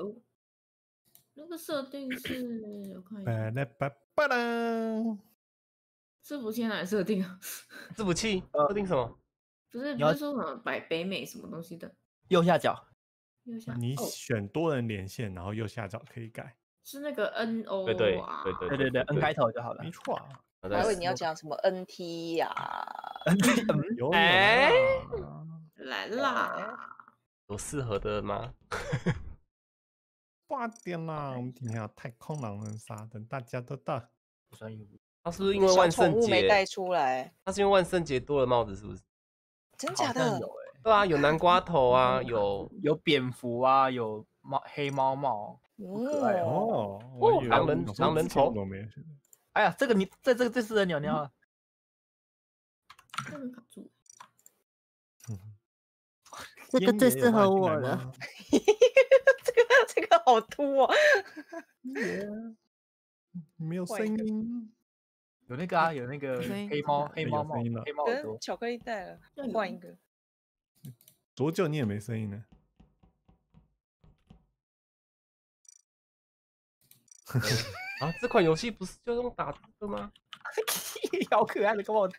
哦，那个设定是我看一巴下，拉巴巴拉，伺服器哪里设定啊？伺服器呃设定什么？不是不是说什么北北美什么东西的？右下角，右下你哦，选多人连线，然后右下角可以改，是那个 N O 对对啊，对对对，N 开头就好了没。错啊，还以为你要讲什么 NT 呀、有有哎来啦，有适合的吗？八点啦，我们今天要太空狼人杀，等大家都到。不算义务他是不是因为小万圣节没？带出来，他是因为万圣节多了帽子，是不是？真假的？有哎，对啊，有南瓜头啊，有有蝙蝠啊，有猫黑猫帽。可爱哦，狼人我说狼人头都没哎呀，这个你这这个最适合鸟鸟这个最适合我了。这个 这个好突哦，没有声音，有那个啊，有那个黑猫黑猫帽声音了黑猫耳朵跟。巧克力带了换一个。多久你也没声音呢。啊，这款游戏不是就用打字的吗？好可爱的，跟我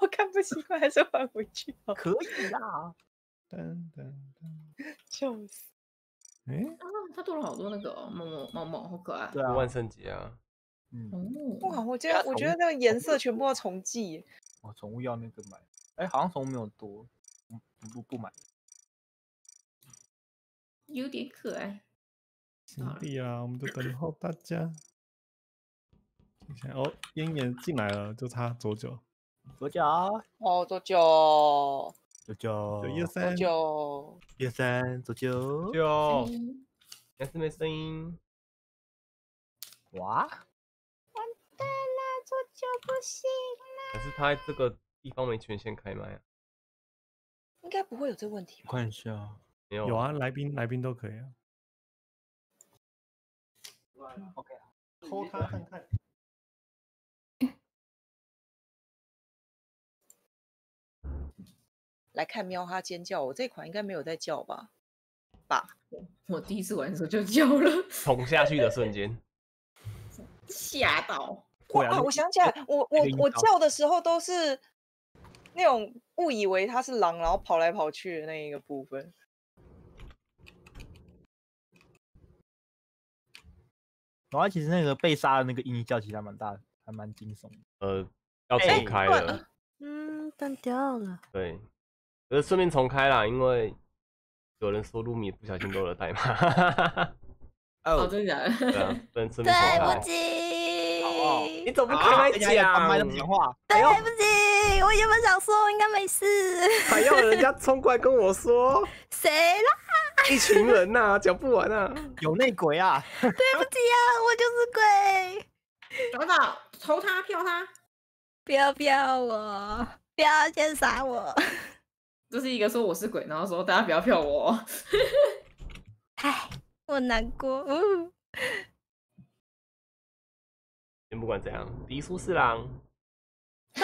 我看不习惯，还是换回去吧。可以啦。噔噔噔，笑死！哎，啊，它多了好多那个哦，猫猫猫猫，好可爱。对啊，万圣节啊，嗯，哦，哇，我觉得我觉得那个颜色全部要重寄耶。哦，宠物要那个买。哎，好像宠物没有多，嗯不不不买。有点可爱。兄弟啊，我们就等候大家。哦，燕燕进来了，就差左脚，左脚，哦，左脚九一二左三，九，一二三，九九。就嗯还是没声音。哇，左九不行，可是他这个地方没权限开麦啊？应该不会有这问题吧？我看一下。没有有啊，来宾来宾都可以啊。OK 啊。偷他看看。来看喵哈尖叫，我这款应该没有在叫吧？吧？我第一次玩的时候就叫了，捅下去的瞬间，吓到。哇，啊我想起来，我我我叫的时候都是那种误以为它是狼，然后跑来跑去的那一个部分。然后其实那个被杀的那个音叫其实还蛮大的，还蛮惊悚的。呃，要哎重开了。嗯，断掉了。对，可是顺便重开啦，因为有人说露米不小心漏了代码。哦，真的假的？对啊，不能顺对便重不开。起，你怎么不开麦人家也关麦讲？不讲话，对不起，我原本想说应该没事。还要人家冲过来跟我说，谁啦？一群人呐、讲不完啊。有内鬼啊！对不起啊，我就是鬼。找到，投他，票他。不要不要我，不要先杀我。这是一个说我是鬼，然后说大家不要票我。唉，我难过。嗯，先不管怎样，迪苏四郎啊，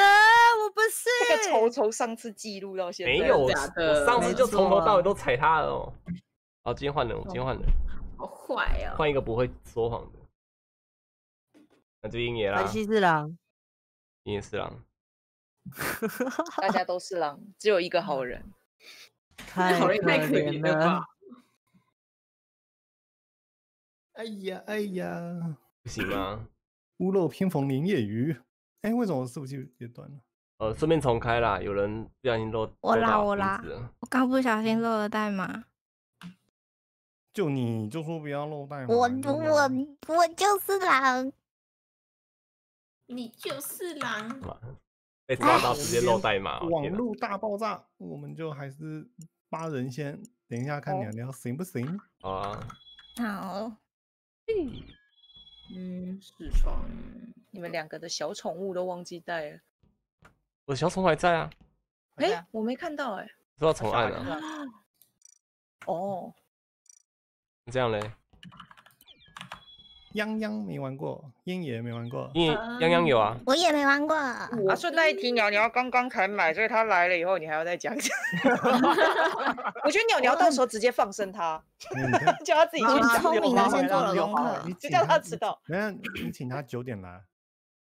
我不是。这个仇从上次记录到现在，没有，假的我上次就没从头到尾都踩他了哦。好，今天换人，我今天换人，好坏哦。换一个不会说谎的。那就鹰爷啦本，西四郎，鹰爷四郎。大家都是狼，只有一个好人。太好人太可怜怜了吧？哎呀哎呀，不行啊？屋漏偏逢连夜雨。哎，为什么伺服器也断了？呃，顺便重开啦，有人不小心漏我啦我啦我刚不小心漏了代码。就你就说不要漏代码。我我我就是狼。你就是狼。嘛被抓到直接漏代码！网络大爆炸，我们就还是八人先，等一下看哦娘娘行不行？好啊，好，嗯，四床。你们两个的小宠物都忘记带了。我的小宠物还在啊，哎、我没看到哎、不要重按小孩啊。哦，这样嘞，泱泱没玩过，烟也没玩过。因为泱泱有啊，我也没玩过。啊，顺带一提，鸟鸟刚刚才买，所以他来了以后，你还要再讲一下。我觉得鸟鸟到时候直接放生他，叫他自己去好讲。聪明的，先做了功课。你就叫请他知道。没有，你请他九点来。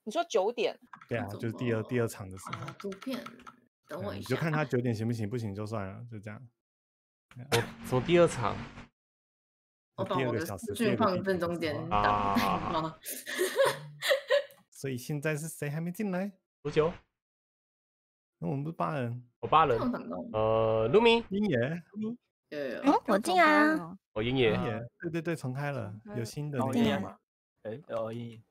你说九点，对啊，就是第二第二场的时候。啊，图片，等我一下。你就看他九点行不行，不行就算了，就这样。我什么第二场我把我的第二个小时资第二个地讯放正中间。啊打好好好所以现在是谁还没进来？多久？那我们不是八人，我八人呃，卢米，鹰野，有有有嗯，我进来啊。哦，鹰野鹰，野，对对对，重开了，有新的然后也那个嘛。哎，哦，一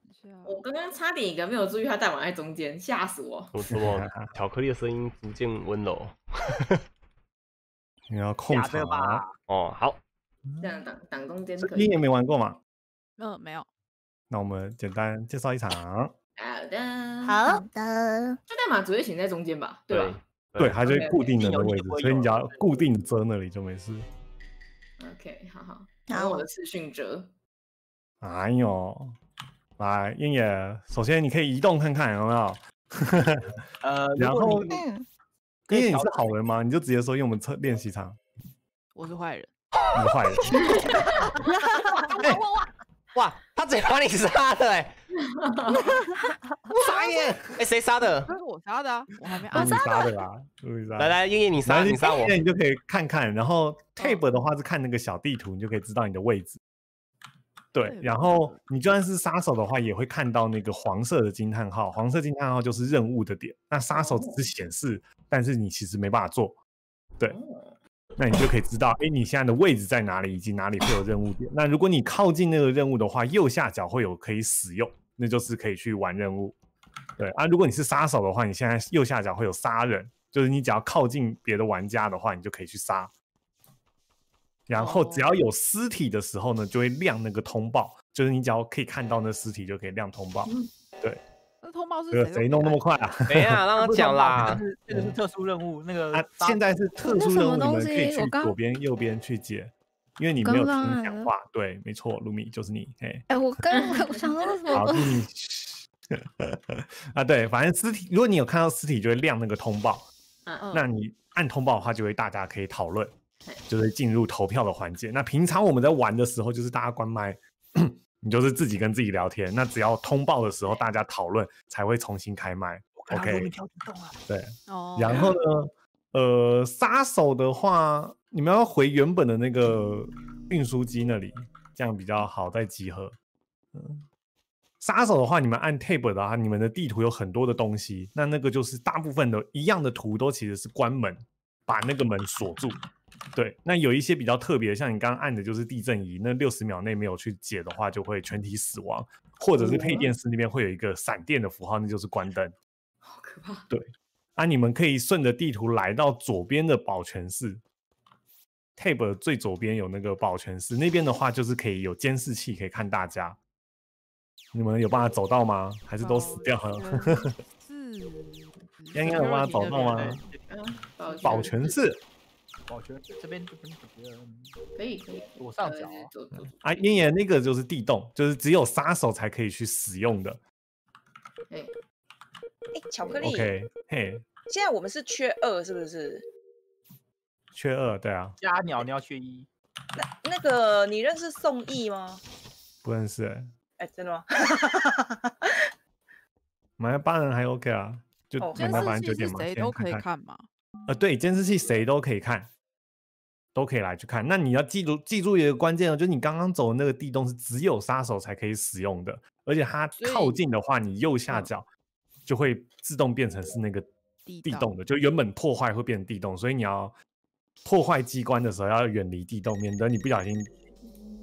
我刚刚差点一个没有注意他弹丸在中间，吓死我！怎么怎么巧克力的声音逐渐温柔？你要控假场啊？哦，好，这样挡挡中间这可以。鹰野没玩过嘛？嗯，没有。那我们简单介绍一场。好的，好，的，就代码主页请在中间吧，对吧对，它就会固定的一定有位置所以你只要固定遮那里就没事。？OK，好好。然后我的次讯折，哎呦，来鹰野，首先你可以移动看看有没有？呃，然后果你嗯，可以调因为你是好人吗？你就直接说用我们测练习场，我是坏人。你坏人。哇 哇，他直接把你杀的哎，傻眼！哎，谁杀的？这是我杀的啊，我还没按上。莎的啦，路易莎。来来，英英你杀，你杀我现。在你就可以看看，然后 tab 的话是看那个小地图，你就可以知道你的位置。对，然后你就算是杀手的话，也会看到那个黄色的惊叹号，黄色惊叹号就是任务的点。那杀手只是显示，但是你其实没办法做。对，哦那你就可以知道，哎，你现在的位置在哪里，以及哪里会有任务点。那如果你靠近那个任务的话，右下角会有可以使用，那就是可以去玩任务。对啊，如果你是杀手的话，你现在右下角会有杀人，就是你只要靠近别的玩家的话，你就可以去杀。然后只要有尸体的时候呢，就会亮那个通报，就是你只要可以看到那尸体就可以亮通报。那通报是这个谁弄那么快？啊？等一下，让他讲啦这个是特殊任务，那个现在是特殊任务，你们可以去左边、右边去解，因为你没有听讲话。对，没错，卢米就是你，嘿。哎，我刚 我想说什好，么就是你 啊，对，反正尸体，如果你有看到尸体，就会亮那个通报。嗯嗯那你按通报的话，就会大家可以讨论，就是进入投票的环节。那平常我们在玩的时候，就是大家关麦，你就是自己跟自己聊天。那只要通报的时候，大家讨论才会重新开麦。动啊，对，哦，然后呢，呃，杀手的话，你们要回原本的那个运输机那里，这样比较好再集合。嗯，杀手的话，你们按 tab 的话，你们的地图有很多的东西，那那个就是大部分的一样的图都其实是关门，把那个门锁住。对，那有一些比较特别，像你刚刚按的就是地震仪，那六十秒内没有去解的话，就会全体死亡，或者是配电室那边会有一个闪电的符号，那就是关灯。好可怕。对啊，你们可以顺着地图来到左边的保全室，tab 最左边有那个保全室，那边的话就是可以有监视器可以看大家。你们有办法走到吗？还是都死掉了？是应该有办法走到吗？嗯，保保全室保全这边这边这边可以可以。左上角啊呃左左啊，燕燕那个就是地洞，就是只有杀手才可以去使用的。哎，哎，巧克力 OK，嘿，现在我们是缺二，是不是？缺二，对啊，加鸟鸟缺一，那那个你认识宋毅吗？不认识欸。哎，真的吗？我们八人还 OK 啊，就哦监你们反视器是正九点嘛，先谁都可以看。看嘛？呃，对，监视器谁都可以看，都可以来去看。那你要记住，记住一个关键哦，就是你刚刚走的那个地洞是只有杀手才可以使用的，而且它靠近的话，你右下嗯角就会自动变成是那个地洞的，就原本破坏会变成地洞，所以你要破坏机关的时候要远离地洞，免得你不小心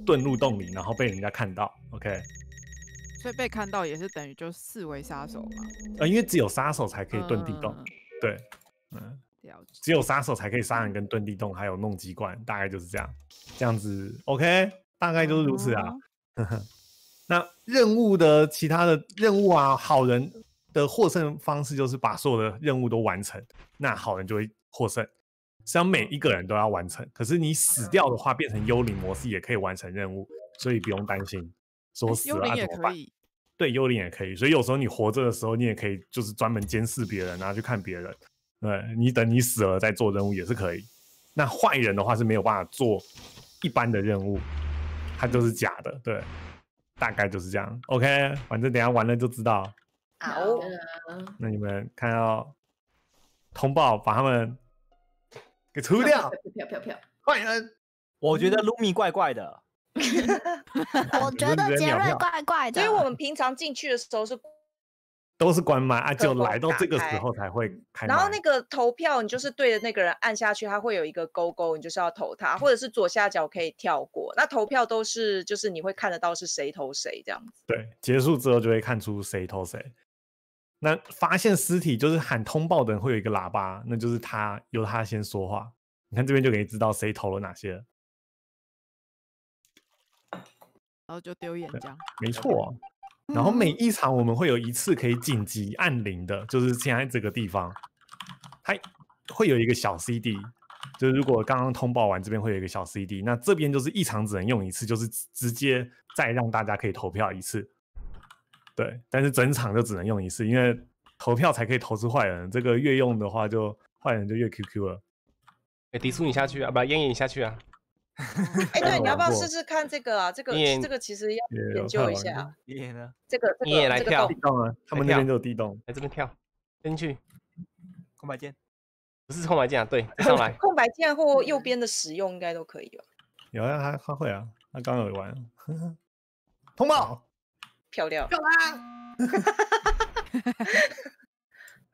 遁入洞里，然后被人家看到。OK，所以被看到也是等于就视为杀手嘛。呃，因为只有杀手才可以遁地洞，嗯，对，嗯。了解。只有杀手才可以杀人跟遁地洞，还有弄机关，大概就是这样。这样子，OK，大概就是如此啊。那任务的其他的任务啊，好人的获胜方式就是把所有的任务都完成，那好人就会获胜。实际上每一个人都要完成，可是你死掉的话，变成幽灵模式也可以完成任务，所以不用担心。说死啊怎么办？也可以，对，幽灵也可以。所以有时候你活着的时候，你也可以就是专门监视别人，然后去看别人。对你等你死了再做任务也是可以。那坏人的话是没有办法做一般的任务，他就是假的。对，大概就是这样。OK，反正等下玩了就知道。好，那你们看到通报，把他们给除掉，票票票，坏人。我觉得 Lumi 怪怪的 我觉得杰瑞怪怪的。因为我们平常进去的时候是，都是关麦啊，只有来到这个时候才会开。然后那个投票，你就是对着那个人按下去，它会有一个勾勾，你就是要投他，或者是左下角可以跳过。那投票都是就是你会看得到是谁投谁这样子。对，结束之后就会看出谁投谁。那发现尸体就是喊通报的人会有一个喇叭，那就是他由他先说话。你看这边就可以知道谁投了哪些了。然后就丢眼这样。没错。然后每一场我们会有一次可以紧急按铃的，就是现在这个地方，它会有一个小 CD，就是如果刚刚通报完这边会有一个小 CD，那这边就是一场只能用一次，就是直直接再让大家可以投票一次。对，但是整场就只能用一次，因为投票才可以投出坏人，这个越用的话就坏人就越 QQ 了。哎，迪叔你下去啊，不，燕燕你下去啊。哎，对，你要不要试试看这个啊？这个你这个其实要研究一下。爷爷呢？这个你也个这个来跳地洞啊，他们那边都有地洞。来这边跳，进去，空白键，不是空白键啊，对，上来。空白键或右边的使用应该都可以吧？有啊，他他会啊，他刚刚有玩。通报。漂亮。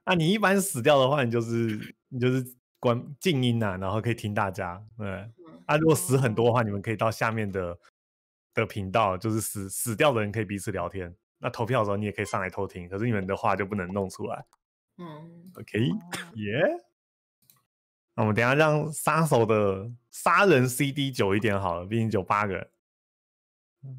啊，你一般死掉的话，你就是你就是关静音啊，然后可以听大家。对，啊，如果死很多的话，你们可以到下面的的频道，就是死死掉的人可以彼此聊天。那投票的时候你也可以上来偷听，可是你们的话就不能弄出来。嗯，OK，耶、那我们等一下让杀手的杀人 CD 久一点好了，毕竟只有八个人。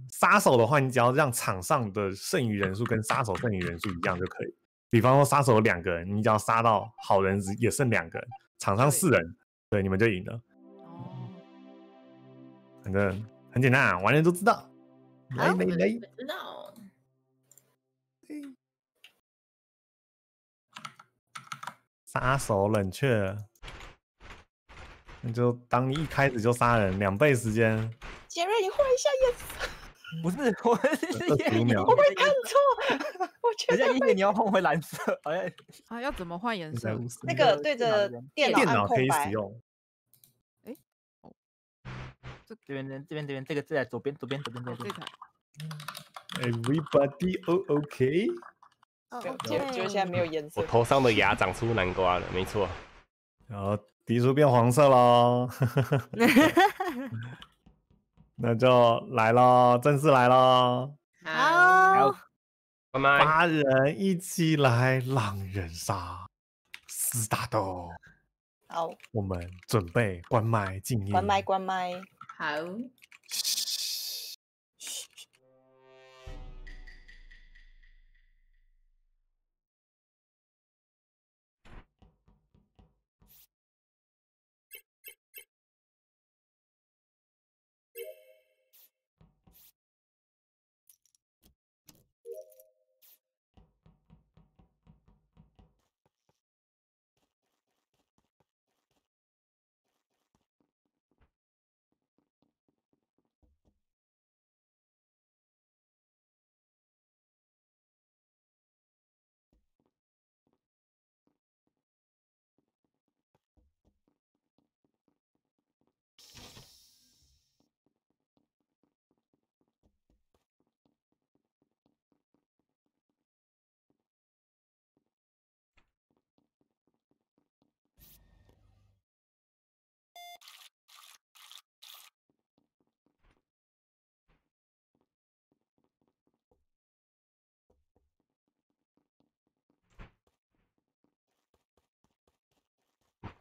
杀手的话，你只要让场上的剩余人数跟杀手剩余人数一样就可以。比方说杀手有两个人，你只要杀到好人也剩两个人，场上四人，对，你们就赢了。哦，反正很简单啊，玩人都知道。来来来，知道。杀手冷却，那就当你一开始就杀人，两倍时间，杰瑞，你换一下颜色，不是我25 秒我会看错。我觉得你要换回蓝色，哎，啊，要怎么换颜色？那那个个对着电脑电脑可以使。用。这边这边这边这个字在左边左边左边这边，台 Everybody o OK？哦没有杰杰瑞现在没有颜色我。头上的牙长出南瓜了，没错。然后迪叔变黄色喽，那就来喽，正式来喽！好，拜拜。八人一起来，狼人杀，四大斗，好，我们准备关麦静音，关麦关麦。好，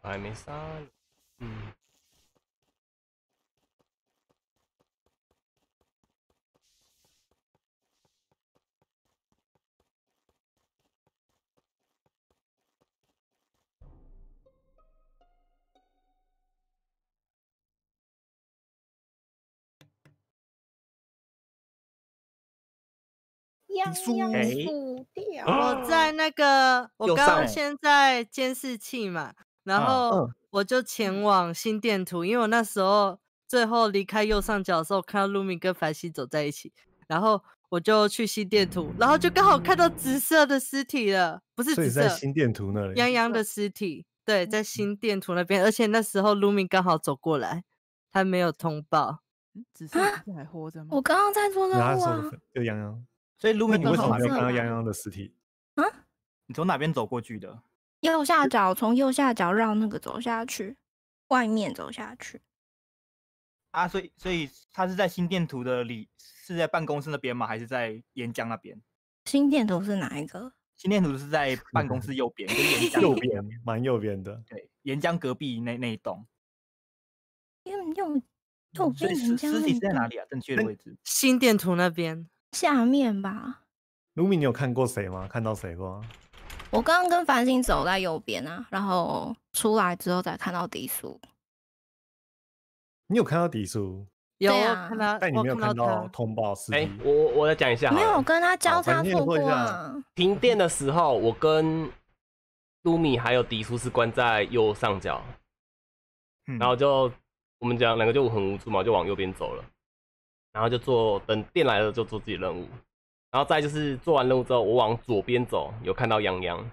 还没杀。嗯。要要数掉。我在那个，我刚刚现在监视器嘛。然嗯后嗯我就前往心电图，因为我那时候最后离开右上角的时候，看到露米跟凡西走在一起，然后我就去心电图，然后就刚好看到紫色的尸体了，不是紫色，在心电图那里。泱泱的尸体，对，在心电图那边，而且那时候露米刚好走过来，他没有通报，紫色是不 是还活着吗？我刚刚在做任务啊然后说，的就泱泱，所以卢米，你为什么没有看到好色吧泱泱的尸体啊？你从哪边走过去的？右下角从右下角绕那个走下去，外面走下去。啊，所以所以他是在心电图的里，是在办公室那边吗？还是在岩浆那边？心电图是哪一个？心电图是在 办公室右边，跟岩浆右边，蛮右边的。对，岩浆隔壁那那一栋。右右右边岩浆尸尸体是在哪那里啊？正确的位置？心电图那边。下面吧。卢米，你有看过谁吗？看到谁过吗？我刚刚跟繁星走在右边啊，然后出来之后才看到迪叔。你有看到迪叔，有啊看到，但你没有我看看到，通报尸哎、体。我我我再讲一下，没有跟他交叉过。停电的时候，我跟卢米还有迪叔是关在右上角，嗯然后就我们讲两个就很无助嘛，就往右边走了，然后就做等电来了就做自己任务，然后再就是做完任务之后，我往左边走，有看到泱泱，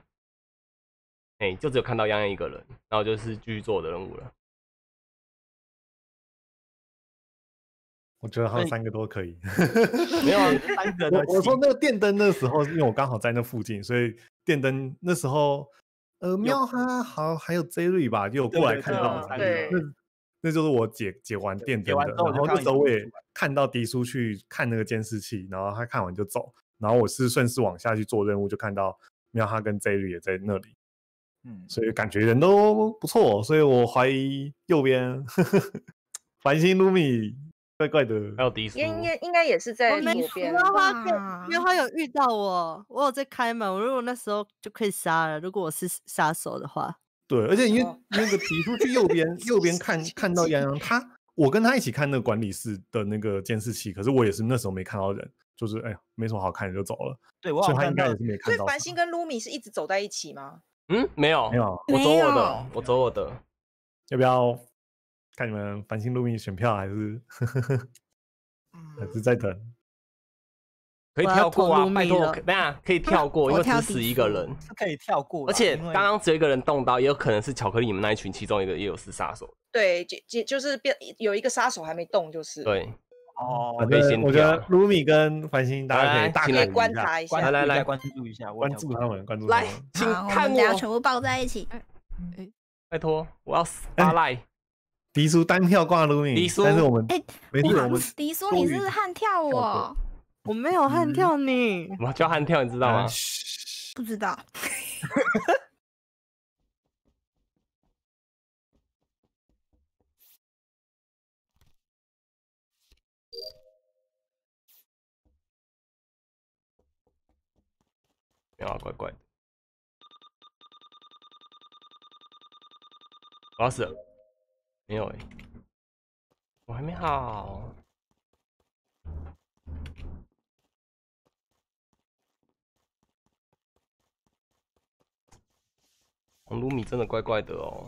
哎、就只有看到泱泱一个人，然后就是继续做我的任务了。我觉得好像所以三个都可以。没有啊，三个的我我说那个电灯那时候，因为我刚好在那附近，所以电灯那时候，呃，喵哈好还有 J 瑞吧，就有过来看到对对那那就是我解解完电灯的，解完之后然后那时候我也看到迪叔去看那个监视器，然后他看完就走，然后我是顺势往下去做任务，就看到喵哈跟 J 绿也在那里，嗯，所以感觉人都不错，所以我怀疑右边繁星卢米怪怪的，还有迪叔，应该应该也是在我没左边然。后他可以哇因为他有遇到我，我有在开门。我如果那时候就可以杀了，如果我是杀手的话，对，而且因为哦那个提出去右边，右边看看到洋洋，他我跟他一起看那个管理室的那个监视器，可是我也是那时候没看到人，就是哎呀没什么好看的就走了，对我所以他好像应该也是没看到所以。繁星跟卢米是一直走在一起吗？嗯，没有没有，我走我的，我走我的。要不要看你们繁星卢米选票还是 还是在等？可以跳过啊，拜托，了可等下可以跳过，因为只死一个人，是可以跳过，而且刚刚只有一个人动刀，也有可能是巧克力你们那一群其中一个也有是杀手。对，就就就是变有一个杀手还没动，就是对，哦，反可以先正我觉得跳卢米跟繁星大家可以大请来可以观察一下。来来来关注一下，我关注他们，关注来。，请看，我看们等下全我，部抱在一起。拜托，我要哎 spotlight。迪叔单跳挂卢米，迪叔但是我们哎没事，我们迪叔，你是不是悍跳过我？我没有悍嗯跳你。我们叫悍跳，你知道吗不知道。没有啊，怪怪的。我要死了，没有哎、我还没好。卢米真的怪怪的哦。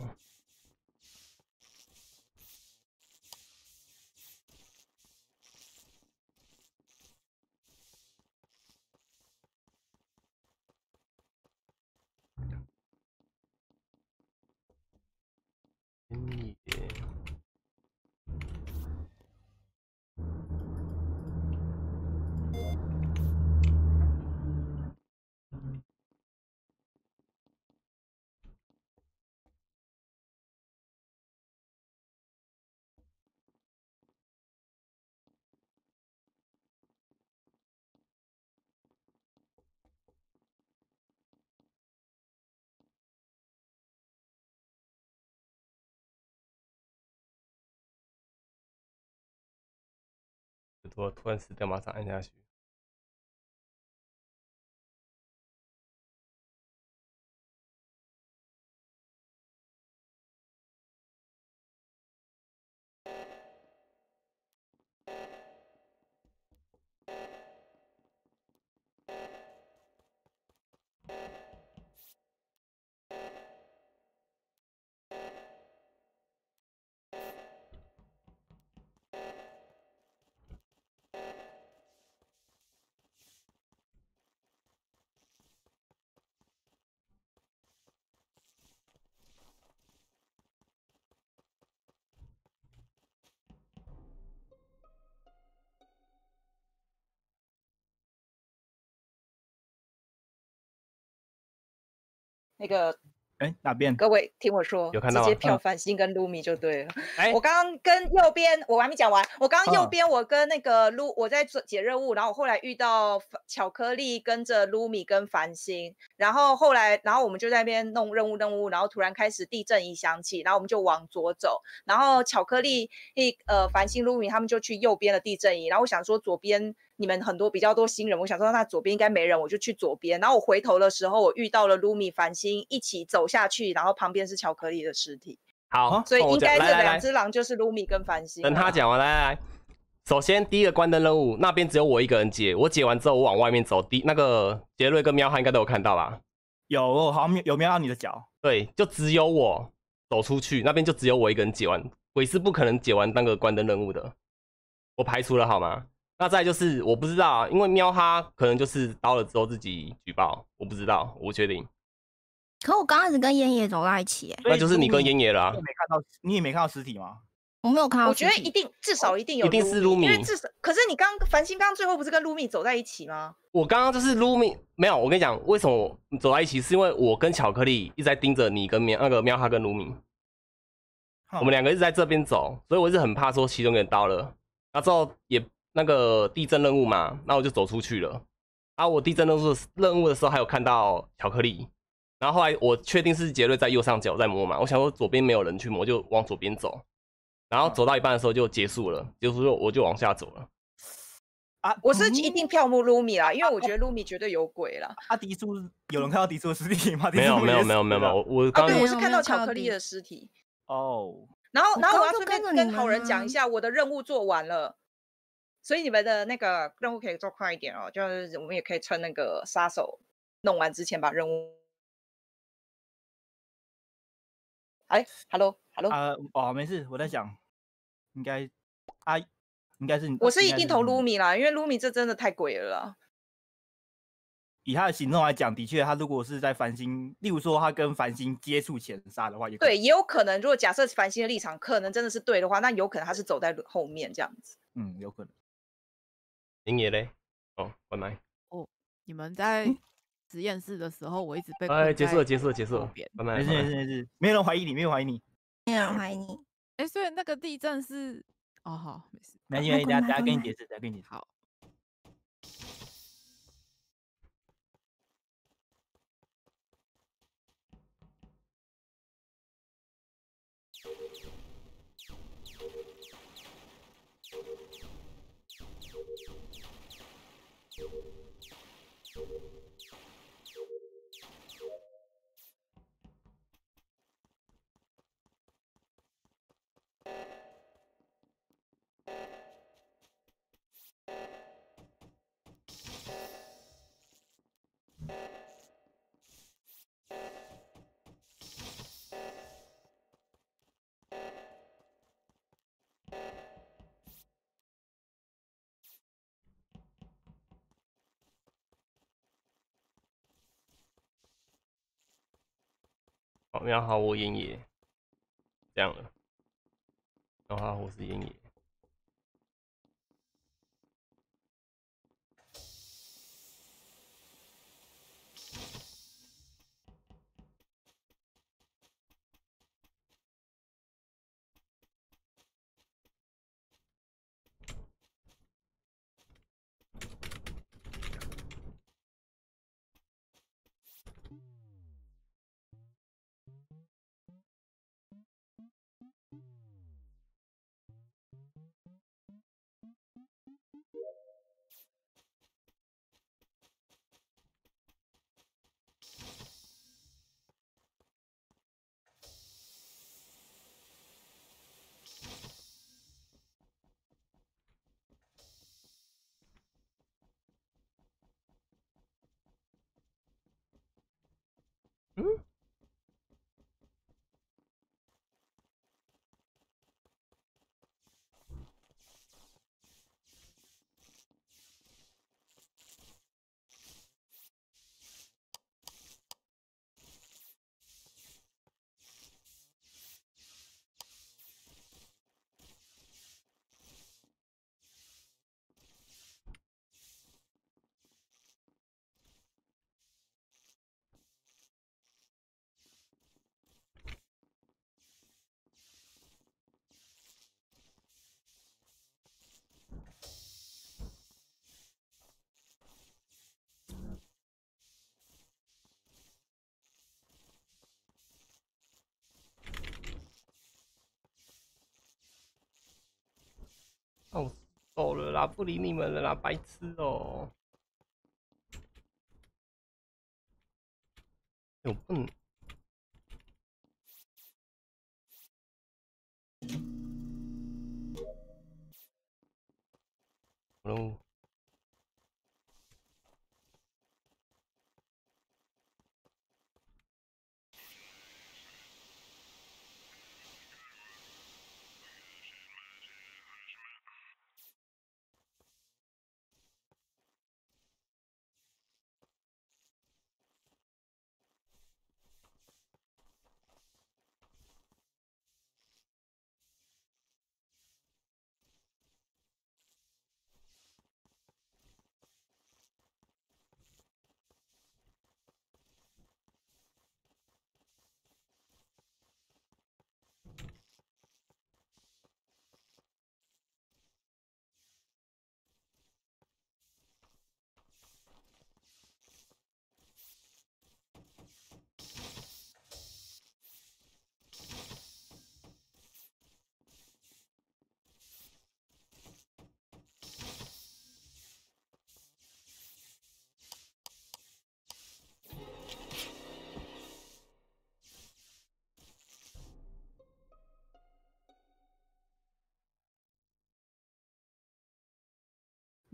我突然死掉，马上按下去。那个哎，哪边？各位听我说，有看到直接票嗯繁星跟 Lumi 就对了。哎我刚刚跟右边，我还没讲完。我刚刚右嗯边，我跟那个露，我在做解任务，然后我后来遇到巧克力跟着 Lumi 跟繁星，然后后来，然后我们就在那边弄任务任务，然后突然开始地震仪响起，然后我们就往左走，然后巧克力一呃繁星 Lumi 他们就去右边的地震仪，然后我想说左边你们很多比较多新人，我想说那左边应该没人，我就去左边，然后我回头的时候，我遇到了 Lumi 繁星一起走下去，然后旁边是巧克力的尸体。好，所以应该这两只狼就是卢米跟繁星。等他，讲完，来来来。首先，第一个关灯任务，那边只有我一个人解。我解完之后，我往外面走。第那个杰瑞跟喵哈应该都有看到吧？有，好像有瞄到你的脚。对，就只有我走出去，那边就只有我一个人解完。鬼是不可能解完那个关灯任务的，我排除了好吗？那再就是我不知道啊，因为喵哈可能就是刀了之后自己举报，我不知道，我不确定。可我刚开始跟烟野走在一起耶，那就是你跟烟野了、啊你也，没看到，你也没看到尸体吗？我没有看到我。觉得一定至少一定有，一定是卢米因为至少，可是你刚繁星刚刚最后不是跟卢米走在一起吗？我刚刚就是卢米没有，我跟你讲，为什么我走在一起，是因为我跟巧克力一直在盯着你跟喵那个喵哈跟卢米，我们两个一直在这边走，所以我一直很怕说其中一个人刀了，那之后也那个地震任务嘛，那我就走出去了。啊我地震任务任务的时候还有看到巧克力，然后后来我确定是杰瑞在右上角在摸嘛，我想说左边没有人去摸，就往左边走，然后走到一半的时候就结束了，结束之后我就往下走了。啊，我是一定票目卢米啦，因为我哦觉得卢米绝对有鬼啦。啊，迪叔有人看到迪叔的尸体吗？没有没有没有没有没有，我刚对，我是看到巧克力的尸体。哦，然后，然后我要顺便跟好人讲一下，我的任务做完了，所以你们的那个任务可以做快一点哦，就是我们也可以趁那个杀手弄完之前把任务。哎，hello，hello，啊，哦，没事，我在想，应该啊，应该是你我是一定投卢米啦，因为卢米这真的太鬼了啦。以他的行动来讲，的确，他如果是在繁星，例如说他跟繁星接触前杀的话，也可对，也有可能，如果假设繁星的立场可能真的是对的话，那有可能他是走在后面这样子。嗯，有可能。林野嘞，哦，关麦，你们在实验室的时候，我一直被哎，结束了结束了结束了右边，关麦，没事没事没事，没有人怀疑你，没有人怀疑你，没有人怀疑你。哎，所以那个地震是哦，好，没事，没关系，没关系，等下等下跟你解释，等下跟你解释。好。好，喵哈我烟野，这样了，喵哈我是烟野。哦走了啦不理你们了啦白痴哦。有病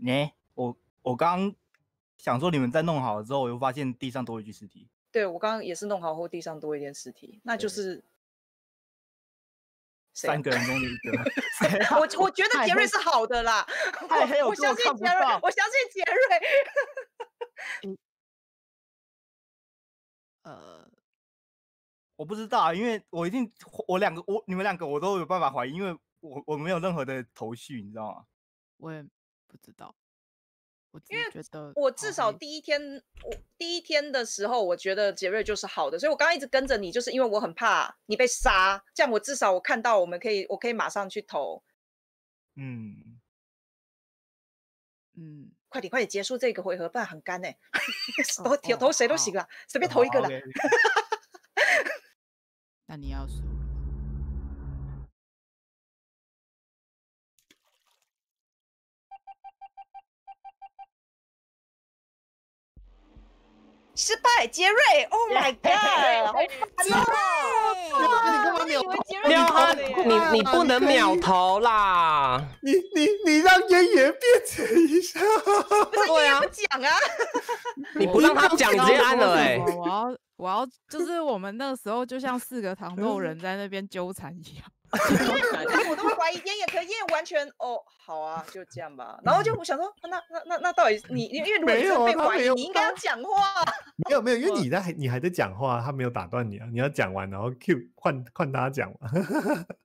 呢、我我刚想说你们在弄好了之后，我又发现地上多一具尸体。对我刚刚也是弄好后，地上多一点尸体，那就是三个人中的一个。啊我我觉得杰瑞是好的啦，我相信杰瑞我相信杰瑞。呃 我不知道啊，因为我一定我两个我你们两个我都有办法怀疑，因为我我没有任何的头绪，你知道吗？我也不知道，我只因为觉得我至少第一天，我第一天的时候，我觉得杰瑞就是好的，所以我刚刚一直跟着你，就是因为我很怕你被杀，这样我至少我看到我们可以，我可以马上去投，嗯，嗯，快点快点结束这个回合，不然很干 哎、哦投投谁都行了，随便投一个啦。OK，OK。那你要输失败，杰瑞，Oh my god，好烦哦！你干嘛秒喵你你不能秒头啦！你你你让烟野变成一下，对啊不，讲啊，你不让他讲，你直接按了哎、我我要我要就是我们那个时候就像四个糖豆人在那边纠缠一样。我都会 怀疑烟也可以，烟也完全哦，好啊，就这样吧。然后就我想说，那那那那到底你因为如果你没有被怀疑，你应该要讲话。没有没有，因为你在你还在讲话，他没有打断你啊，你要讲完然后 Q 换换他讲嘛。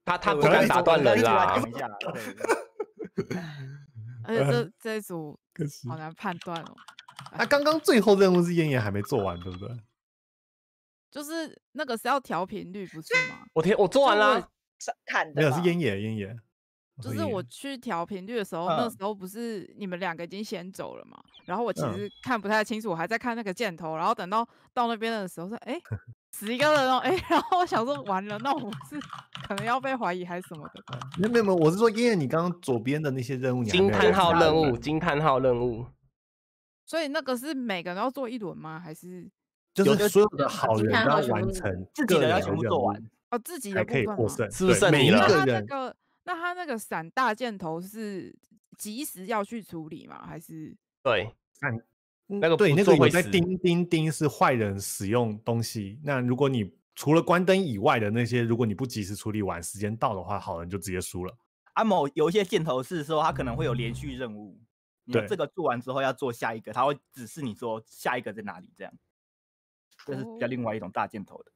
他他对不敢打我再我断人啦而且这这一组可是好难判断哦，那刚刚最后任务是烟野还没做完，对不对？就是那个是要调频率不是吗？我天，我做完了，看的没有，是吧烟野烟野。就是我去调频率的时候，那嗯时候不是你们两个已经先走了嘛？然后我其嗯实看不太清楚，我还在看那个箭头，然后等到到那边的时候说，哎，死一个人哦，哎，然后我想说完了，那我是可能要被怀疑还是什么的。没有没有，我是说烟野，你刚刚左边的那些任务你还没有惊叹号任务，惊叹号任务，所以那个是每个人要做一轮吗？还是就是所有的好人都要完成自己的要全部做完，哦自己才可以的部分吗？获胜，是不是每一个人那他那个闪大箭头是及时要去处理吗？还是对，嗯那个对那个有不做会在叮叮叮是坏人使用东西。那如果你除了关灯以外的那些，如果你不及时处理完，时间到的话，好人就直接输了。啊某有一些箭头是说他可能会有连续任务，你对这个做完之后要做下一个，他会指示你说下一个在哪里，这样，这是比较另外一种大箭头的。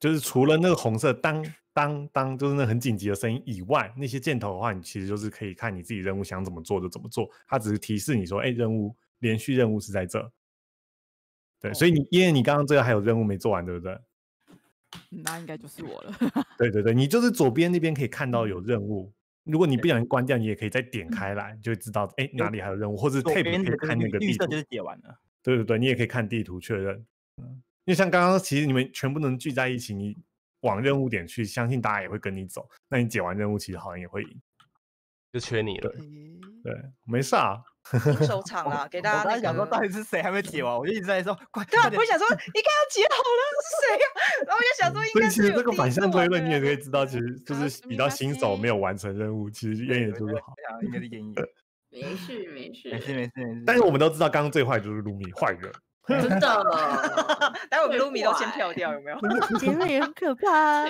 就是除了那个红色当当当，就是那很紧急的声音以外，那些箭头的话，你其实就是可以看你自己任务想怎么做就怎么做，它只是提示你说，哎、任务连续任务是在这。对，所以你因为你刚刚这个还有任务没做完，对不对？嗯那应该就是我了？对对对，你就是左边那边可以看到有任务，如果你不小心关掉，你也可以再点开来，就会知道哎、哪里还有任务，或者左 tape 边的可以看那个绿个地图绿色就。是解完了。对对对，你也可以看地图确认。嗯，因为像刚刚其实你们全部能聚在一起，你往任务点去，相信大家也会跟你走。那你解完任务，其实好像也会赢。就缺你了。诶对，没事啊。新手场了，给大家那刚想说到。底是谁还没解完，我就一直在说，快我想说应该要解好了，是谁呀、然后我就想说应所以该是有其实这个反向推论，你也可以知道，其实就是比较新手没有完成任务，其实烟也就是好。应该是演绎，没 事没事，没事没事没事。但是我们都知道，刚刚最坏就是卢米坏人。真的 待会我们最卢米都先跳掉，有 没有？杰瑞也很可怕。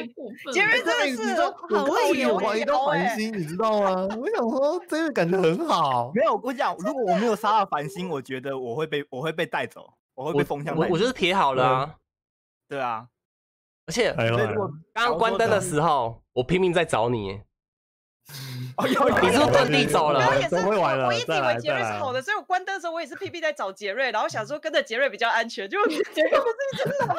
杰瑞真的是道我刚刚也好怀疑到油欸繁星，你知道吗？我想说这个感觉很好。没有，我跟你讲，如果我没有杀到繁星，我觉得我会被我会被带走，我会被风向。我我就是撇好了啊，对啊，而且刚刚关灯的时候，我拼命在找你，哦有有你是不是遁地走了都会玩了我，我一直以为杰瑞是好的，所以我关灯的时候我也是屁屁在找杰瑞，然后想说跟着杰瑞比较安全，结果杰瑞不是一直老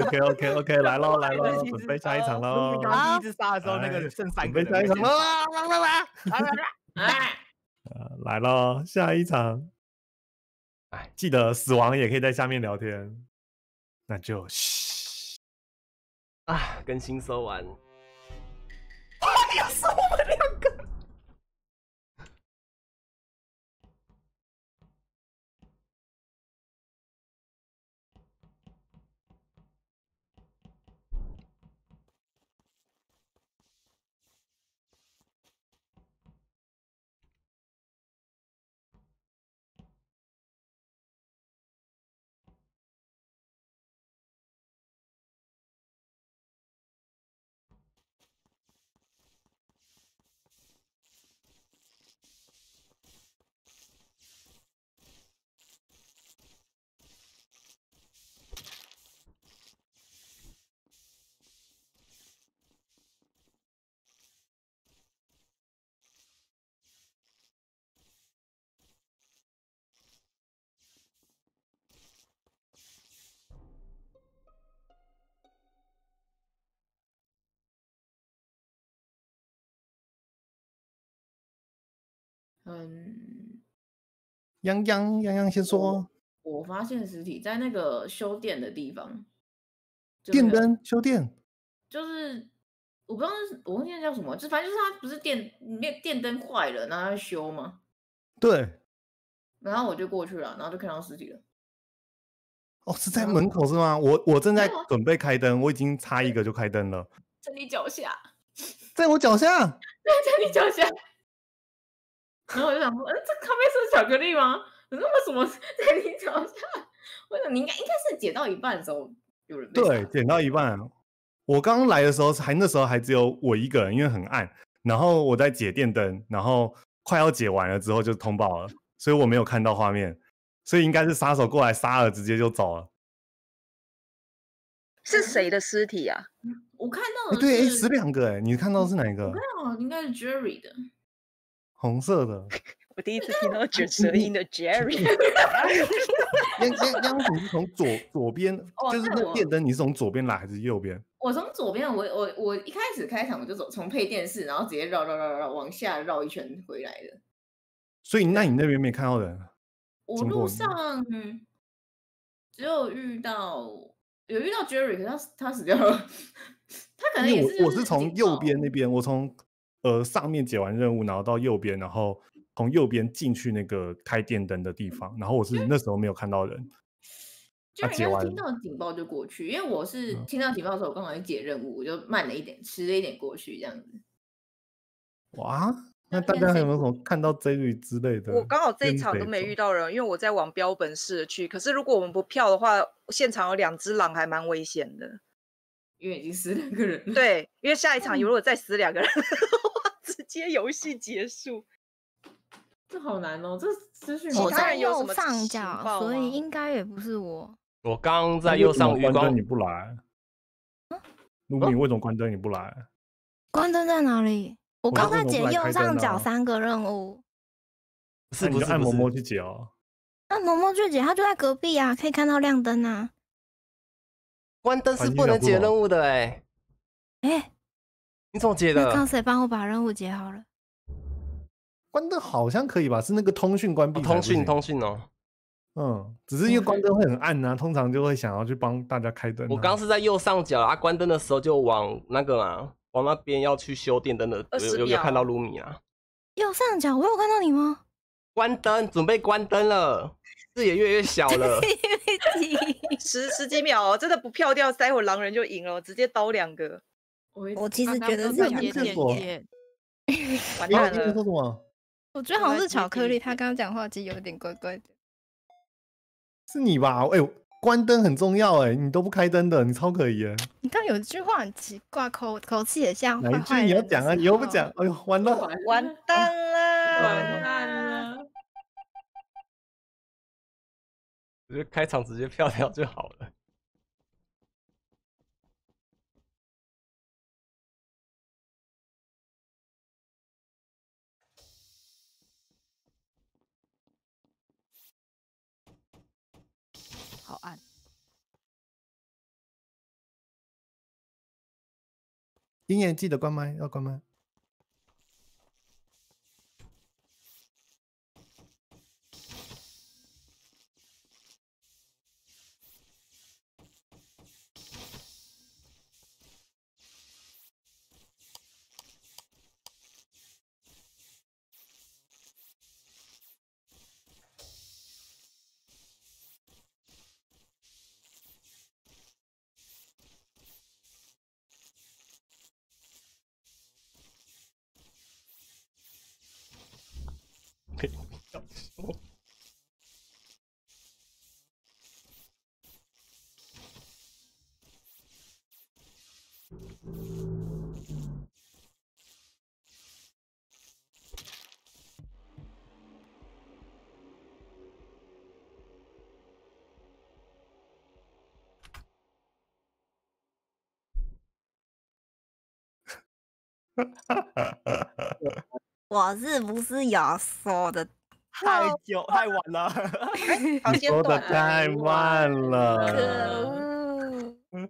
OK OK OK，来喽 来喽，准备下一场呃喽刚。刚第一次杀的时候，那个剩三准个下一场喽！哎，呃来喽，下一场。哎，记得死亡也可以在下面聊天，那就嘘。啊，跟新收完，唉呀死我嗯，泱泱泱泱先说，我发现实体在那个修电的地方，就电那个灯修电，就是我不知道是我忘记那叫什么，就反正就是它不是电电电灯坏了，然后要修吗，对，然后我就过去了，然后就看到实体了。哦，是在门口是吗？我我正在准备开灯，我已经差一个就开灯了，在你脚下，在我脚下。在你脚下。然后我就想说，嗯，这咖啡是巧克力吗？可是为什么在你脚下？我想你应该应该是解到一半的时候有人被对，剪到一半，我刚刚来的时候还那时候还只有我一个人，因为很暗。然后我在解电灯，然后快要解完了之后就通报了，所以我没有看到画面，所以应该是杀手过来杀了，直接就走了。是谁的尸体啊？我看到的哎对，哎，是死两个，哎，你看到的是哪一个我看？到的应该是 Jerry 的，红色的。我第一次听到卷舌音的 Jerry，央央央，你是从左左边，就是哦那电灯，你是从左边来还是右边？我从左边，我我我一开始开场我就走从配电室，然后直接绕绕绕绕往下绕一圈回来的。所以那你那边没看到人？我路上只有遇到有遇到 Jerry，可是他死他死掉了，他可能也是为我我是从右边那边，我从呃上面解完任务，然后到右边，然后从右边进去那个开电灯的地方，然后我是那时候没有看到人。就他解完应该是听到警报就过去，因为我是嗯听到警报的时候，我刚好去解任务，我就慢了一点，迟了一点过去这样子。哇，那那大家有没有什么看到 J 瑞之类的？我刚好这一场都没遇到人，因为我在往标本室去。可是如果我们不票的话，现场有两只狼，还蛮危险的。因为已经死两个人了。对，因为下一场嗯如果再死两个人的话，直接游戏结束。这好难哦，这资讯其好少他人有什右上角，所以应该也不是我。我刚在右上余光关灯你，不来？卢米为什么关灯你不来？关灯在哪里？我我刚才说为什么不来解右上角三个任务，是你就按不是不是嬷嬷去解哦。那萌萌最姐她就在隔壁啊，可以看到亮灯啊。关灯是不能解任务的哎，哎，你怎么解的刚的？谁帮我把任务解好了？关灯好像可以吧？是那个通讯关闭哦通讯通讯哦，嗯，只是因为关灯会很暗啊，通常就会想要去帮大家开灯啊。我刚是在右上角啊，关灯的时候就往那个啊，往那边要去修电灯的，有20有有看到秒卢米啊，右上角我有看到你吗？关灯，准备关灯了，视野越来越小了。十十几秒哦，真的不票掉，待会狼人就赢了，直接刀两个，我我其实觉得是巧是点点厕所，完蛋了。说什么？我觉得好像是巧克力，他刚刚讲话其实有点怪怪的。是你吧？哎、关灯很重要哎，你都不开灯的，你超可疑耶。你看有一句话很奇怪，口口气也像哪一句你要讲啊？时你又不候讲，哎呦，完了！完蛋了完！蛋了！我觉得开场直接票掉就好了。好暗。鹰眼记得关麦，要关麦。我是不是有说的？太久太晚了。说的太慢了，可。恶！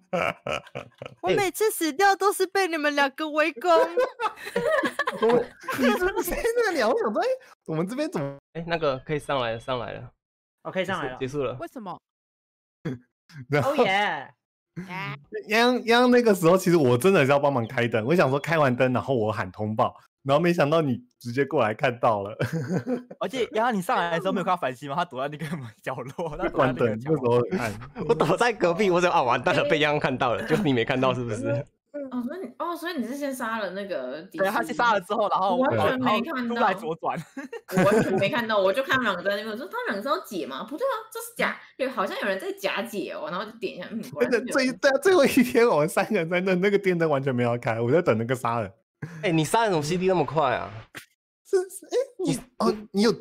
我每次死掉都是被你们两个围攻。我 你是不是在那里啊？我想说，哎、我们这边怎么？哎、那个可以上来了，上来了，OK，上来了结。束了。为什么？哦耶！央央那个时候，其实我真的是要帮忙开灯。我想说开完灯，然后我喊通报，然后没想到你直接过来看到了，而且，然后你上来的时候没有看到繁星吗？他躲在那个 角落，他关灯，那个时候很暗。我躲在隔壁，我说啊，完蛋了，被央央看到了，就你没看到是不是？哦，所以你哦，所以你是先杀了那个迪对，士他去杀了之后，然后我完全没看出来到左转，我完全没看到，我就看他们两个在那边，我说他们两个是要解吗？不对啊，这是假，对好像有人在假解哦，然后就点一下，嗯，果真的最对啊，最后一天我们三个人在那，那个电灯完全没有开，我在等那个杀人。哎、你杀人怎么 CD 那么快啊？是 是，哎、你哦，你有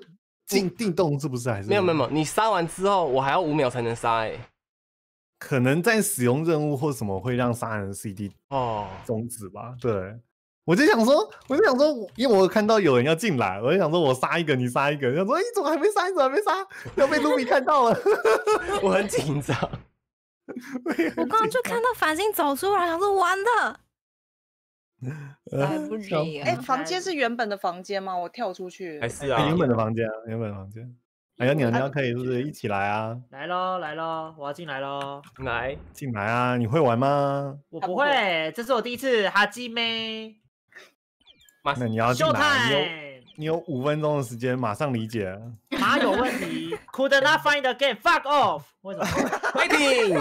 进定动是不是？还是没有没有没有，你杀完之后我还要五秒才能杀哎、可能在使用任务或什么会让杀人 CD 哦，终止吧？对，我就想说，我就想说，因为我看到有人要进来，我就想说我杀一个，你杀一个，想说，哎、你怎么还没杀？你怎么还没杀？要被卢比看到了。我很紧张。我刚刚就看到繁星走出来，想说完了，来不及笑哎，房间是原本的房间吗？我跳出去还。是啊哎原，本的房间啊，原本的房间。哎呀，娘娘可以是不是一起来啊？来喽来喽，我要进来喽！来，进来啊！你会玩吗？我不会会，这是我第一次哈基妹。马那你要进秀来，你有你有五分钟的时间，马上理解。马有问题，Could not find the game，fuck off！为什么？fighting！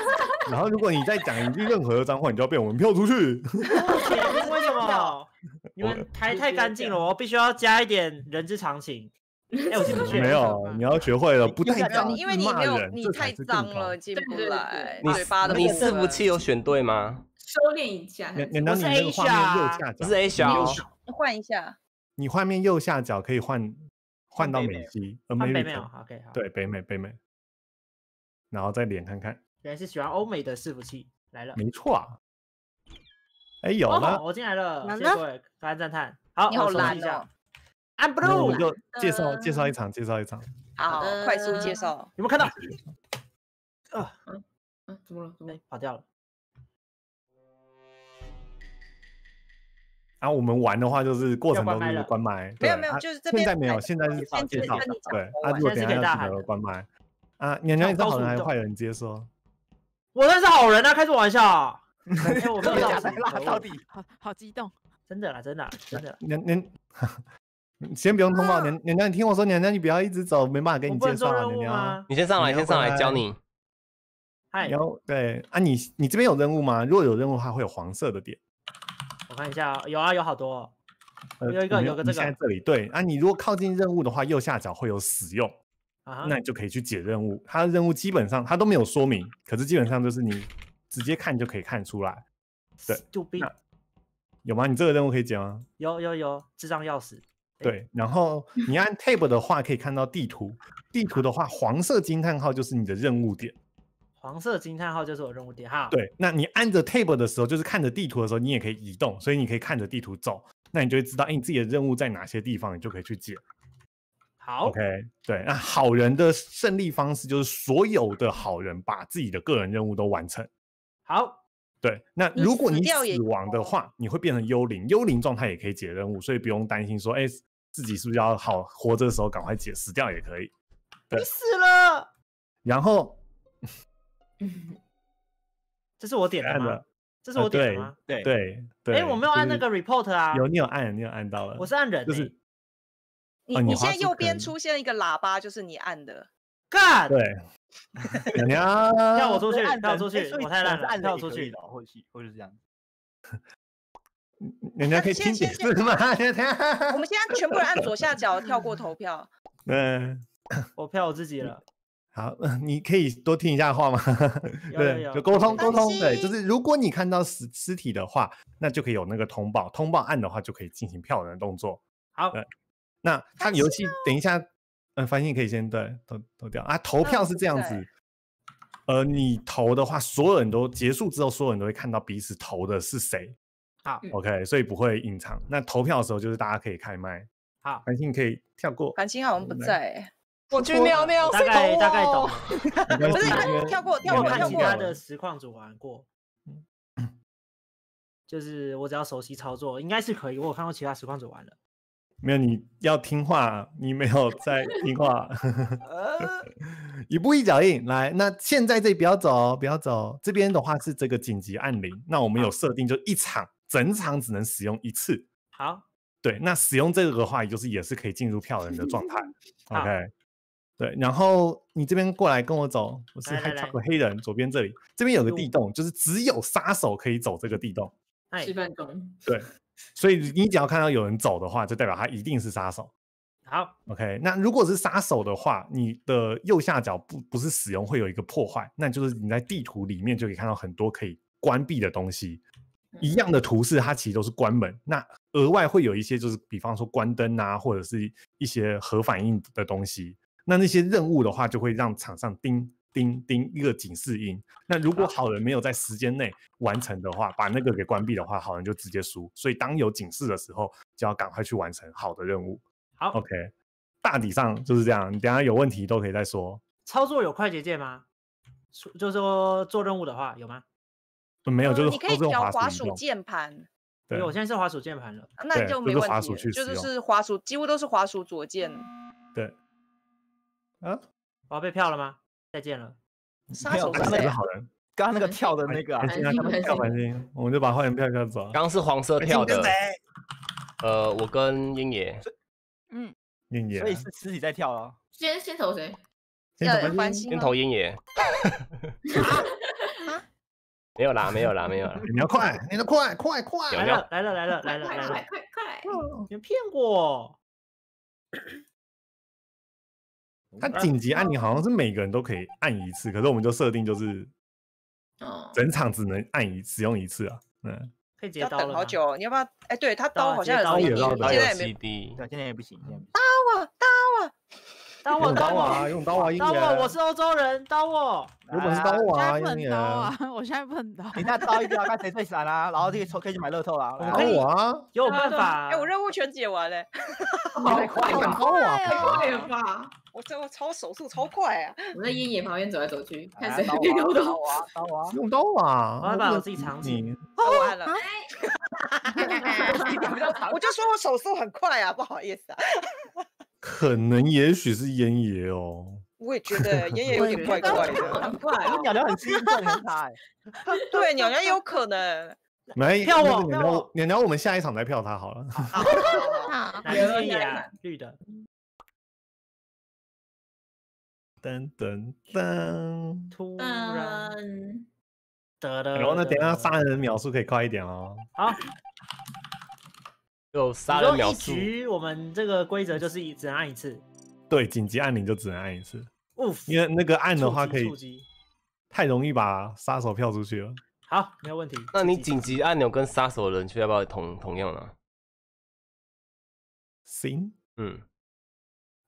然后如果你再讲一句任何的脏话，你就要被我们票出去。为什么？你们台太干净了，我必须要加一点人之常情。哎，我。没有，你要学会了，不又在讲带脏因为你骂没有，你太脏了，进不来，你嘴巴的你伺服器有选对吗？收敛一下才娘娘是。娘，你那个画面右下角不是 A 小，换一下。你画面右下角可以换换到美美肌，呃，美美北美哦，OK 好。对，北美北美，然后再连看看，原来是喜欢欧美的伺服器来了。没错啊。哎，有哦了，我进来了，谢谢各位，感恩赞叹。好，你好我熟悉懒哦一下。I'm 那我就介绍介绍一场，介绍一场。好，快速介绍。有没有看到？啊，怎么了？怎么跑掉了。然后我们玩的话，就是过程都是要关麦没有没有就是这边现在没有，开现在是先介绍跟你，讲对啊，如果等一下要记得关麦啊，娘娘你是好人还是坏人？直接说。我那是好人啊，开什么玩笑？哎，我没有假的死可恶啦到底好好激动。真的啦，真的，真的。娘娘你 先不用通报，娘娘娘，你听我说，娘娘你不要一直走，没办法给你介绍啊，娘娘。你先上来，你先上来教你。嗨，然后对啊，你你这边有任务吗？如果有任务的话，会有黄色的点。我看一下啊，有啊，有好多有一个有个这个你现在这里对啊，你如果靠近任务的话，右下角会有使用，啊那你就可以去解任务。它的任务基本上它都没有说明，可是基本上就是你直接看就可以看出来。对有吗？你这个任务可以解吗？有有有，智障钥匙。对，然后 你按 Tab 的话，可以看到地图。地图的话，黄色惊叹号就是你的任务点。黄色惊叹号就是我任务点哈。，对，那你按着 Tab 的时候，就是看着地图的时候，你也可以移动，所以你可以看着地图走，那你就会知道，哎，你自己的任务在哪些地方，你就可以去解。好 OK，对，那好人的胜利方式就是所有的好人把自己的个人任务都完成。好，对，那如果你死亡的话，你会变成幽灵，幽灵状态也可以解任务，所以不用担心说，哎，自己是不是要好活着的时候赶快解，死掉也可以。对你死了，然后 这是我点的吗按了？这是我点的吗？对，对对，哎，我没有按那个就是 report 啊。有你有按，你有按到了，我是按人就是欸你哦你你现在右边出现一个喇叭，就是你按的。干，对，娘娘跳我出去，跳出去我太烂了，是按跳出去或许或许是这样。人家可以听先先解释吗？我们现在全部人按左下角跳过投票。嗯，我票我自己了。好，你可以多听一下话吗？对，有有就沟通沟通。对，就是如果你看到尸尸体的话，那就可以有那个通报，通报按的话就可以进行票人的动作。好，对那它游戏等一下，嗯，繁星可以先对投投掉啊。投票嗯是这样子，呃，你投的话，所有人都结束之后，所有人都会看到彼此投的是谁。好，OK，所以不会隐藏。那投票的时候，就是大家可以开麦。好，繁星可以跳过，繁星好像不来在欸，我去尿尿，大概大概懂。不是跳过跳我看过跳过其他的实况组玩过，就是我只要熟悉操作，应该是可以。我有看过其他实况组玩的。没有，你要听话，你没有在听话，呃 一步一脚印来。那现在这里不要走哦，不要走。这边的话是这个紧急按铃，那我们有设定，就一场整场只能使用一次。好，对，那使用这个的话，也就是也是可以进入票人的状态。OK，对，然后你这边过来跟我走，我是来来来还跳个黑人，左边这里，这边有个地洞，就是只有杀手可以走这个地洞。哎示，范中。对，所以你只要看到有人走的话，就代表他一定是杀手。好，OK，那如果是杀手的话，你的右下角不不是使用会有一个破坏，那就是你在地图里面就可以看到很多可以关闭的东西。一样的图示，它其实都是关门。那额外会有一些，就是比方说关灯啊，或者是一些核反应的东西。那那些任务的话，就会让场上叮叮叮一个警示音。那如果好人没有在时间内完成的话，把那个给关闭的话，好人就直接输。所以当有警示的时候，就要赶快去完成好的任务。好，OK，大体上就是这样。你等下有问题都可以再说。操作有快捷键吗？说就是说做任务的话有吗？呃没有，呃就是你可以调滑滑鼠。键盘，因对我现在是滑鼠键盘了。那就是你就没问滑鼠去，题就是是滑鼠，几乎都是滑鼠左键。对。啊，我要被票了吗？再见了。杀没有刚手是谁啊？是好人。刚刚那个跳的那个刚刚跳繁星，我们就把坏人票票走啊。刚刚是黄色繁跳的呃，我跟鹰爷，嗯，念念啊，所以是尸体在跳啊。先先投谁？要先投鹰爷。没有啦，没有啦，没有啦。你要快，你要快，快快！来了来了来了来了来了快快！快快！你们骗我！他紧急按钮好像是每个人都可以按一次，可是我们就设定就是哦，整场只能按一使用一次啊。嗯，可以直接要刀了吗？等好久哦，你要不要？哎，对他刀好像有要刀它有现在也没 CD，对，现在也不行，现在不行。刀啊刀啊！刀我用刀我用刀啊，鹰刀眼我！我是欧洲人，刀我！有本事刀我啊，鹰现在不能！刀啊！我现在不能刀。等一下刀一定要看谁最闪啊，然后可以抽可以去买乐透啊刀我啊！有办法。哎，我任务全解完了，太 快了，刀啊！太快了吧！我这我超手速超快啊！我在鹰眼旁边走来走去，看来谁刀我啊，刀啊，刀我啊。用刀啊！我要把我自己藏起你哦我按了，我就说我手速很快啊，不好意思啊，可能也许是烟爷哦。我也觉得妍妍有点怪怪的。很快哦，可是鸟鸟很适应，这很差哎。对，鸟鸟有可能。没 票那个鸟鸟鸟鸟，我们下一场再票他好了。好，好，哪有个是啊？绿的，噔噔噔，突然。然后呢，等一下杀人的秒数可以快一点哦。好，就杀人秒数，局我们这个规则就是一只能按一次。对，紧急按铃就只能按一次，呜，因为那个按的话可以太容易把杀手票出去了。好，没有问题。那你紧急按钮跟杀手的人去要不要同同样呢？行，嗯，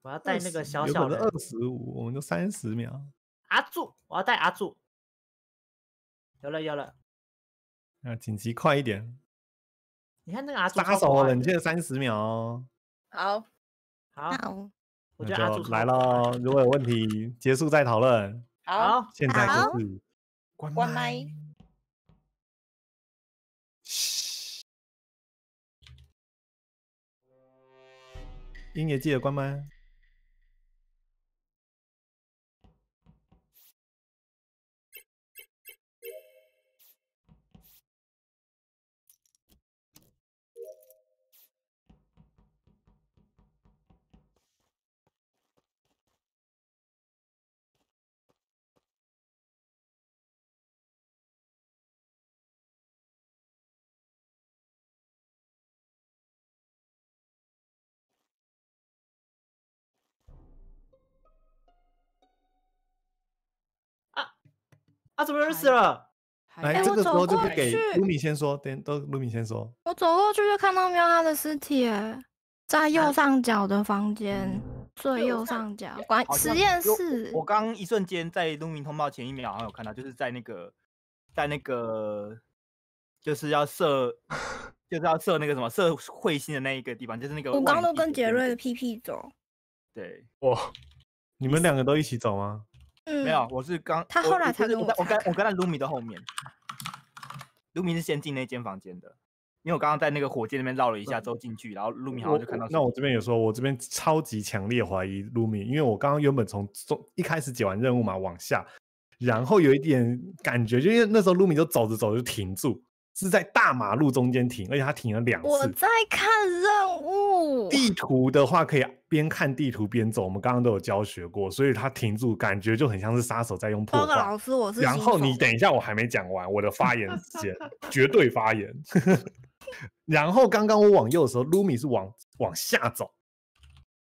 我要带那个小有小的二十五，我们就三十秒。阿柱，我要带阿柱。有了有了，那紧急快一点，你看那个阿朱杀手冷却三十秒哦。好，好，我那觉得阿来可爱的喽，如果有问题，结束再讨论。好，现在好就是关关麦。音也记得关麦。啊，怎么有人死了？来，哎我这个时候走过就不给去卢米先说，等都卢米先说。我走过去就看到喵他的尸体耶，在右上角的房间，最右上角，管实验室。我刚刚一瞬间在录明通报前一秒好像有看到，就是在那个在那个就是要射 就是要射那个什么射彗星的那一个地方，就是那个我刚刚都跟杰瑞的屁屁走，对，哇，你们两个都一起走吗？嗯，没有，我是刚他后来才跟我就我跟我跟在卢米的后面，卢米是先进那间房间的，因为我刚刚在那个火箭那边绕了一下之后进去，然后卢米好像就看到那我这边也说，我这边超级强烈怀疑卢米，因为我刚刚原本从中一开始解完任务嘛往下，然后有一点感觉，就因为那时候卢米就走着走着就停住，是在大马路中间停，而且他停了两次。我在看任务。地图的话可以边看地图边走，我们刚刚都有教学过，所以他停住，感觉就很像是杀手在用破坏报告老。师，我是然后你等一下，我还没讲完我的发言时间，绝对发言。然后刚刚我往右的时候，卢米是往往下走，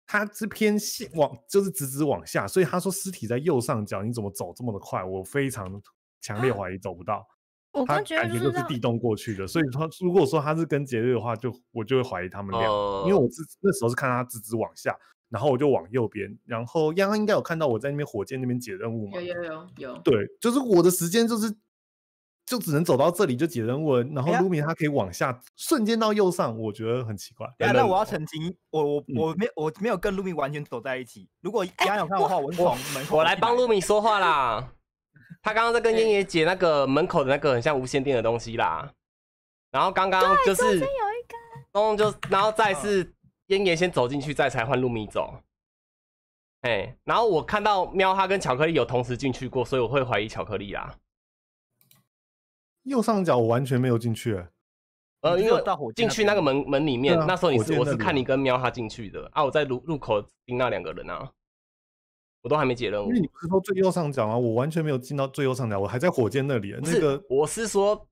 他是偏下往就是直直往下，所以他说尸体在右上角，你怎么走这么的快？我非常强烈怀疑走不到。他我感觉瑞就是是地洞过去的，所以说如果说他是跟杰瑞的话，就我就会怀疑他们俩，因为哦我是那时候是看他直直往下，然后我就往右边，然后央央应该有看到我在那边火箭那边解任务嘛有，有有有，对，就是我的时间就是就只能走到这里就解任务了，然后卢米他可以往下瞬间到右上，我觉得很奇怪。那原本那我要澄清，我我嗯我没有我没有跟卢米完全走在一起。如果央央有看我的话，我是从门口我来进帮露米说话啦。他刚刚在跟燕爷解那个门口的那个很像无线电的东西啦。然后刚刚就是中间有一个。东就，然后再是燕爷先走进去，再才换露米走。哎，然后我看到喵哈跟巧克力有同时进去过，所以我会怀疑巧克力啦。右上角我完全没有进去、欸，呃，因为进去那个门门里面，啊那时候你是我是看你跟喵哈进去的。啊，我在入入口盯那两个人啊，我都还没解任务因为。你不是说最右上角吗？我完全没有进到最右上角，我还在火箭那里。不是，那个我是说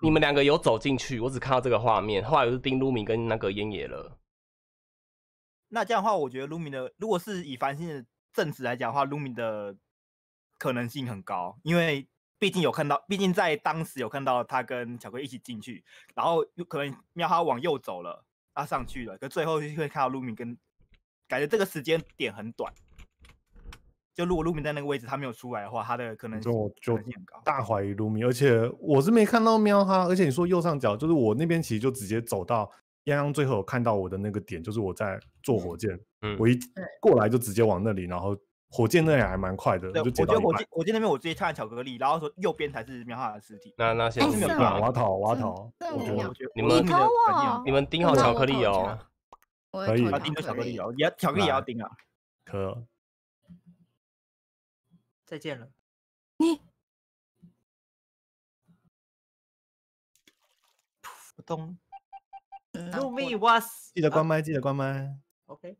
你们两个有走进去，我只看到这个画面，后来我是盯卢米跟那个烟野了。那这样的话，我觉得卢米的如果是以繁星的证实来讲的话，卢米的可能性很高，因为毕竟有看到，毕竟在当时有看到他跟巧克力一起进去，然后有可能喵哈往右走了，他上去了，可最后就会看到卢米跟，感觉这个时间点很短。就如果卢米在那个位置他没有出来的话，他的可能性就就很高。大怀疑卢米，而且我是没看到喵哈，而且你说右上角，就是我那边其实就直接走到泱泱最后有看到我的那个点，就是我在坐火箭，嗯我一过来就直接往那里，然后火箭那里还蛮快的，我就我觉得火箭火箭那边我直接看到巧克力，然后说右边才是喵哈的尸体。那那先哎是是对啊，我哦要逃，我觉得我觉得你们你你们盯好巧克力哦。我可以要盯着巧克力力。哦，也要巧克力也要盯啊。可再见了。你咚。嗯露蜜 was 记得关麦，记得关麦。OK。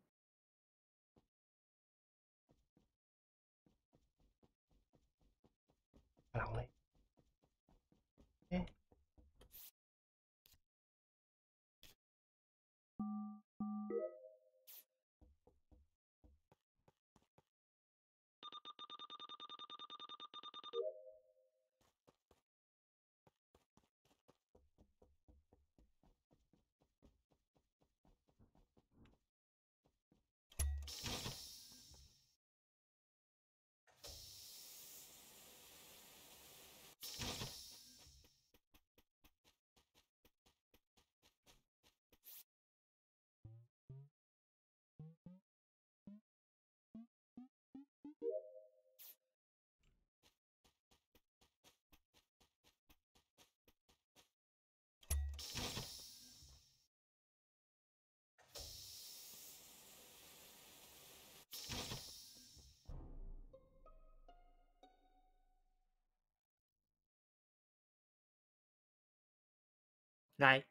来，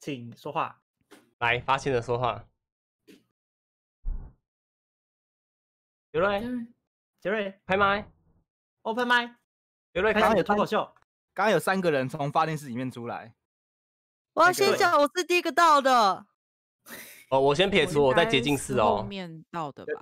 请说话。来，发现的说话。刘瑞，杰瑞开麦，，Open 麦，刘瑞开刚刚有脱口秀。刚刚有三个人从发电室里面出来，我要先讲，我是第一个到的。哦，我先撇除，我在应该洁净室哦。后面到的吧？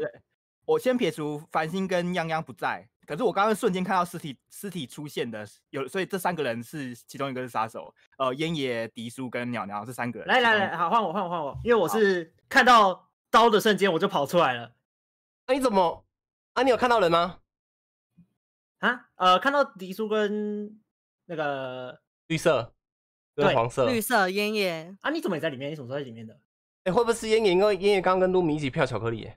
我先撇除繁星跟泱泱不在，可是我刚刚瞬间看到尸体尸体出现的有，所以这三个人是其中一个是杀手，呃，烟野、迪叔跟鸟鸟是三个人。来来来，好，换我换我换我，因为我是看到刀的瞬间我就跑出来了那、你怎么？啊，你有看到人吗？啊，呃，看到迪叔跟那个绿色跟对黄色。绿色烟野，啊，你怎么也在里面？你什么时候在里面的？哎、会不会是烟野？因为烟野刚跟露米一起票巧克力耶。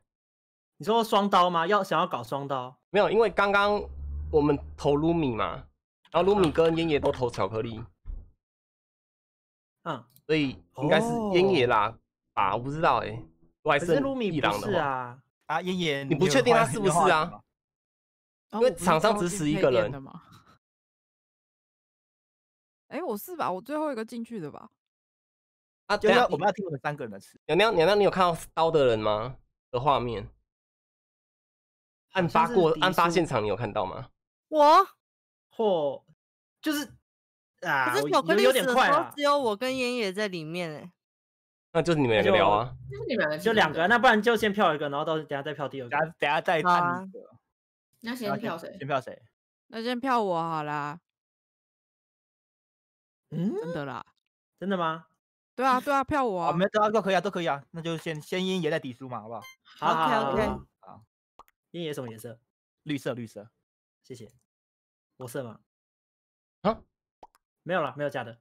你说双刀吗？要想要搞双刀？没有，因为刚刚我们投卢米嘛，然后卢米跟烟野都投巧克力，嗯，所以应该是烟野啦啊？我不知道哎、我还可是剩卢米不一郎的，是啊，啊，烟野，你不有确定他是不是啊因因为场上只死一个人吗？哎，我是吧？我最后一个进去的吧？啊，就是我们要听我们三个人的词。娘娘娘娘，你有看到刀的人吗？的画面？案发过案发现场，你有看到吗？我或就是啊，可是我巧克力死有有点的时候快啊，只有我跟烟野在里面哎、那就是你们两个聊啊。就是你们两个就两个，那不然就先票一个，然后到等下再票第二个等。下等下再好啊按一个，那先票谁？先票谁？那先票我好啦，嗯，真的啦。真的吗？对啊，对啊，票我啊，啊。没有都都可以啊，都可以啊，那就先先烟野再迪叔嘛，好不好？好 OK，OK 好好烟野什么颜色？绿色绿色，谢谢。我色盲啊？没有了，没有假的，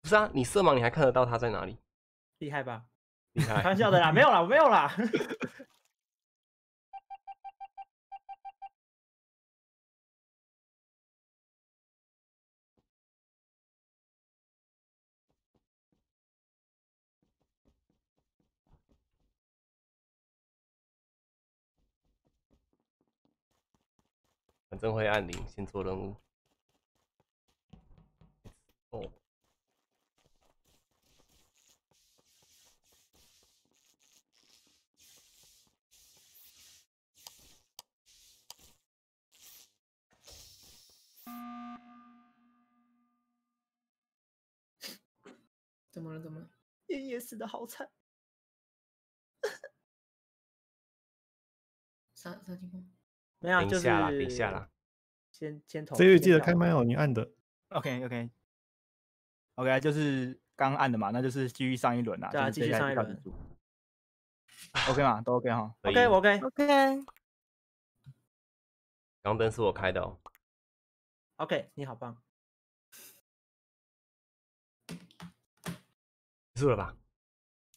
不是啊，你色盲你还看得到他在哪里？厉害吧？厉害开！玩笑的啦，没有啦，没有啦。反正会按铃，先做任务。哦，怎么了？怎么了？爷爷死的好惨。啥啥情况？没有啊，就是等一下啦，等一下啦。先先投。这月记得开麦哦，你按的。OK OK OK，就是刚按的嘛，那就是继续上一轮啦，对啊继续上一轮 OK 嘛，都 OK 哈。OK OK OK，刚灯是我开的哦。OK，你好棒。结束了吧？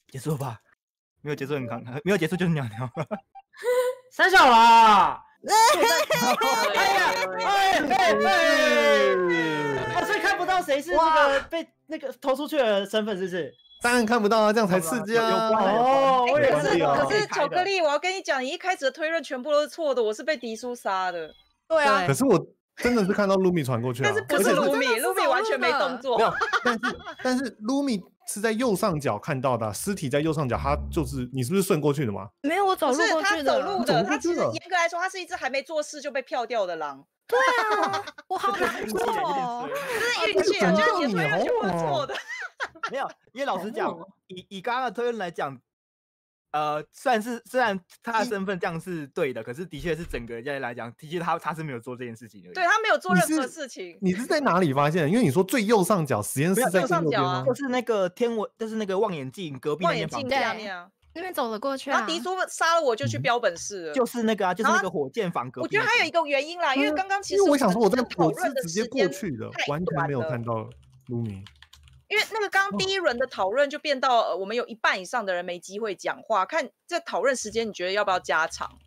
结束了吧？没有结束很康，没有结束就是鸟鸟。三小啦！哎呀，哎哎哎！哦，所以看不到谁是那个被那个投出去的身份，是不是？当然看不到啊，这样才刺激啊！哦，可是可是巧克力，我要跟你讲，你一开始的推论全部都是错的，我是被迪叔杀的。对啊可是我真的是看到卢米传过去啊，但是不是卢米，真的是卢米走完全没动作没。有，但是 但是卢米是在右上角看到的啊，尸体在右上角，他就是你是不是顺过去的吗？没有，我走路他过去的。走路的，他其实严格来说，他是一只还没做事就被票掉的狼，对啊，我好难过。哦这是运气啊，怎就是么样你的推论全部是哦错的。没有，因为老实讲哦，以以刚刚的推论来讲，呃，虽然是虽然他的身份这样是对的，可是的确是整个人家来讲，的确他他是没有做这件事情的。对他没有做任何事情，你是在哪里发现的？因为你说最右上角实验室在右上角啊？就是那个天文，就是那个望远镜隔壁那望远镜下面啊。那边走了过去啊然后。迪叔杀了我就去嗯标本室了。就是那个啊，就是那个火箭房隔壁。我觉得还有一个原因啦，因为刚刚其实我想说我在们讨我是论的直接过去的，完全没有看到卢米。因为那个刚刚第一轮的讨论就变到，呃我们有一半以上的人没机会讲话。看这讨论时间，你觉得要不要加长？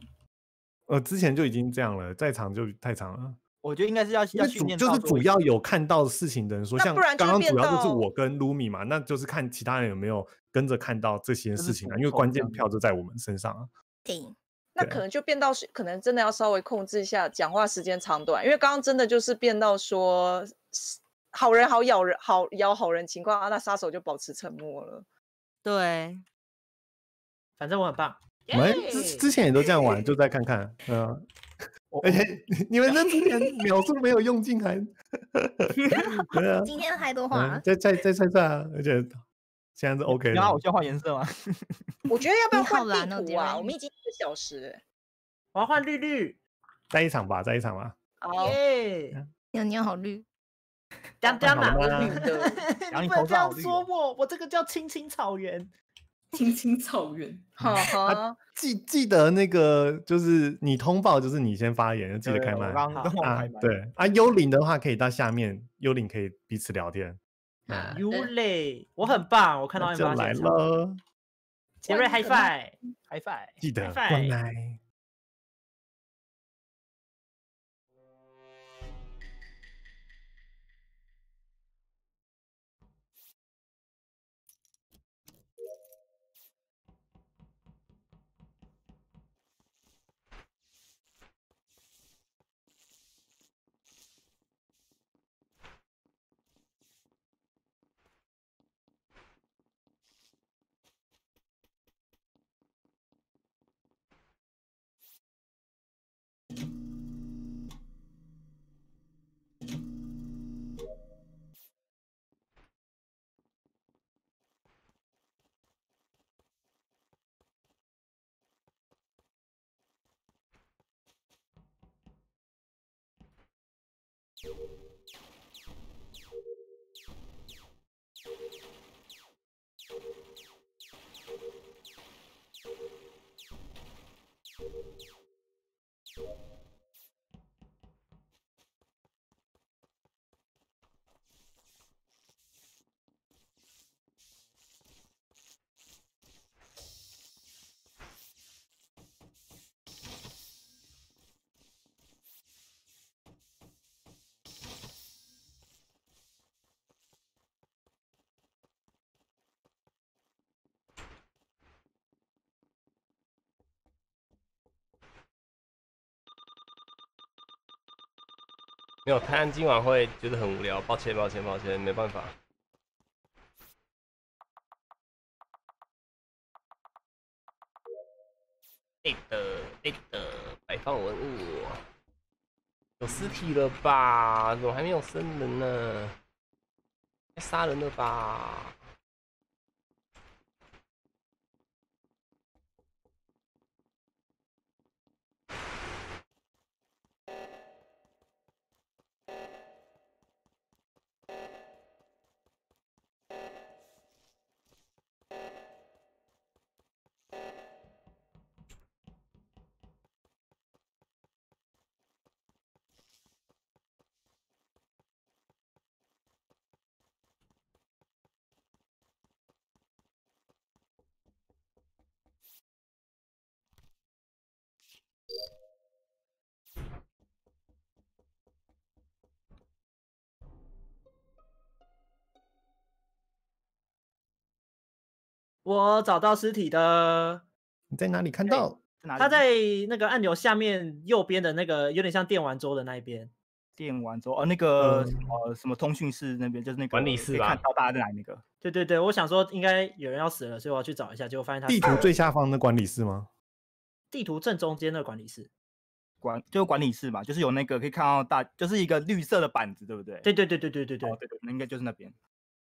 呃，之前就已经这样了，在场就太长了。我觉得应该是要要训主就是主要有看到事情的人说，像不然就刚刚变主要就是我跟卢米嘛，那就是看其他人有没有跟着看到这些事情啊，因为关键票就在我们身上啊。对，对啊那可能就变到是，可能真的要稍微控制一下讲话时间长短，因为刚刚真的就是变到说，是好人好咬人，好咬好人情况啊，那杀手就保持沉默了。对，反正我很棒。我们之之前也都这样玩，就再看看，嗯、而且你们这之前秒数没有用尽还，对啊，今天太多话嗯，再。再再再猜猜啊，而且现在是 OK 的然后我，需要换颜色吗？我觉得要不要换地图啊？我们已经一个小时了。我要换绿绿。再一场吧，再一场吧。好，耶！牛牛好绿，江江哪？好吗绿的，你你不能这样说我，我这个叫青青草原。青青草原，哈哈，记记得那个就是你通报，就是你先发言，记得开麦刚好啊。对啊，幽灵的话可以到下面，幽灵可以彼此聊天。啊有嘞，我很棒，我看到你就来。了，杰瑞哇 high 你怎么 five。，high five。记得麦。没有泰安今晚会觉得很无聊，抱歉抱歉抱歉，没办法。对的对的，摆放文物，有尸体了吧？怎么还没有生人呢？该杀人了吧？我找到尸体的，你在哪里看到？他在那个按钮下面右边的那个有点像电玩桌的那一边。电完之后，哦，那个嗯什么什么通讯室那边，就是那个管理室吧看吧到大家在哪那个。对对对，我想说应该有人要死了，所以我要去找一下，结果发现他地图最下方的管理室吗？地图正中间的管理室。管就是管理室嘛，就是有那个可以看到大，就是一个绿色的板子，对不对？对对对对对对对哦，对对，那应该就是那边。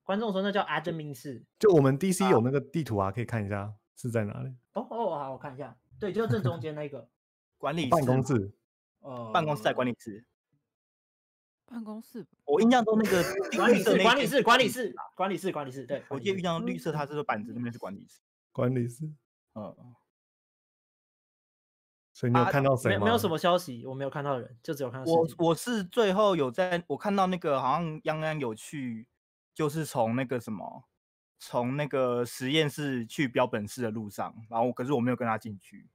观众说那叫 admin 室。就我们 DC 有那个地图啊，可以看一下是在哪里。哦哦，好，我看一下，对，就正中间那个。管理办公室，哦，办公室在管理室。办公室我印象中那个 管理室，管理室，管理室，管理室，管理室，对，我管理室记得印象中绿色它是个板子，那边是管理室。管理室。嗯，所以你有啊看到谁吗？没没有什么消息，我没有看到人，就只有看到我我是最后有在我看到那个好像泱泱有去，就是从那个什么，从那个实验室去标本室的路上，然后可是我没有跟他进去。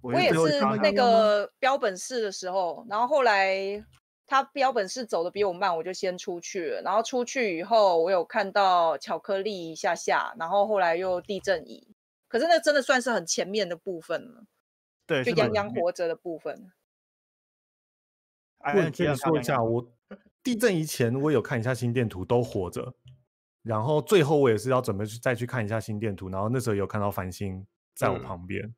我我也是那个标本室的时候，然后后来他标本室走的比我慢，我就先出去了。然后出去以后，我有看到巧克力一下下，然后后来又地震仪。可是那真的算是很前面的部分了，对，就洋洋活着的部分。哎我可以其他说一下，我地震以前我有看一下心电图，都活着。然后最后我也是要准备去再去看一下心电图，然后那时候有看到繁星在我嗯旁边。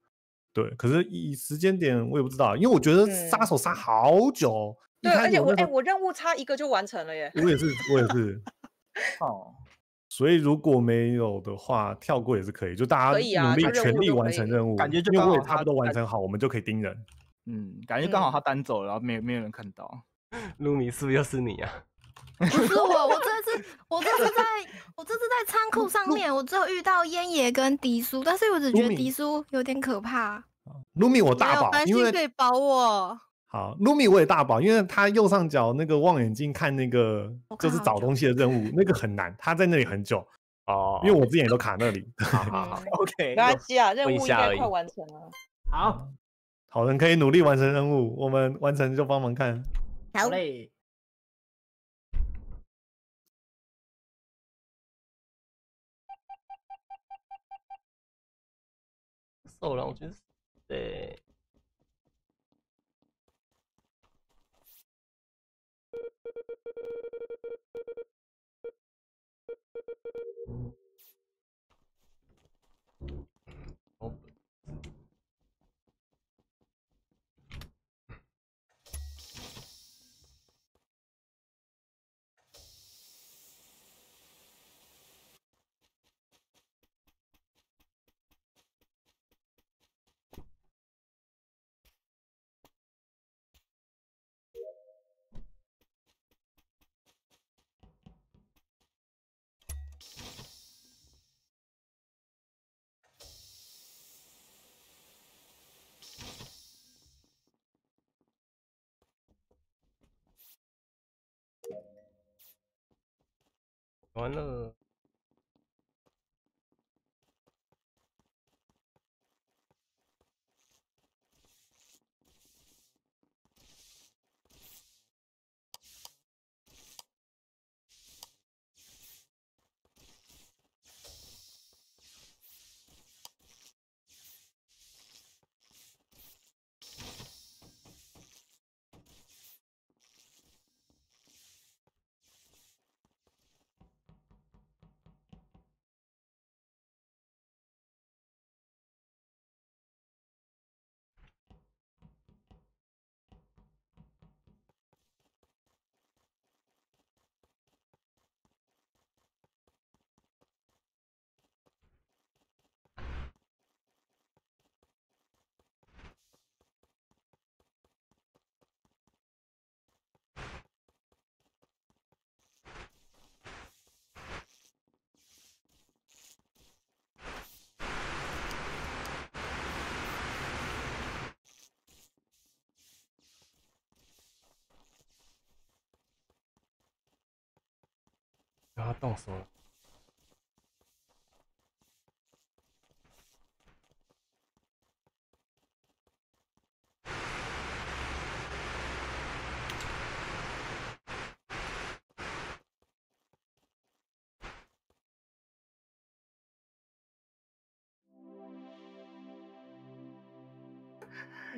对，可是以时间点我也不知道，因为我觉得杀嗯手杀好久。一对，而且我哎、我任务差一个就完成了耶。我也是，我也是。哦，所以如果没有的话，跳过也是可以，就大可以家努力啊全力完成任务，感觉就因为他差不多完成好，我们就可以盯人。嗯，感觉刚好嗯他单走了，然后没有没有人看到。露米是不是又是你啊？不是我，我这次我这次在我这次在仓库上面，我只有遇到烟爷跟迪叔，但是我只觉得迪叔有点可怕。露米我大宝，因为可以保我。好，露米我也大宝，因为他右上角那个望远镜看那个就是找东西的任务，那个很难，他在那里很久，哦，因为我之前也都卡那里。好好好，嗯 OK，没关系啊，任务应该快完成了。好，好人可以努力完成任务，我们完成就帮忙看。好嘞。受了，我觉得是对。完了，然后他动手了。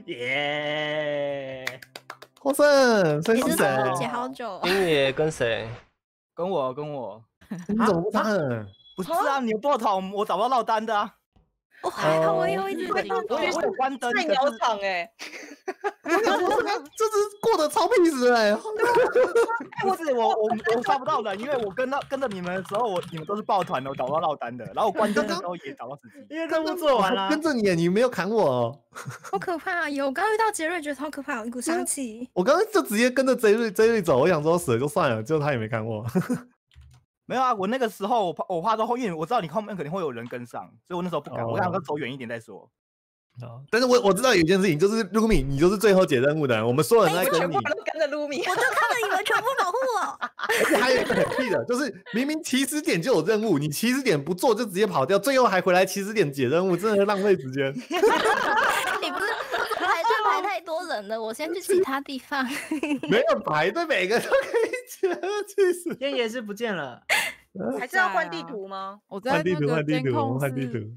耶！获胜，所以是也是谁？等解好久哦。星爷跟谁？跟我跟我，你怎么不他很？不是啊，你不爆头，我找不到落单的啊。我还好，我哦有一直在我有关灯，菜鸟可是场哎，我想说 这个这是过得超屁事哎！不是我我我刷不到的，因为我跟到跟着你们的时候，我你们都是抱团的，我找不到落单的。然后我关灯的时候也找到自己。因为 任务做完了，跟着你，你没有砍我哦。好可怕啊！有，我刚刚遇到杰瑞，觉得超可怕，有一股杀气。我刚刚就直接跟着杰瑞杰瑞走，我想说死了就算了，结果他也没砍我。没有啊，我那个时候我怕我怕到后，因为我知道你后面肯定会有人跟上，所以我那时候不敢，我想哦说走远一点再说。但是我我知道有一件事情，就是 Rumi，你就是最后解任务的人，我们所有人都在跟你全部。人都跟着卢米，我就看着你们全部保护我，而且还有一个很屁的，就是明明起始点就有任务，你起始点不做就直接跑掉，最后还回来起始点解任务，真的是浪费时间。你不是排队排太多人了，我先去其他地方。没有排队，每个都可以解，其实。天爷是不见了，还是要换地图吗？我在换地图，那个换地图，换地室图。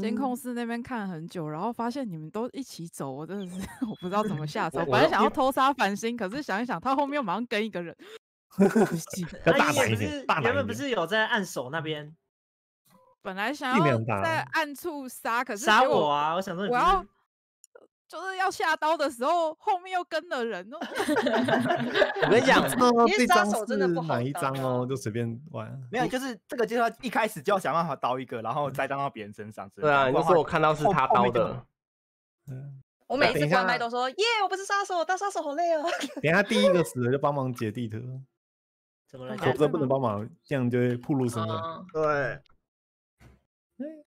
监控室那边看很久，然后发现你们都一起走，我真的是我不知道怎么下手。我本来想要偷杀繁星，可是想一想，他后面又马上跟一个人，不行。要那大胆一点，天爷不是大胆原本不。是有在暗手那边本来想要在暗处杀，可是杀我啊？我想说我要就是要下刀的时候，后面又跟了人哦。我跟你讲，知道因为杀这张手真的不好哪一张哦，啊就随便玩。没有，就是这个阶段一开始就要想办法刀一个，然后再刀到别人身上。对啊，那时候我看到是他刀的，嗯 我每一次关麦都说耶，我不是杀手，当杀手好累哦。等一下第一个死了就帮忙解地图，怎么了？否则不能帮忙，这样就会暴露身份。嗯，对，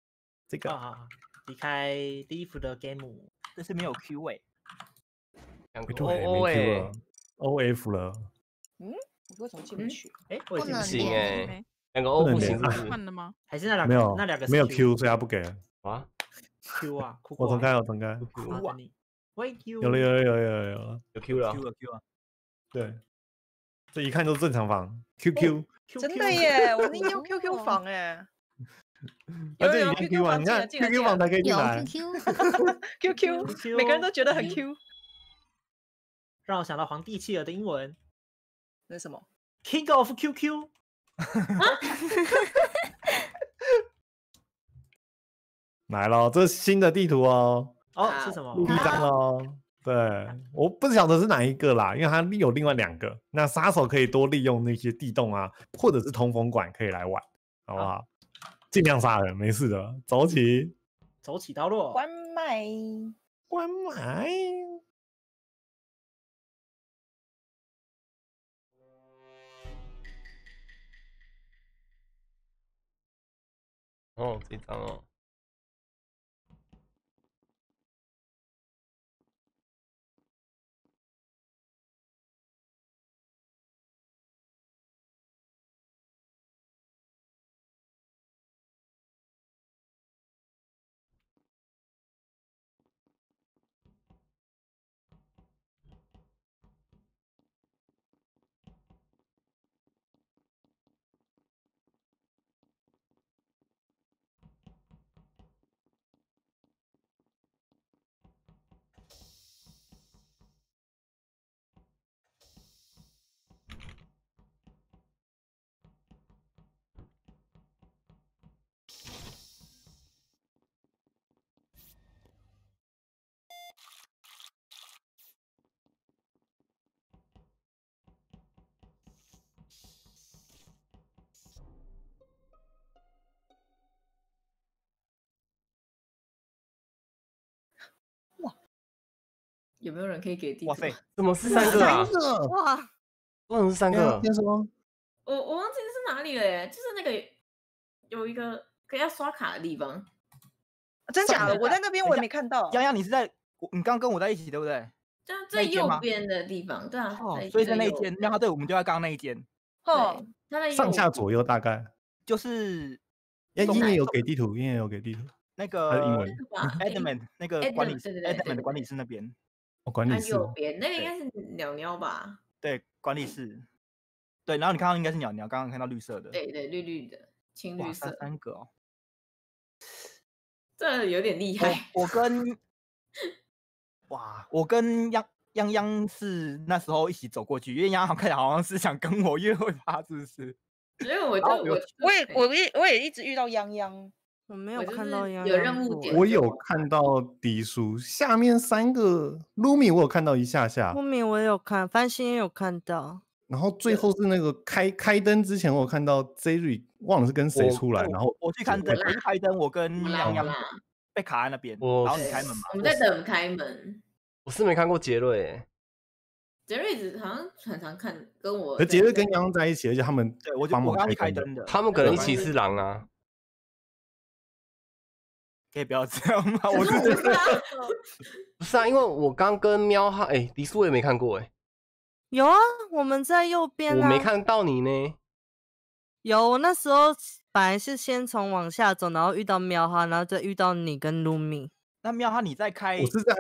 这个啊，离开 Live 的 game，这是没有 Q 位，两个对 O O 没 Q 哎，，O F 了，我为什么进不去？哎，我也不能进不去行连哎，两个 O 不行是不是？换了吗？还是那两没有那两个没有 Q，所以他不给了。啊，Q 啊，酷 我重开，啊，我重开，好等你喂 Q，有了有了有了有了有了，有 Q 了 Q，了 Q 了。对，这一看就是正常房，QQ，Q 真的耶，我那用 QQ 房哎 有有你 QQ QQ 房，你看 QQ 进了房才可以进有来，QQ，，QQ，每个人都觉得很 Q。让我想到皇帝企鹅的英文那是什么？King of QQ，来了，这是新的地图哦，哦是什么？第一张哦。对，我不晓得是哪一个啦，因为它有另外两个。那杀手可以多利用那些地洞啊，或者是通风管可以来玩，好不好？尽量杀人，没事的。走起，走起刀落，关麦。关麦。哦，这张哦，有没有人可以给地图？哇塞，怎么是三个啊？个，哇，为什么是三个？先说，我我忘记是哪里了耶，就是那个有一个可以要刷卡的地方，真假的？我在那边我也没看到。洋洋，你是在我你刚跟我在一起对不对？就最右边的地方，对啊，哦，所以在那一间，那他对我们就在刚刚那一间，哦对，，它在上下左右大概。就是哎，中英文有给地图，英文有给地图，那个英个文那个吧诶 Edmund 那个管理室对对对对，Edmund 对管理室那边，哦，管理室右边那个应该是鸟鸟吧？对，管理室，对，然后你看到应该是鸟鸟，刚刚看到绿色的，对对，绿绿的，青哇，绿三色，三个哦，这有点厉害。我我跟，哇，我跟央央央是那时候一起走过去，因为央央看起来好像是想跟我约会吧，是不是？因为我就我我也我也我也一直遇到泱泱，我没有看到泱有任务点我有看到迪叔下面三个 Lumi，我有看到一下下露米我也有看，翻新也有看到。然后最后是那个开开灯之前，我有看到 Jerry 忘了是跟谁出来，然后我去看灯，我去开灯，我跟我啦泱泱我啦被卡在那边，然后你开门嘛我。们在等开门。我是没看过杰瑞、欸，杰瑞子好像很常看，跟我可杰瑞跟杨洋在一起，而且他们对，我就帮忙开灯的，他们可能一起是狼啊。可以不要这样吗？我可是是我 不是啊，因为我刚跟喵哈，哎、迪斯我也没看过、欸，有啊，我们在右边啊。我没看到你呢。有，我那时候本来是先从往下走，然后遇到喵哈，然后再遇到你跟 Lumi。那喵哈你在开我是在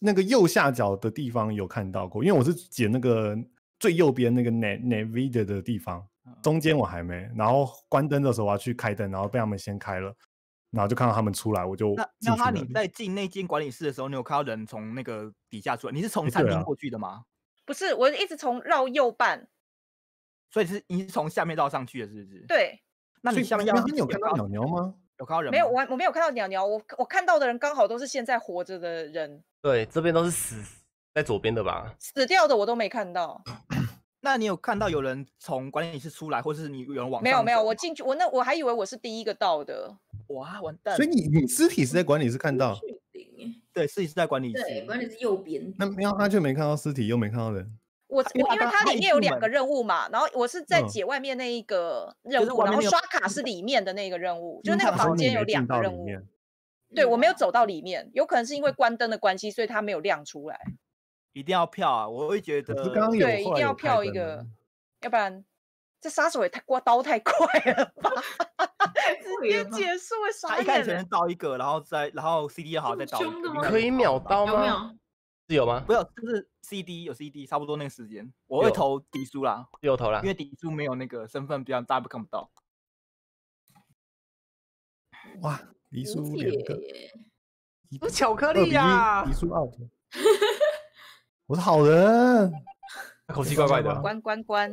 那个右下角的地方有看到过，因为我是捡那个最右边那个 Nav Nvidia 的地方，中间我还没。然后关灯的时候我要去开灯，然后被他们先开了，然后就看到他们出来，我就那那里在进那间管理室的时候，你有看到人从那个底下出来？你是从餐厅过去的吗？不是我一直从绕右半，所以是你是从下面绕上去的，是不是？。对，那你下面要喵哈你有看到鸟鸟吗？有看到人吗？没有我我没有看到鸟鸟，我我看到的人刚好都是现在活着的人，对，这边都是死在左边的吧？死掉的我都没看到。那你有看到有人从管理室出来，或是你有人往没有没有，我进去我那我还以为我是第一个到的，哇完蛋！所以你你尸体是在管理室看到，对，尸体是在管理对，室。管理室右边。那没有他就没看到尸体，又没看到人。我因为他刚我因为它他里面有两个任务嘛，然后我是在嗯解外面那一个任务，然后刷卡是里面的那个任务，就是那个房间有两个任务。对我没有嗯走到里面，有可能是因为关灯的关系，所以它没有亮出来。一定要票啊！我会觉得可是刚刚有对，一定要票一个，要不然这杀手也太刮刀太快了吧！直接结束了，傻他一开始先眼了。到一个，然后再然后 CD 好再这到一个，么凶的吗可以秒刀吗？有没有？是有吗？不是，就是 CD 有 CD，差不多那个时间，我会投迪叔啦，有投啦因。为迪叔没有那个身份，比较大家看不到。哇，迪叔无两个，不是巧克力呀、一，黎叔 out。我是好人，口气怪怪的。关关关，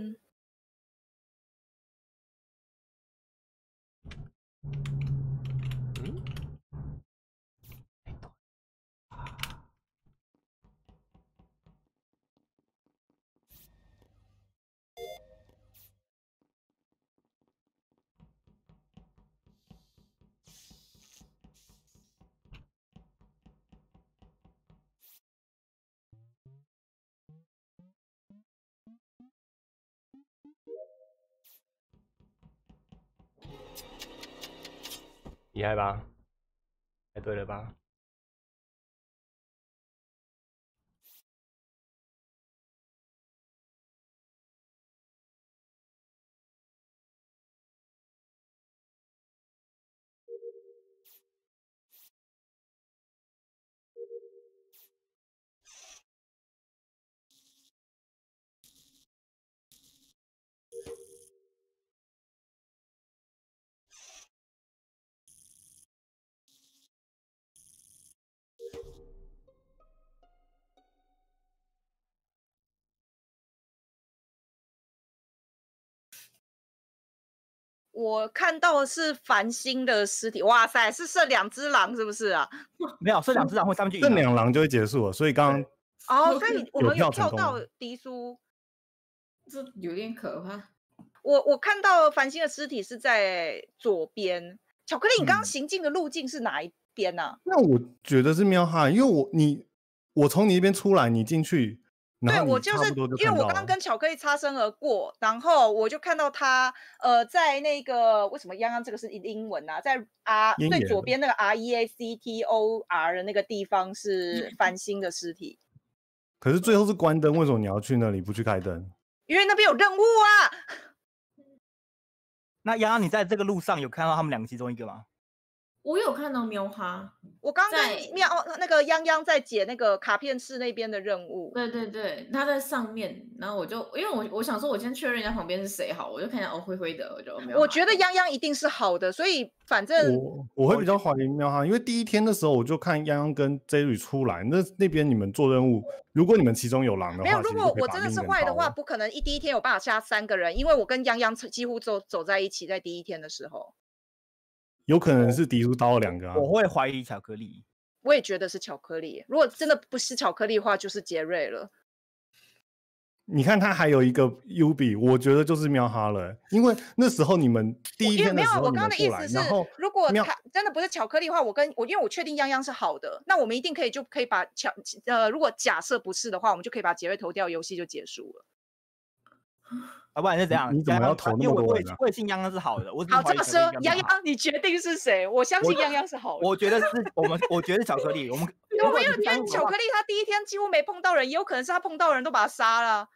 厉害吧？猜对了吧？我看到的是繁星的尸体，哇塞，是射两只狼是不是啊？没有，剩两只狼会上去赢这啊。两狼就会结束了。所以刚刚哦，所以我们有跳到迪叔。这有点可怕。我我看到繁星的尸体是在左边。巧克力，你刚刚嗯行进的路径是哪一边呢、那我觉得是喵哈，因为我你我从你那边出来，你进去，然对我就是因为我刚刚跟巧克力擦身而过，然后我就看到他呃在那个为什么刚刚这个是英文啊，在 R 最左边那个 R E A C T O R 的那个地方是 繁星的尸体，可是最后是关灯，为什么你要去那里不去开灯？因为那边有任务啊。那丫丫，你在这个路上有看到他们两个其中一个吗？我有看到喵哈，我刚跟在喵那个泱泱在解那个卡片室那边的任务。对对对，他在上面，然后我就因为我我想说，我先确认一下旁边是谁好，我就看一下哦，灰灰的，我就没有。我觉得泱泱一定是好的，所以反正我我会比较怀疑喵哈，因为第一天的时候我就看泱泱跟 Jerry 出来，那那边你们做任务，如果你们其中有狼的话，没有。如果我真的是坏的话，不可能一第一天有办法杀三个人，因为我跟泱泱几乎走走在一起，在第一天的时候，有可能是迪叔刀了两个啊。我会怀疑巧克力。我也觉得是巧克力。如果真的不是巧克力的话，就是杰瑞了。你看他还有一个 U B，我觉得就是喵哈了欸，因为那时候你们第一天的时候我刚刚你们过来，的意思是然后，如果他真的不是巧克力的话，我跟我因为我确定泱泱是好的，那我们一定可以就可以把巧呃，如果假设不是的话，我们就可以把杰瑞投掉，游戏就结束了。要不然是怎样？你怎么要投那因为我我也么多人啊我也信泱泱是好的，我好，这么说，泱克力比较好泱，你决定是谁？我相信我泱泱是好的。我觉得是我们，我觉得是巧克力。我们 我们因为因如果你相信的话为巧克力他第一天几乎没碰到人，也有可能是他碰到人都把他杀了。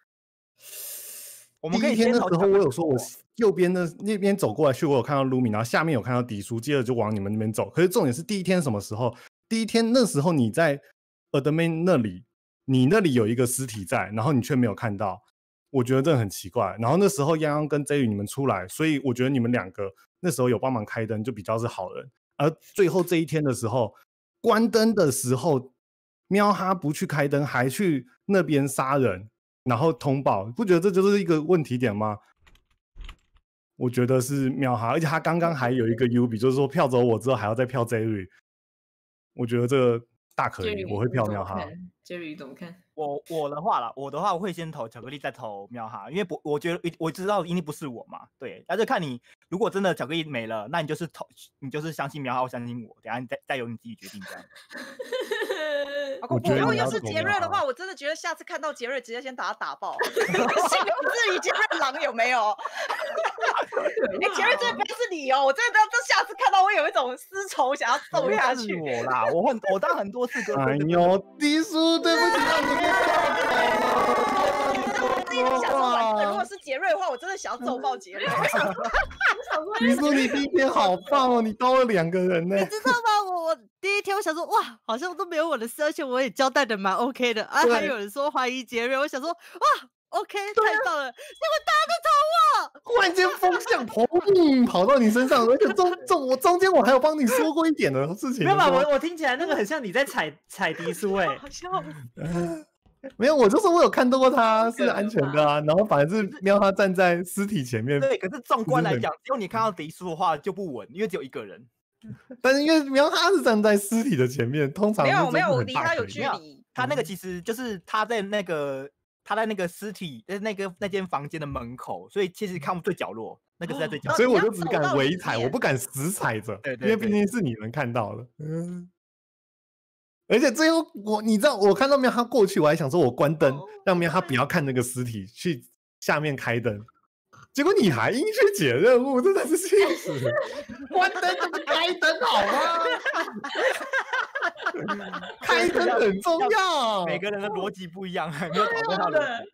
我们可以先第一天的时候，我有说我右边的那边走过来去，我有看到 Lumi，然后下面有看到迪叔，接着就往你们那边走。可是重点是第一天什么时候？第一天那时候你在 Admin 那里，你那里有一个尸体在，然后你却没有看到，我觉得这很奇怪。然后那时候央央跟 J 宇你们出来，所以我觉得你们两个那时候有帮忙开灯，就比较是好人。而最后这一天的时候，关灯的时候，喵哈不去开灯，还去那边杀人，然后通报，不觉得这就是一个问题点吗？我觉得是喵哈，而且他刚刚还有一个 U 比，就是说票走我之后还要再票 Jerry，我觉得这个大可以，我会票喵哈。杰瑞怎么看？我我的话啦，我的话我会先投巧克力，再投喵哈，因为不，我觉得我知道一定不是我嘛，对，那就看你如果真的巧克力没了，那你就是投，你就是相信喵哈，我相信我，等下你再再由你自己决定这样。我觉得如果又是你要投喵哈杰瑞的话，我真的觉得下次看到杰瑞，直接先把他打爆，心有质疑杰瑞狼有没有？哎，杰瑞这不是你哦，我真的这下次看到我有一种丝绸想要揍下是去。我啦，我很我当很多次哥，哎呦，迪叔，对不起，让你我自己都想说，如果是杰瑞的话，我真的想要揍爆杰瑞。我想说，你说，你第一天好棒哦，你刀了两个人呢。你知道吗？我我第一天我想说，哇，好像都没有我的事，而且我也交代的蛮 OK 的啊。还有人说怀疑杰瑞，我想说，哇，OK，太棒了，结果大家都投我。忽然间风向砰跑到你身上，而且中中我中间我还有帮你说过一点的事情。没有吧？我我听起来那个很像你在踩踩迪苏哎、好笑。没有，我就说我有看到过他是安全的啊，然后反而是喵他站在尸体前面，对，可是纵观来很讲，只有你看到迪叔的话就不稳，因为只有一个人。但是因为喵他是站在尸体的前面，通常没有没有，我离他有距离。他那个其实就是他在那个他在那个尸体呃那个那间房间的门口，所以其实看不最角落，那个是在最角落。所以我就只敢走到里围踩，我不敢死踩着，对因为毕竟是你们看到的。嗯，而且最后我你知道，我看到喵他过去，我还想说我关灯，让喵他不要看那个尸体，去下面开灯。结果你还硬去解任务，真的是气死了！关灯怎么开灯好吗？开灯很重要。每个人的逻辑不一样，没有讨论到逻辑。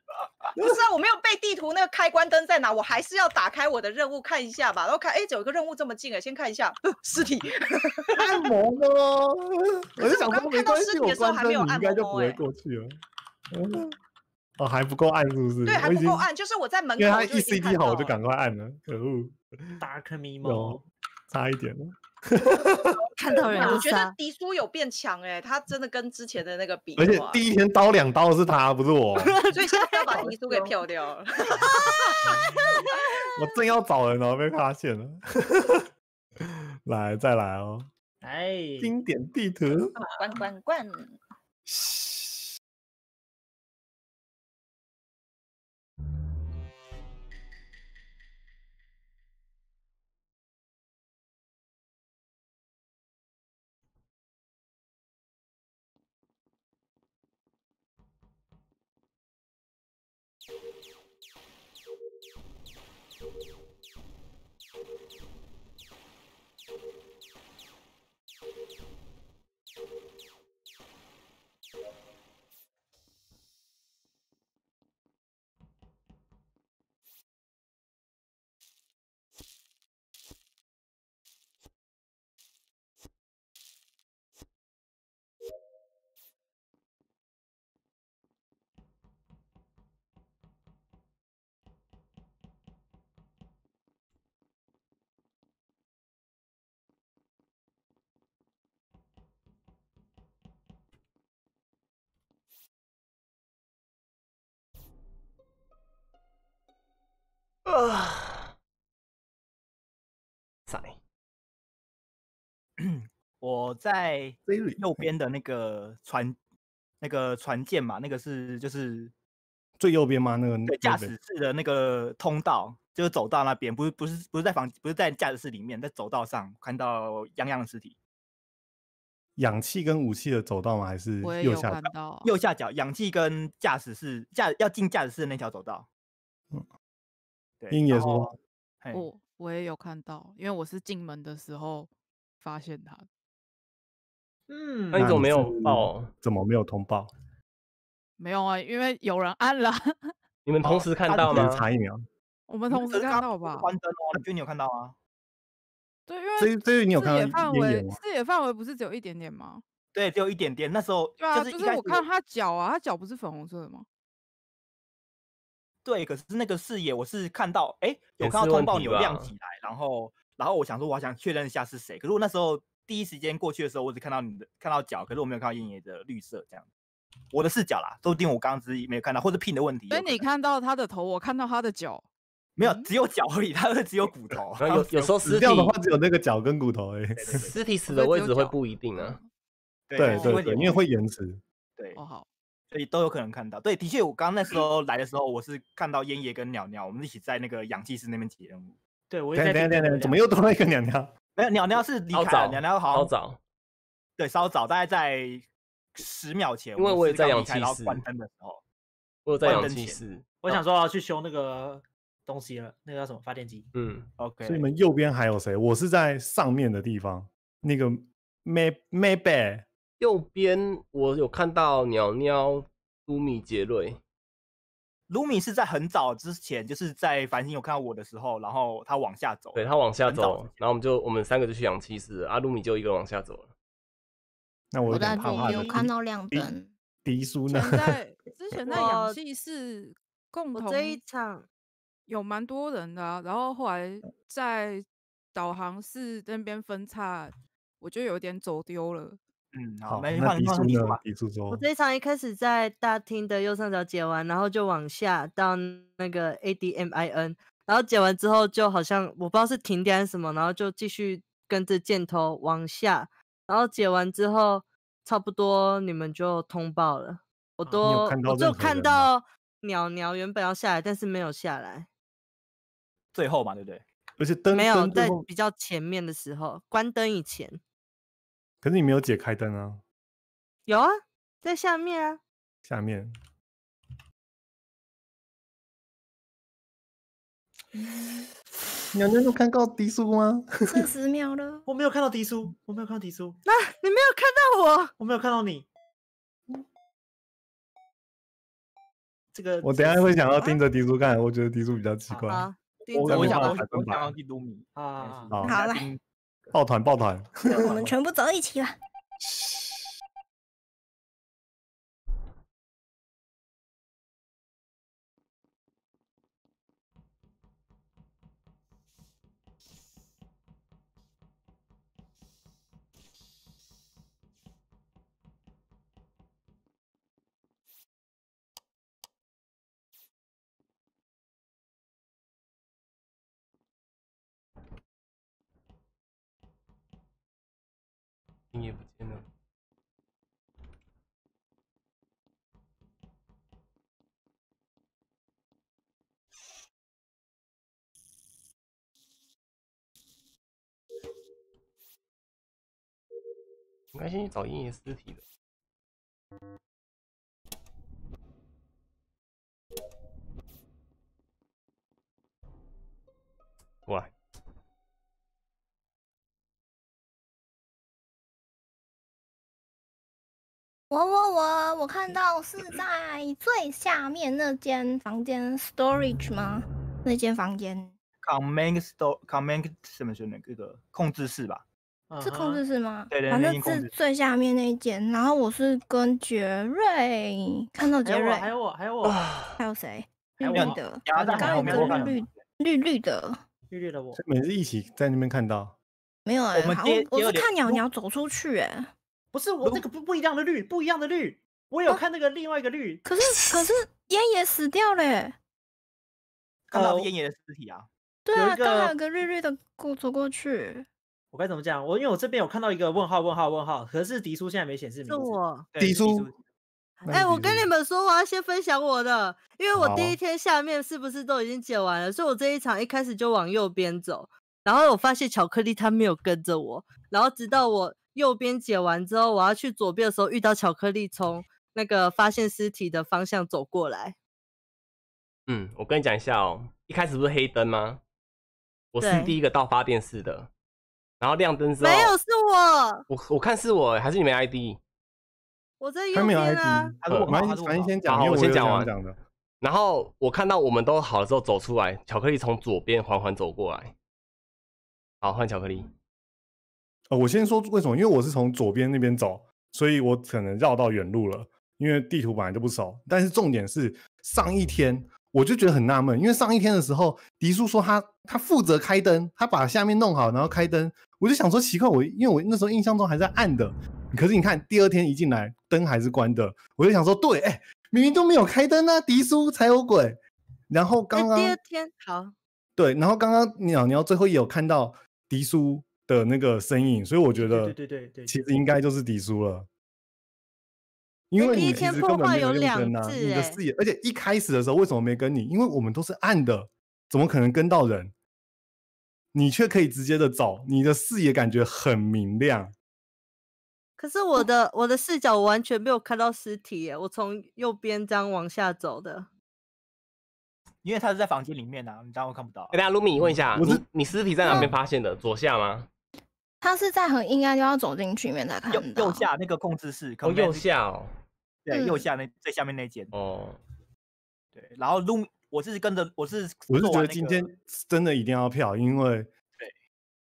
不是啊，我没有背地图那个开关灯在哪，我还是要打开我的任务看一下吧。然后看，哎，有一个任务这么近哎，先看一下呃尸体。按摩呢？我就想说我刚看到没关系，我尸体的时候关灯你应还没有按该就不会过去了。嗯哦，还不够暗是不是？对，还不够按，就是我在门口因为他一口就已经 CD 好，我就赶快按了。可恶，Dark Mimo 有差一点了。看到人就我觉得。迪叔有变强哎，他真的跟之前的那个比而且，第一天刀两刀的是他，不是我。所以现在要把迪叔给票掉了。我正要找人，然后被发现了。来，再来哦，哎，经典地图。关关关，啊，在，我在右边的那个船，那个船舰嘛，那个是就是最右边吗？那个对驾驶室的那个通道，就是走到那边，不是不是不是在房，不是在驾驶室里面，在走道上看到泱泱的尸体，氧气跟武器的走道吗？还是右下角？右下角氧气跟驾驶室驾要进驾驶室的那条走道。嗯，对，鹰爷然后说，嘿我我也有看到，因为我是进门的时候发现他的。嗯那你怎么没有是报？怎么没有通报？没有啊，因为有人按了，你们同时看他只是到吗？查一秒。我们同时看到吧？关灯哦，就你有看到吗？对，因为这这你有视野看到范围烟眼吗？视野范围不是只有一点点吗？对，只有一点点。那时候对啊，是就一开始我是我看他脚啊，他脚不是粉红色的吗？对，可是那个视野我是看到，哎，有看到通报题吧钮亮起来，然后然后我想说，我想确认一下是谁。可是我那时候第一时间过去的时候，我只看到你的看到脚，可是我没有看到燕爷的绿色这样。我的视角啦，说不定我刚刚只是没有看到，或者 pin 的问题有所。以你看到他的头，我看到他的脚。没有，只有脚而已，它是 只有骨头。然后有有时候 死掉的话只有那个脚跟骨头而已。尸体死的位置会不一定啊。对对对对，因为会延迟。对哦，好，所以都有可能看到。对，的确，我刚刚那时候来的时候，我是看到烟爷跟鸟鸟，我们一起在那个氧气室那边解任务。对我在听一下等等，怎么又多了一个鸟鸟？没有，鸟鸟是离稍开了，鸟鸟好早，对稍早，大概在十秒前，因为我也在氧气室然后关灯的时候，我有在氧气室。我想说要去修那个东西了，那个叫什么发电机？嗯，OK，所以你们右边还有谁？我是在上面的地方，那个 May Maybe 右边我有看到鸟鸟、卢米、杰瑞，卢米是在很早之前，就是在繁星有看到我的时候，然后他往下走，对他往下走，然后我们就我们三个就去氧气室了，阿卢米就一个人往下走了。那我有点怕怕的。有看到亮迪灯，迪叔呢？在 之前在氧气室共同这一场有蛮多人的啊，然后后来在导航室那边分叉，我就有点走丢了。嗯，好，没那换迪叔呢换你说吧？。迪叔说我，这一场一开始在大厅的右上角解完，然后就往下到那个 ADMIN，然后解完之后就好像我不知道是停电还是什么，然后就继续跟着箭头往下，然后解完之后差不多你们就通报了，我都我就看到鸟鸟原本要下来，但是没有下来，最后嘛，对不对？而且灯没有在比较前面的时候关灯以前可是你没有解开灯啊，有啊，在下面啊。下面娘娘有看到迪叔吗？四十秒了。我没有看到迪叔，我没有看到迪叔，那你没有看到我？我没有看到你。这个我等下会想要盯着迪叔看，我觉得迪叔比较奇怪。好，盯着我想我我想要记卢米，啊啊啊好好来，抱团抱团，我们全部走一起吧。该先去找鹰爷尸体的。过来，我我我我看到是在最下面那间房间 storage 吗？那间房间 command store command 什么什么那个控制室吧？是控制室吗？对对反正是最下面那一间。然后我是跟杰瑞看到杰瑞，还有我，还有我，还有我，还有谁？绿还有我绿的，刚刚有还有没有个绿绿绿绿的，绿绿的我。每次一起在那边看到，没有哎、我我是看鸟鸟走出去哎、不是我那个不不一样的绿，不一样的绿。我有看那个另外一个绿，可是可是烟也死掉了、欸，看到烟野的尸体啊。对啊，有一个刚好有个绿绿的过走过去，我该怎么讲？我因为我这边有看到一个问号问号问号，可是迪叔现在没显示名字。是我。迪叔叔哎、我跟你们说，我要先分享我的，因为我第一天下面是不是都已经解完了，所以我这一场一开始就往右边走，然后我发现巧克力它没有跟着我，然后直到我右边解完之后，我要去左边的时候，遇到巧克力从那个发现尸体的方向走过来。嗯，我跟你讲一下哦，一开始不是黑灯吗？我是第一个到发电室的，然后亮灯之后，没有，是我，我我看是我欸，还是你没 ID？我在右他没有边 ID，啊。呃他是问号，反正他是问号反正先讲，我先讲完讲的。然后我看到我们都好了之后走出来，巧克力从左边缓缓走过来。好，换巧克力。呃，我先说为什么，因为我是从左边那边走，所以我可能绕到远路了，因为地图本来就不熟。但是重点是上一天我就觉得很纳闷，因为上一天的时候，迪叔说他他负责开灯，他把下面弄好，然后开灯，我就想说奇怪，我因为我那时候印象中还在暗的，可是你看第二天一进来灯还是关的，我就想说对，哎、明明都没有开灯啊，迪叔才有鬼。然后哎刚刚第二天好，对，然后刚刚鸟鸟最后也有看到迪叔的那个身影，所以我觉得对对对对其实应该就是迪叔了。因为哎第一你其实天破根本没有坏有两用灯啊，次哎你的视野，而且一开始的时候为什么没跟你？因为我们都是暗的，怎么可能跟到人？你却可以直接的走，你的视野感觉很明亮。可是我的我的视角完全没有看到尸体耶，我从右边这样往下走的。因为他是在房间里面啊，你当然看不到啊。哎，等一下卢米问一下，我是你你尸体在哪边发现的？左下吗？他是在很应该就要走进去里面才看右到。右下那个控制室，哦，右下哦。对右嗯下那最下面那间。哦，对，然后路我是跟着我是我是觉得今天真的一定要票，因为对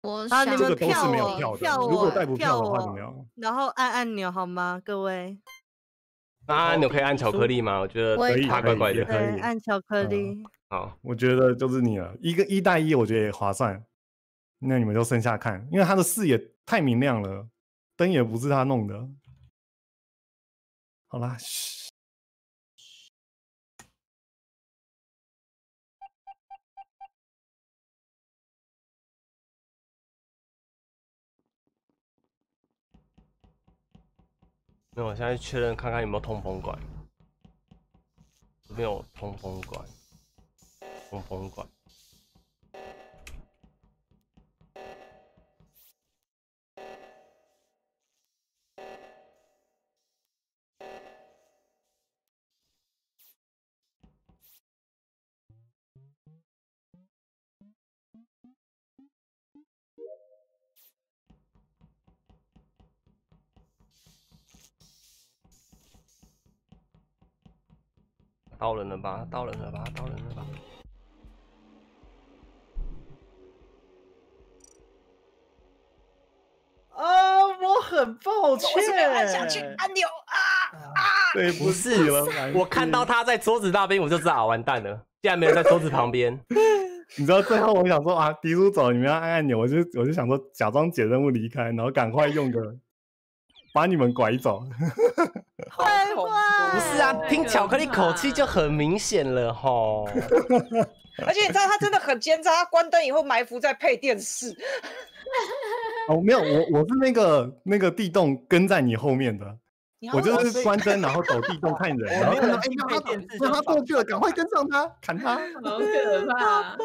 我啊想你们这个都是票我没有票的。票如果我带不票票的话，我怎么样？然后按按钮好吗，各位？那按钮可以按巧克力吗？我觉得我也他怪怪的。可以可对，以按巧克嗯力。好，我觉得就是你了，一个一带一，我觉得也划算。那你们就剩下看，因为他的视野太明亮了，灯也不是他弄的。好啦，嘘那我现在确认看看有没有通风管。没有通风管，通风管。到人了吧？到人了吧？到人了吧？啊，我很抱歉。我是没有按下去按钮啊啊！对不是了，我看到他在桌子那边，我就知道啊，完蛋了，竟然没有在桌子旁边。你知道最后我想说啊，迪叔走，你们要按按钮，我就我就想说假装解任务离开，然后赶快用个把你们拐走。坏恐怖坏不是啊，哦听巧克力口气就很明显了吼。而且你知道他真的很奸诈，他关灯以后埋伏在配电室。哦，没有，我我是那个那个地洞跟在你后面的，我就好是关灯，然后走地洞看人，然后看到哎，让他电他过去了，赶快跟上他，砍他。好可怕！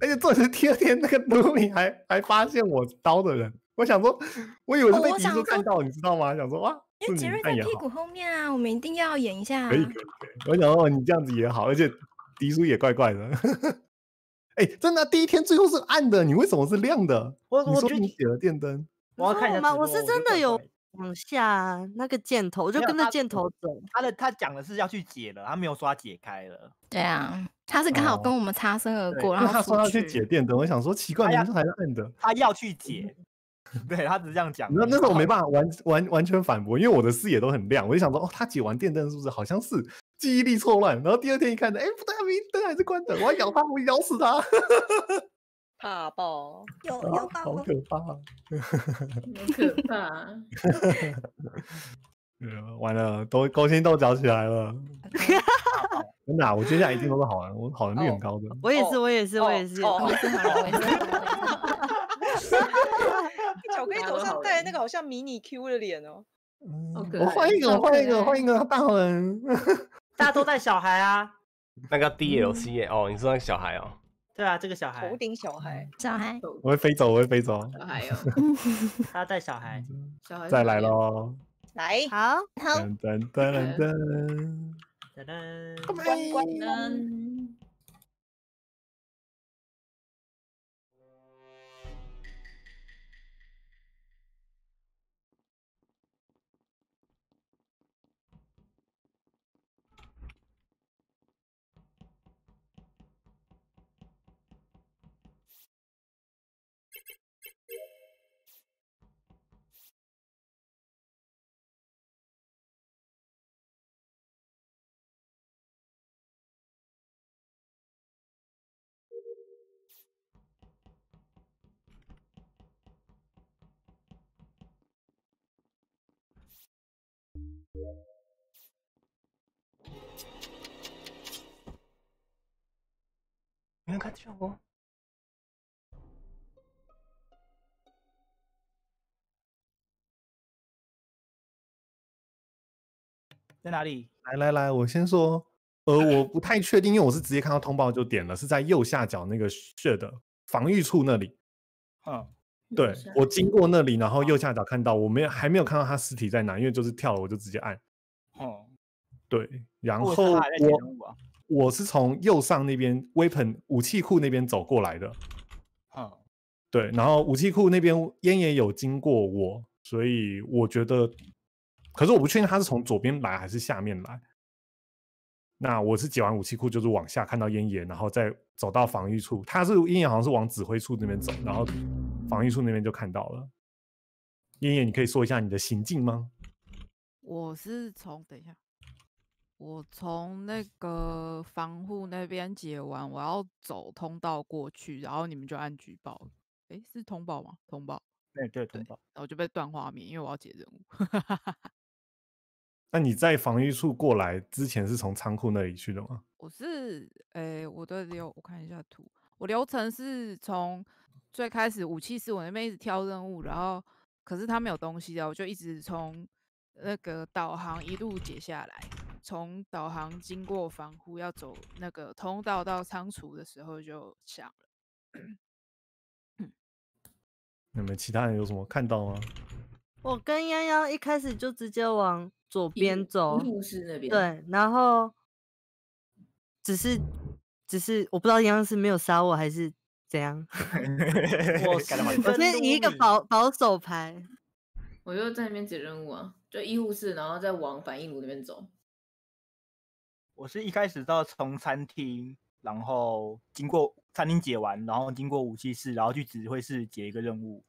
而且重点是第二天那个卢米还还发现我刀的人，我想说，我以为是被迪哦我想说看到，你知道吗？想说哇，因为杰瑞在屁股后面啊，我们一定要演一下、可以可以可以。我想说哦你这样子也好，而且迪叔也怪怪的。哎、真的啊、第一天最后是暗的，你为什么是亮的？你我我觉得说你写了电灯，我要看一下吗？我是真的有往下那个箭头，我就跟着箭头走。他的他讲的是要去解了，他没有说他解开了。对啊，他是刚好跟哦我们擦身而过，因然后他说要去去。解电灯，我想说奇怪，哎呀明明还是暗的。他要去解，对他只是这样讲那那时候我没法。办法完完完全反驳，因为我的视野都很亮，我就想说，哦，他解完电灯是不是好像是记忆力错乱？然后第二天一看，哎，不对啊，明明灯还是关的，我要咬他，我咬死他，怕爆！有啊好可怕、啊！好可怕！呃完了，都勾心斗角起来了。真的啊，我接下来一定都是好人，我好人率很高的。我也是，哦我也是，我也是。巧克力头上戴那个好像迷你 Q 的脸哦。嗯我换一个，换一个，换一个大好人。大家都带小孩啊。那个 DLC 耶哦，你说那个小孩哦，对啊，这个小孩头，顶小孩，小孩，我会飞走，我会飞走。小孩哦，大家带小孩。小孩再来咯。喽！来好，好，噔噔噔噔噔噔，关关嗯，在哪里？来来来，我先说，呃，我不太确定，因为我是直接看到通报就点了，是在右下角那个血的防御处那里。嗯，对我经过那里，然后右下角看到，我没有还没有看到他尸体在哪，因为就是跳了，我就直接按。哦，对，然后。我是从右上那边 weapon 武器库那边走过来的。嗯，对，然后武器库那边烟也有经过我，所以我觉得，可是我不确定他是从左边来还是下面来。那我是解完武器库，就是往下看到烟野，然后再走到防御处。他是烟野好像是往指挥处那边走，然后防御处那边就看到了。烟野，你可以说一下你的行径吗？我是从等一下，我从那个防护那边解完，我要走通道过去，然后你们就按举报。诶，是通报吗？通报，对对，通报。然后就被断画面，因为我要解任务。那你在防御处过来之前是从仓库那里去的吗？我是诶，我的流我看一下图，我流程是从最开始武器室我那边一直挑任务，然后可是他没有东西的，我就一直从那个导航一路解下来，从导航经过防护要走那个通道到仓储的时候就响了。你们其他人有什么看到吗？我跟泱泱一开始就直接往左边走，护士那边，，对，然后只是只是我不知道泱泱是没有杀我还是怎样，我我跟先以一个保保守牌，我就在那边解任务啊，就医护室，然后再往反应炉那边走。我是一开始到从餐厅，然后经过餐厅解完，然后经过武器室，然后去指挥室解一个任务，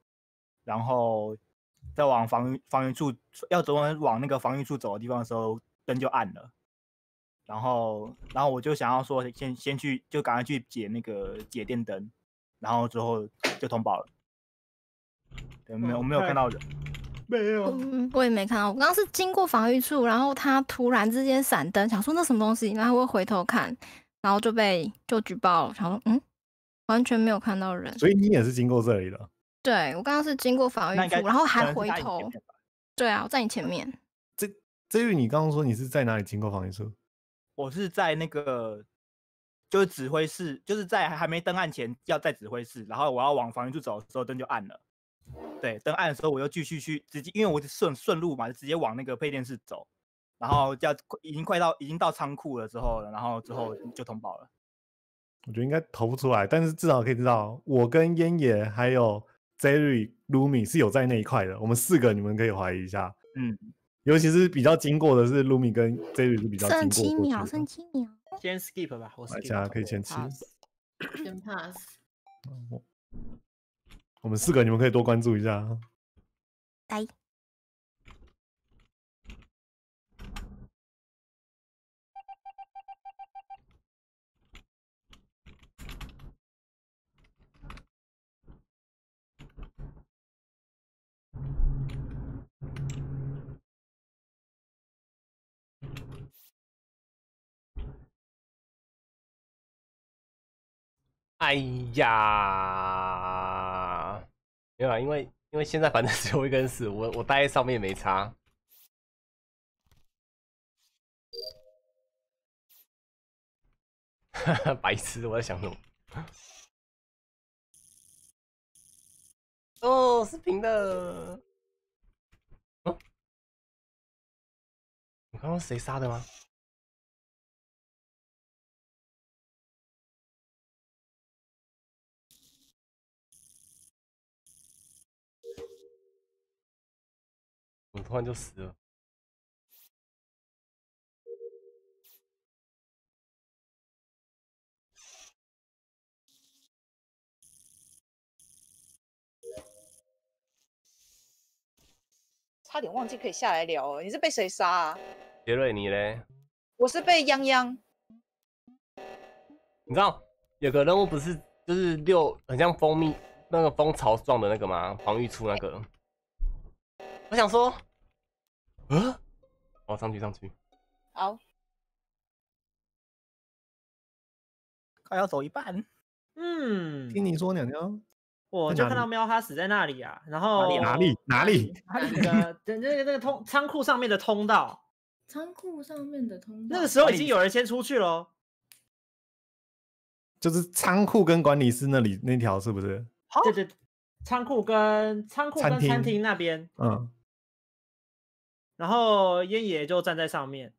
然后再往防御防御处要走往往那个防御处走的地方的时候，灯就暗了。然后，然后我就想要说先先去，就赶快去解那个解电灯，然后之后就通报了。对，没有，我没有看到人。没有，嗯，我也没看到。我刚刚是经过防御处，然后他突然之间闪灯，想说那什么东西，然后我回头看，然后就被就举报了，想说嗯，完全没有看到人。所以你也是经过这里的。对我刚刚是经过防御处，然后还回头。对啊，我在你前面。这这玉，你刚刚说你是在哪里经过防御处？我是在那个就是指挥室，就是在还没登岸前要在指挥室，然后我要往防御处走的时候灯就暗了。对，灯暗的时候我又继续去直接，因为我是顺顺路嘛，就直接往那个配电室走，然后要已经快到已经到仓库了之后，然后之后就通报了。我觉得应该投不出来，但是至少可以知道，我跟烟野还有 Jerry、Lumi 是有在那一块的。我们四个你们可以怀疑一下，嗯，尤其是比较经过的是 Lumi 跟 Jerry 是比较剩经七秒，过过去的剩七秒。先 skip 吧，我大 skip 家可以先吃。先 pass。我们四个，你们可以多关注一下啊。哎呀。没有啊，因为因为现在反正 只有一根死，我我待在上面也没差。白痴，我在想什么？哦，是平的。你刚刚谁杀的吗？我突然就死了。差点忘记可以下来聊了。你是被谁杀啊？杰瑞，你嘞？我是被泱泱。你知道有个任务不是就是六很像蜂蜜那个蜂巢状的那个吗？防御出那个。我想说，嗯，我，上去上去。好，快要走一半，嗯，听你说，娘娘我就看到喵哈死在那里啊，然后哪里？哪里？那个那那个那个通仓库上面的通道，仓库上面的通道，那个时候已经有人先出去喽。就是仓库跟管理室那里那条是不是？对对，仓库跟仓库餐跟餐厅。厅那边，嗯，然后烟爷就站在上面。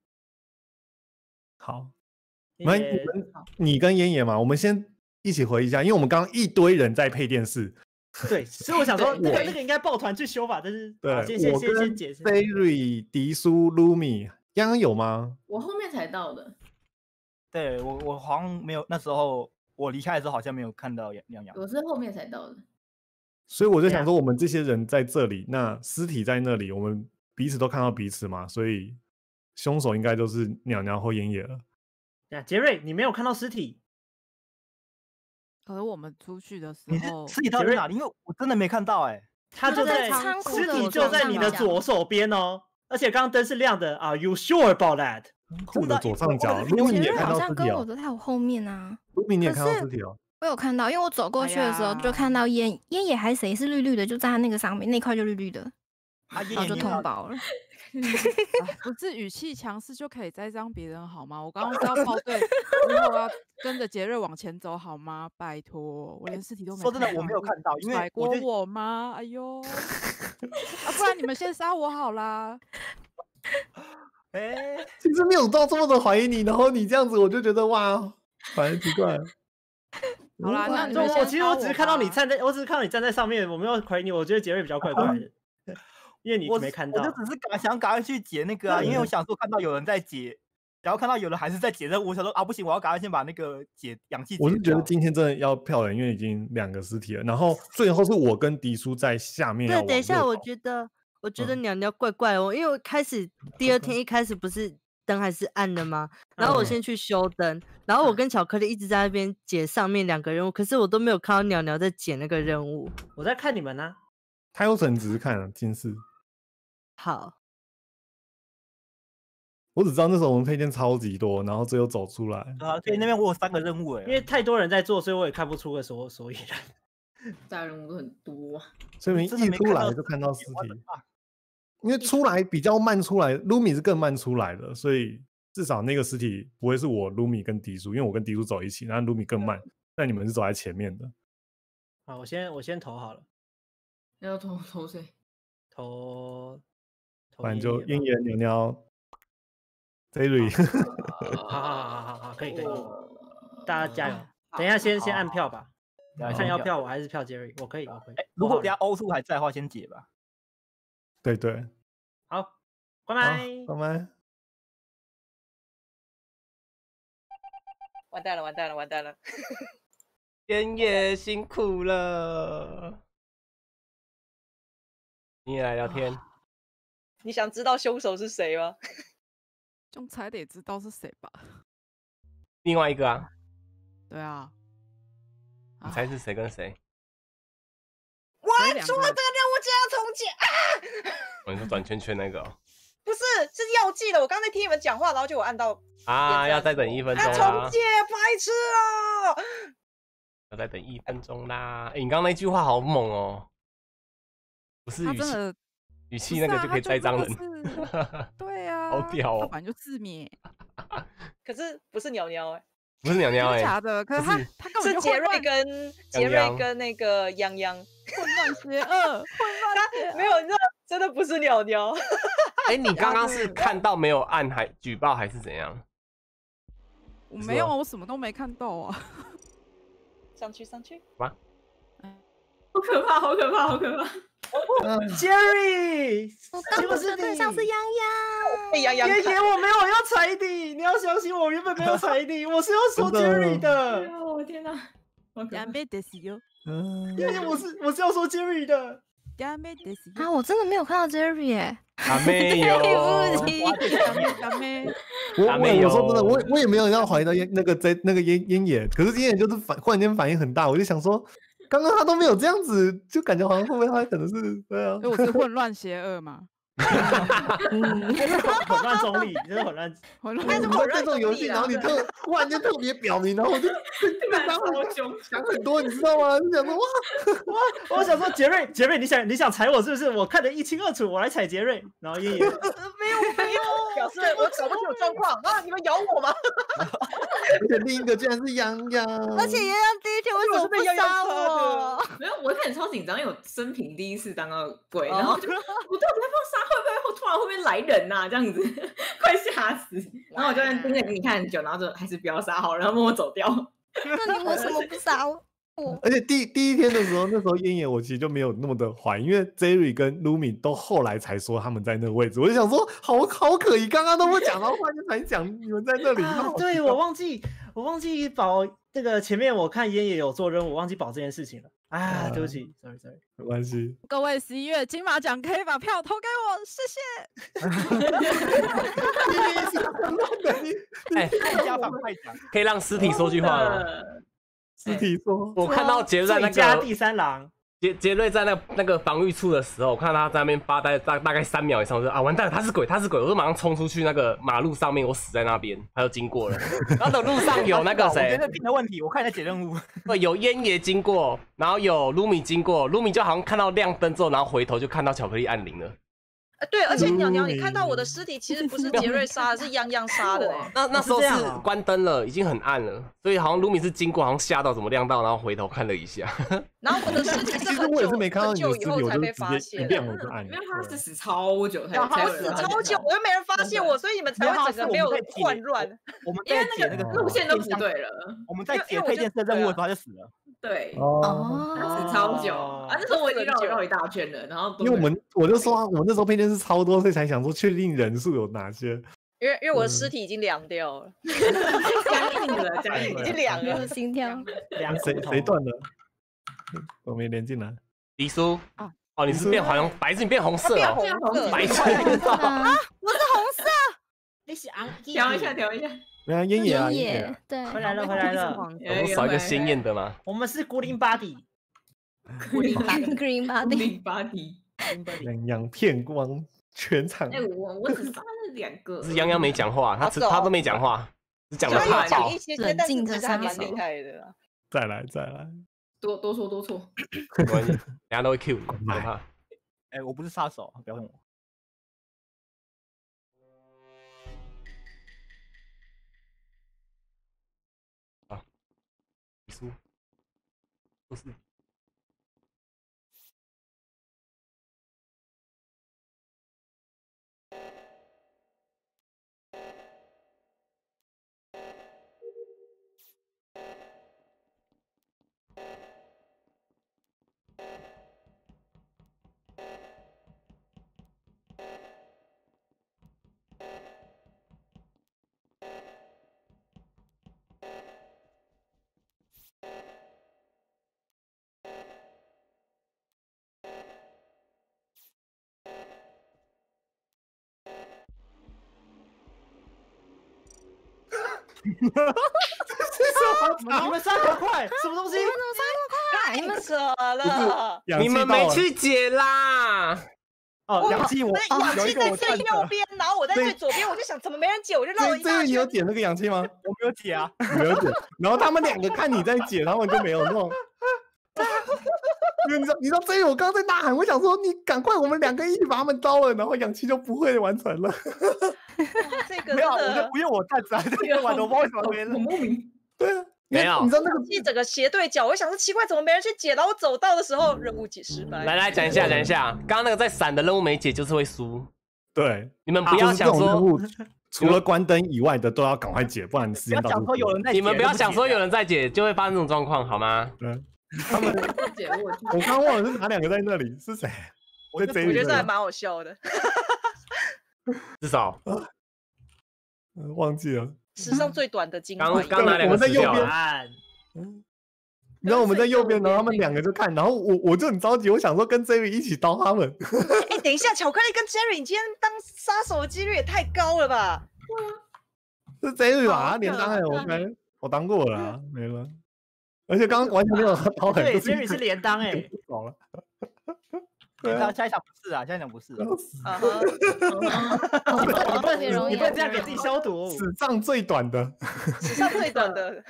好，没，你们你跟烟野嘛，我们先一起回忆一下，因为我们刚刚一堆人在配电视，对，所以我想说那个对那个应该抱团去修吧，但是对，好先先我先解释。Berry、迪苏、Lumi，刚刚有吗？我后面才到的。对我我好像没有那时候我离开的时候好像没有看到杨杨洋。我是后面才到的。所以我就想说，我们这些人在这里，那尸体在那里，我们彼此都看到彼此嘛，所以凶手应该就是鸟鸟或烟野了。呀，杰瑞，你没有看到尸体？可是我们出去的时你是候，尸体到杰瑞底哪里？因为我真的没看到哎、他就在在仓库尸体的就在你的左手边哦，而且刚刚灯是亮的啊。You sure about that？库的左上角我我，Lumi 你也看好到尸体哦像跟我都在我后面啊。，Lumi 你也可看到是尸体哦。我有看到，因为我走过哎去的时候就呀看到烟烟野还是谁是绿绿的，就在他那个上面，那块就绿绿的，啊，然后就通报了。哎不是语气强势就可以栽赃别人好吗？我刚刚是要炮 队，之后要跟着杰瑞往前走好吗？拜托，我连尸体都没说真的我没有看到因为甩我就锅我吗？哎呦，啊，不然你们先杀我好啦。哎、其实没有到这么的怀疑你，然后你这样子，我就觉得哇，反正奇怪。好啦，那你们先杀其实我只是看到你站在，我只是看到你站在上面，我没有怀疑你。我觉得杰瑞比较怪怪的，因为你我没看到我就。只是赶想赶快去解那 个啊，因为我想说看到有人在解，然后看到有人还是在解任务，我想说啊不行，我要赶快先把那个解氧气解我是觉得今天真的要漂人，因为已经两个尸体了，然后最后是我跟迪叔在下面对，等一下，我觉得我觉嗯得鸟鸟怪怪哦，因为我开始 第二天一开始不是灯还是暗的吗？然后我嗯先去修灯，然后我嗯跟巧克力一直在那边解上面两个任务，可是我都没有看到鸟鸟在解那个任务。我在看你们呢。他有神只是看了近视，好，我只知道那时候我们配件超级多，然后最后走出来。啊，对，那边我有三个任务哎、因为太多人在做，所以我也看不出个所所以然。大人物都很多啊，所以你真的一出没看到来就看到尸体，啊因为出来比较慢出来，Lumi 是更慢出来的，所以至少那个尸体不会是我 Lumi 跟迪叔，因为我跟迪叔走一起，然后 Lumi 更慢，那你们是走在前面的。好，我先我先投好了，要投投谁？投投反正就烟野吧鹰眼、鸟鸟、Jerry，好好好好好好，可以可以，大家加油！等一下先先按票吧，等下先票看要票我还是票 Jerry，我可以我可以哎。如果等下欧数还在的话，先解吧。对对，好，拜拜。，拜拜。完蛋了，完蛋了，完蛋了！天野辛苦了，你也来聊天。你想知道凶手是谁吗？仲裁得知道是谁吧？另外一个啊，对啊，你猜是谁跟谁？我出了这个任务就要重解啊！哦，你说转圈圈那个哦 不是，是药剂的。我刚才听你们讲话，然后就我按到啊，要再等一分钟啊，啊重！解，白痴哦！要再等一分钟啦。哎、你刚刚那句话好猛哦，不是语气他真的语气那个就可以他栽赃人，是对啊，好屌哦他本来就自灭，可是不是鸟鸟哎，不是鸟鸟哎、假的？可是他不是他根本是杰瑞跟杰瑞跟那个泱泱，混乱邪恶，混乱没有，你知道真的不是鸟鸟，哎、你刚刚是看到没有按还举报还是怎样？我没有啊，我什么都没看到啊。上去上去，好可怕，好可怕，好可怕！Jerry，我当初是不是你的对象是泱泱，被泱泱看爷爷，我没有要踩你，你要相信我，原本没有踩你，我是要说真的 Jerry 哎的，呦，我天哪，好可怕ダ！メですよ，嗯，爷爷，我是我是要说 Jerry 的。ダメです啊，よ，我真的没有看到 Jerry 耶，啊，没有，对不起，ダメダメ。我我啊没也我说真的，有我也我也没有要怀疑到烟那个在那个烟烟野，可是烟野就是反忽然间反应很大，我就想说， 刚刚他都没有这样子，就感觉好像后面他可能是对啊。所以，我是混乱邪恶嘛，混混乱中立，你这是混乱。很乱但是你说这种游戏，然后你特忽然间特别表明，然后我就 突然超凶，想很多，你知道吗？就想说哇，哇我想说杰瑞，杰瑞，你想你想踩我是不是？我看得一清二楚，我来踩杰瑞，然后爷爷，没有没有，表示我搞不清楚状况啊！你们咬我吗？而且另一个居然是洋洋，而且洋洋第一天为什么不杀我？没有，我一开始超紧张，因为我生平第一次当到鬼，然哦后就我到底要不要杀？会不会后突然会不会来人呐、这样子 快吓死！然后我就在盯着给你看很久，然后就还是不要杀好，然后默默走掉。那你为什么不杀我？而且第第一天的时候，那时候烟野我其实就没有那么的怀疑，因为 Jerry 跟 Lumi 都后来才说他们在那个位置，我就想说好好可疑，刚刚都不讲，然后忽然间才讲你们在那里。啊，对我忘记我忘记保这个前面我看烟也有做任务，我忘记保这件事情了啊，对不起，sorry sorry。没关系，各位十一月金马奖可以把票投给我，谢谢。哎、最佳反派奖，可以让尸体说句话吗？呃尸体说，我看到杰瑞在那个第三郎，杰杰瑞在那那个防御处的时候，我看到他在那边发呆大大概三秒以上，我说啊完蛋了，他是鬼，他是鬼，我就马上冲出去那个马路上面，我死在那边，他就经过了，然后等路上有那个谁我觉得，定的问题，我看你在解任务。对，有烟爷经过，然后有卢米经过，卢米就好像看到亮灯之后，然后回头就看到巧克力暗铃了。呃对，而且鸟鸟，你看到我的尸体其实不是杰瑞杀 的，是泱泱杀的欸。那那时候是关灯了，已经很暗了，所以好像卢米是经过，好像吓到怎么亮到，然后回头看了一下。然后我的尸体其是很久实我也是没看到很你的尸体，久以后才我就直接被发现一。亮我就按了没有，。他是死超久才才然后有人发现死超久，我又没人发现我，所以你们才会整个没有混乱。我们因为那个路线都不对了。我们在解配件式的任务的时候他就死了。对，哦，他死哦，超久哦啊！那时候我已经绕绕一大圈了，然后因为我们我就说啊，我们那时候配件是超多，所以才想说确定人数有哪些。因为因为我的嗯尸体已经凉掉了，僵硬了，僵硬 已了经凉了。心跳。凉谁谁断了？我没连进来。黎叔啊哦，你是变好像白痴，你变红色变哦，红色，白痴。啊，你是昂调一下，调一下。没有烟野啊，爷烟野啊爷，对，回来了，回来了。我们少一个鲜艳的嘛？我们是 Green body，Green Body，零八 D。两样骗光全场。哎，我我只杀了两个。是泱泱没讲话，他只他都没讲话，只讲了他讲一。些些，但是冷静其实还蛮的杀手厉害的啦。再来再来，多多说多错。没关系，等下都会 Q 你，不来怕。哎，我不是杀手，不要问我。苏，不是你们杀多快？什么东西？你们太扯了！你们没去解啦？哦，我氧气我那氧气在最右边，然后我我在对最左边，我就想怎么没人解，我就绕一大圈。你有解那个氧气吗？我没有解啊，没有解。然后他们两个看你在解，他们就没有那种。因 为你知道，你知道，这个我刚刚在呐喊，我想说你赶快，我们两个一起把他们刀了，然后氧气就不会完成了。哇这个我就因为我站着啊，这个 玩的，我不知道为什么没人很莫名。对啊，没有你知道那个一整个斜对角，我想说奇怪，怎么没人去解？然后我走到的时候，任务解失败。来来讲一下，讲一下，刚刚那个在闪的任务没解就是会输，对，你们不要想说，除了关灯以外的都要赶快解，不然时不要讲间到就说有人在解，你们不要想说有人在解就会发生这种状况，好吗？他们，解我我刚刚忘了是哪两个在那里，是谁？在这里我觉得这还蛮好笑的，至少嗯忘记了。史上最短的精华刚一刚哪两个我在右边你知道我们在右边，然后他们两个就看，然后我我就很着急，我想说跟 Jerry 一起刀他们。哎，等一下，巧克力跟 Jerry，你今天当杀手的几率也太高了吧？是 Jerry 吧？他连当哎，可我该我当过了啊，没了。而且刚刚完全没有刀痕，对就是，Jerry 是连当哎，不少了。对啊，下下一场不是啊，下一场不是啊。要死啊哈，特别容易你不能这样给自己消毒。史上最短的，史上最短的。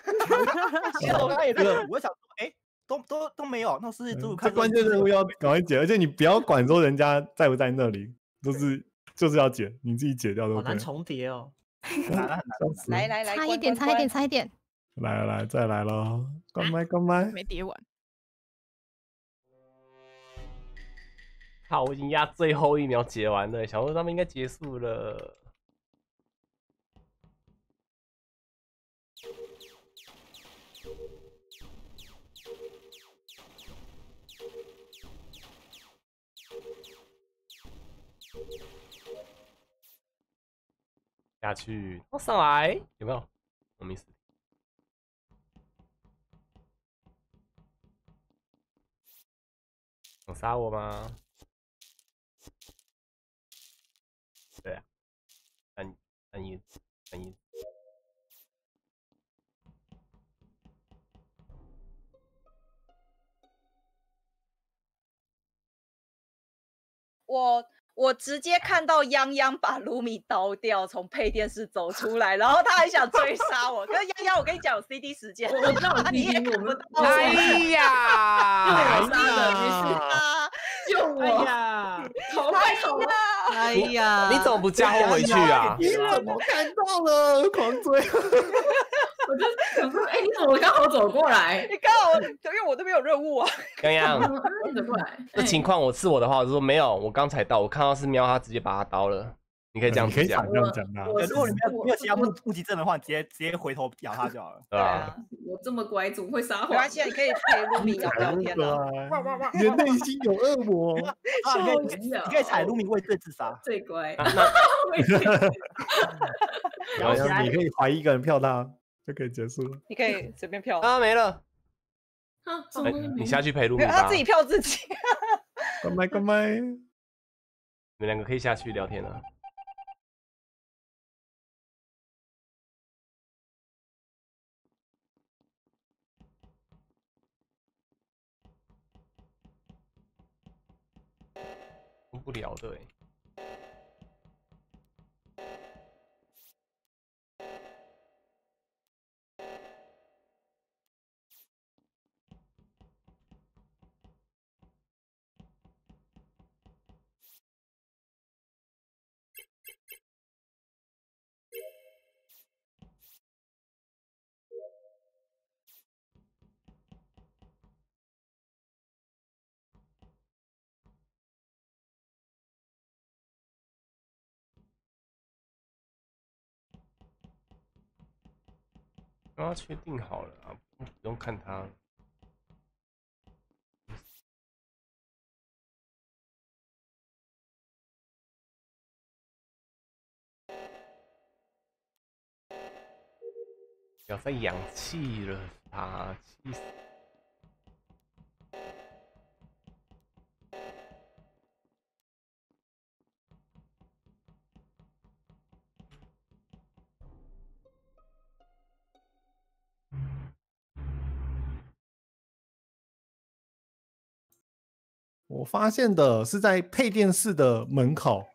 其实我刚才也在想，我想说，哎，都都都没有，那是猪猪这看关键任务要赶快解，而且你不要管说人家在不在那里，都是就是要解，你自己解掉都好难。重叠哦。来来来，关差一点，差一点，。差一点。来了来再来喽，关麦关麦，没叠完。靠，我已经压最后一秒解完了，想说他们应该结束了。下去，哦上来有没有？我没死。想杀我吗？对啊，我我直接看到泱泱把卢米刀掉，从配电室走出来，然后他还想追杀我。可是泱泱，我跟你讲有 CD 时间，我我知道你 也看不到 哎呀！我杀的，没事，啊！哎救我！呀，逃快逃！哎呀，你怎么不嫁祸回去啊？你怎么看到了？狂追，我就想说，哎，你怎么刚好走过来？你刚好，因为我这边有任务啊。洋洋，你走过来，哎这情况我是我的话，我就说没有，我刚才到，我看到是喵，他直接把他刀了。你可以这样子讲这样讲的啊。如果你没有我没有其他我目目击证的话，你直接直接回头咬他就好了。对啊？我这么乖，怎么会撒谎？没关你可以陪露米聊聊天啊。啊！你的内心有恶魔，啊，你可以你可以踩露米畏罪自杀。最乖。然后你可以怀疑一个人票他就可以结束了。你可以随便票，啊没了，哎你下去陪露米吧。他自己票自己。关麦关麦，你们两个可以下去聊天了。不了的哎、刚刚确定好了啊，不用看他。不要再氧气了啊！气死！我发现的是在配电室的门口，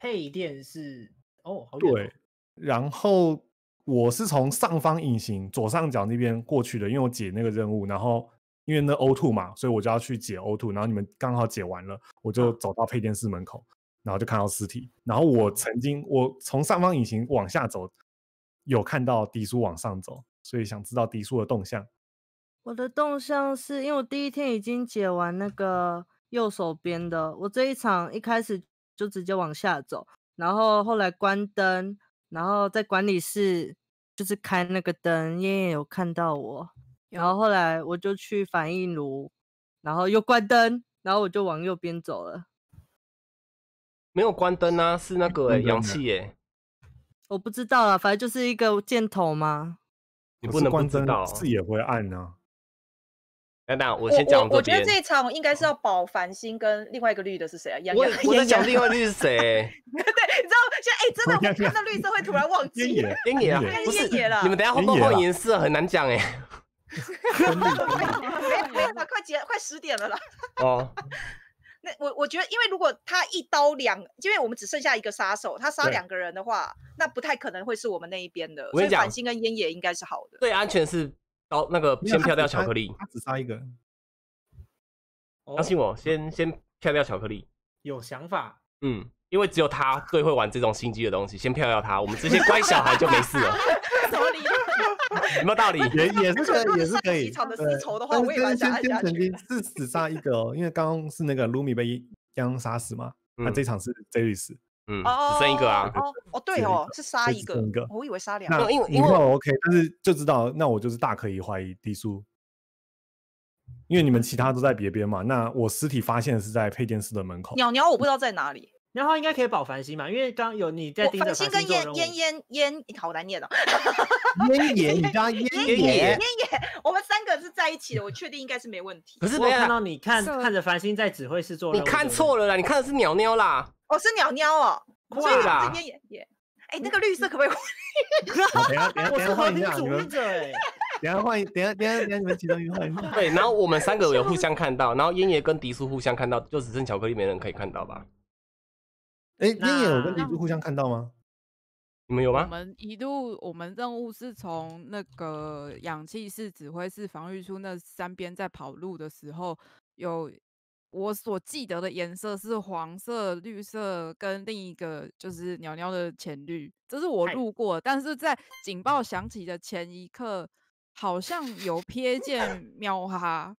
配电室哦，好远哦对，然后我是从上方隐形左上角那边过去的，因为我解那个任务，然后因为那 O two 嘛，所以我就要去解 O two，然后你们刚好解完了，我就走到配电室门口，然后就看到尸体，然后我曾经我从上方隐形往下走，有看到迪叔往上走，所以想知道迪叔的动向。我的动向是因为我第一天已经解完那个右手边的，我这一场一开始就直接往下走，然后后来关灯，然后在管理室就是开那个灯，燕燕有看到我，然后后来我就去反应炉，然后又关灯，然后我就往右边走了。没有关灯啊，是那个氧气哎，我不知道啊，反正就是一个箭头嘛。你不能关灯知道。视野会暗啊。等等，我我先讲我我觉得边。这一场应该是要保繁星跟另外一个绿的是谁啊？杨我洋我在讲另外一个是谁？对，你知道现在哎、真的看到绿色会突然忘烟记。野，烟野啊烟野，不是烟野了你们等下会不会颜色很难讲哎。没有没有了，快结快十点了啦。哦，那我我觉得，因为如果他一刀两，因为我们只剩下一个杀手，他杀对两个人的话，那不太可能会是我们那一边的。我跟你讲所以繁星跟烟野应该是好的。最安全是刀那个先跳他只杀掉巧克力，他只杀一个。哦相信我，先先跳掉巧克力。有想法。嗯，因为只有他最会玩这种心机的东西，先票掉他，我们这些乖小孩就没事了，什么理论？有没有道理？也也是可以，也是可以。几场丝绸的话我也蛮先先按下去曾经是只杀一个哦，因为刚刚是那个卢米被央杀死嘛，那嗯这场是 j e r i s 嗯，哦，只剩一个啊。哦哦，对哦，是杀一个一个，我以为杀两那个。因为因为 OK，但是就知道，那我就是大可以怀疑低叔，因为你们其他都在别边嘛。那我尸体发现是在配电室的门口。鸟鸟我不知道在哪里。然后应该可以保繁星嘛，因为刚刚有你在我盯着繁星跟做任务烟烟烟烟，好难念哦。烟 野，你刚烟烟烟，野，我们三个是在一起的，我确定应该是没问题。可是我有看到你看看着繁星在指挥室做任务，你看错了。啦，你看的是鸟鸟啦。哦，是鸟鸟哦，对所以啦是烟野耶。哎，那个绿色可不可以换？好等下等下我是和等下 等下换一，等下等一下等下你们其中一个换一换。对，然后我们三个有互相看到，然后烟爷跟迪叔互相看到，就只剩巧克力没人可以看到吧？哎，烟野，我跟那李叔互相看到吗？我你们有吗？们一路我们任务是从那个氧气室、指挥室、防御处那三边在跑路的时候，有我所记得的颜色是黄色、绿色跟另一个就是鸟鸟的浅绿，这是我路过，但是在警报响起的前一刻，好像有瞥见 喵哈。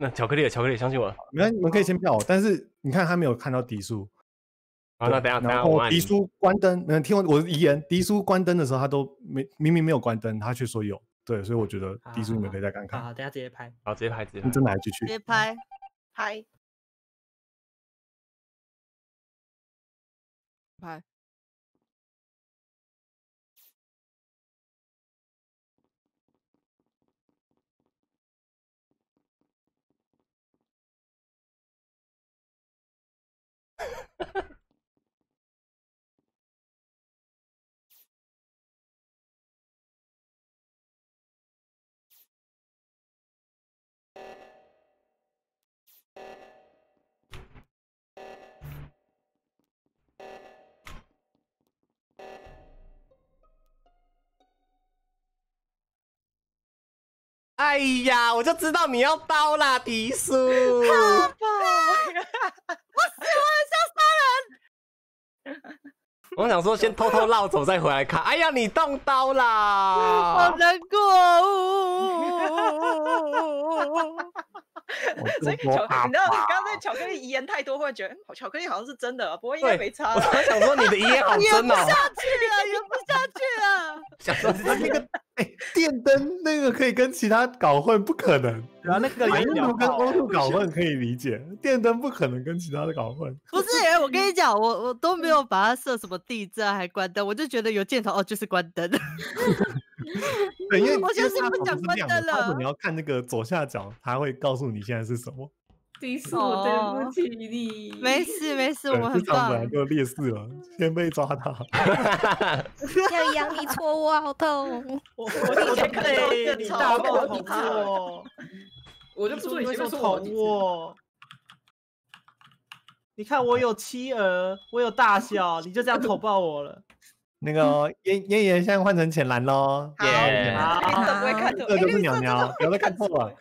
那巧克力巧克力，相信我。没关系，你们可以先票我，但是你看他没有看到迪叔。好，那等下等下我按你。后迪叔关灯，能，听我我的遗言，迪叔关灯的时候，他都没明明没有关灯，他却说有，对，所以我觉得迪叔你们可以再看看，好好，等下直接拍。好，直接拍直接你拍。真的还继续直接拍，拍，拍哎呀，我就知道你要刀啦，迪叔。我想说先偷偷绕走再回来看。哎呀，你动刀啦好！难过。所以我巧，爸你知道刚才巧克力遗言太多，会觉得嗯巧克力好像是真的，不过应该没差我了。想说你的遗言好演真哦。不下去了，演不下去了。想说那 那个哎，电灯那个可以跟其他搞混，不可能。然后那个反有应炉跟鸟炮 O two 搞混可以理解，电灯不可能跟其他的搞混。不是、欸，我跟你讲，我我都没有把它设什么地震还关灯，我就觉得有箭头哦，就是关灯。对，因为我因为它相信不讲头是亮的关灯了如果你要看那个左下角，它会告诉你现在是什么。迪叔，对不起你。没事没事，我很棒本。来就劣势了，先被抓到。要养你戳我好痛。我我前看你大我爆捅比他我，就不说你为前面什么捅我？你看我有妻儿，我有大小，你就这样捅爆我了。那个燕燕爷现在换成浅蓝喽，好不会看错，这就是鸟鸟，不要再看错了。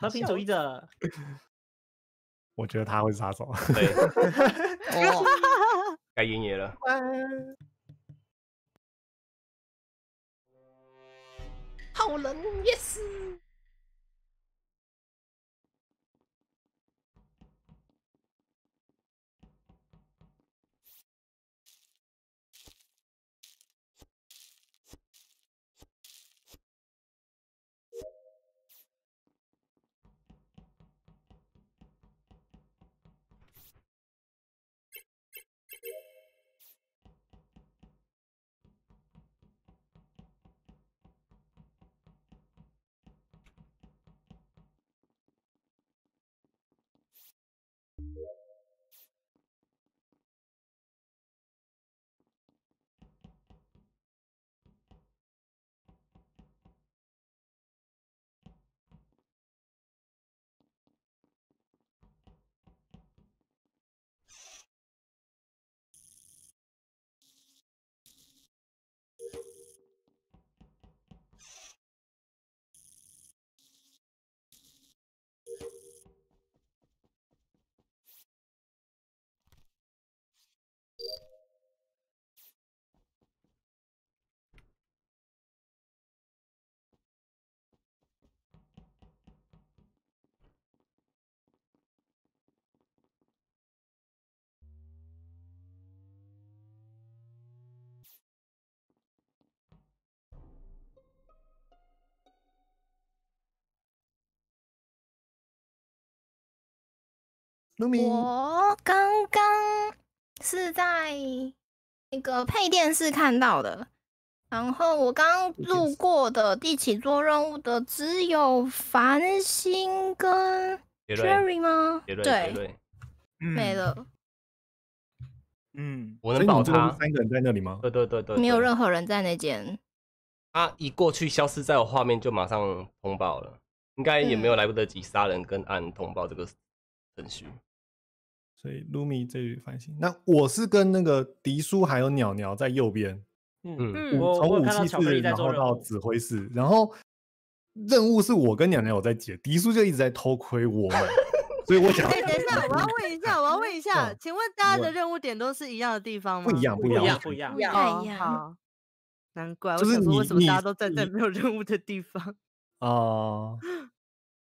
和平主义者，我觉得他会是杀手。对，哦，该燕爷了。好人，yes。我刚刚是在那个配电室看到的，然后我刚路过的一起做任务的只有繁星跟杰瑞，Cherry 吗？杰瑞，杰对，没了，嗯，我能保所以你们最后他。三个人在那里吗？对对对对，没有任何人在那间。他一过去消失在我画面，就马上通报了，应该也没有嗯来不得及杀人跟按通报这个程序。所以卢米这里反省。那我是跟那个迪叔还有鸟鸟在右边，嗯，嗯，从武器室然后到指挥室，然后任务是我跟鸟鸟有在解，迪叔就一直在偷窥我们，所以我想哎、等一下，我要问一下，我要问一下，嗯请问大家的任务点都是一样的地方吗？不一样，不一一样，不一样不一样一样好，难怪就是我想说为你你什么大家都站在没有任务的地方，哦、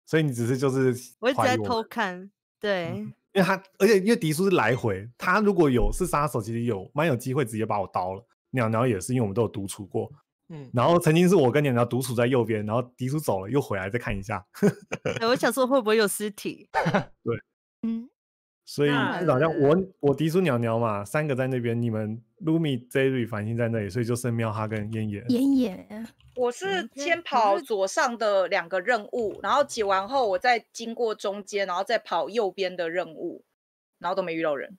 所以你只是就是我一直在偷看。对，因为他，而且因为迪叔是来回，他如果有是杀手，其实有蛮有机会直接把我刀了。鸟鸟也是，因为我们都有独处过。嗯，然后曾经是我跟鸟鸟独处在右边，然后迪叔走了又回来再看一下，欸我想说会不会有尸体？对嗯，所以那至少像我我迪叔鸟鸟嘛，三个在那边，你们 Lumi、Jerry、繁星在那里，所以就剩喵哈跟烟野。妍妍，我是嗯先跑左上的两个任务，然后解完后，我再经过中间，然后再跑右边的任务，然后都没遇到人。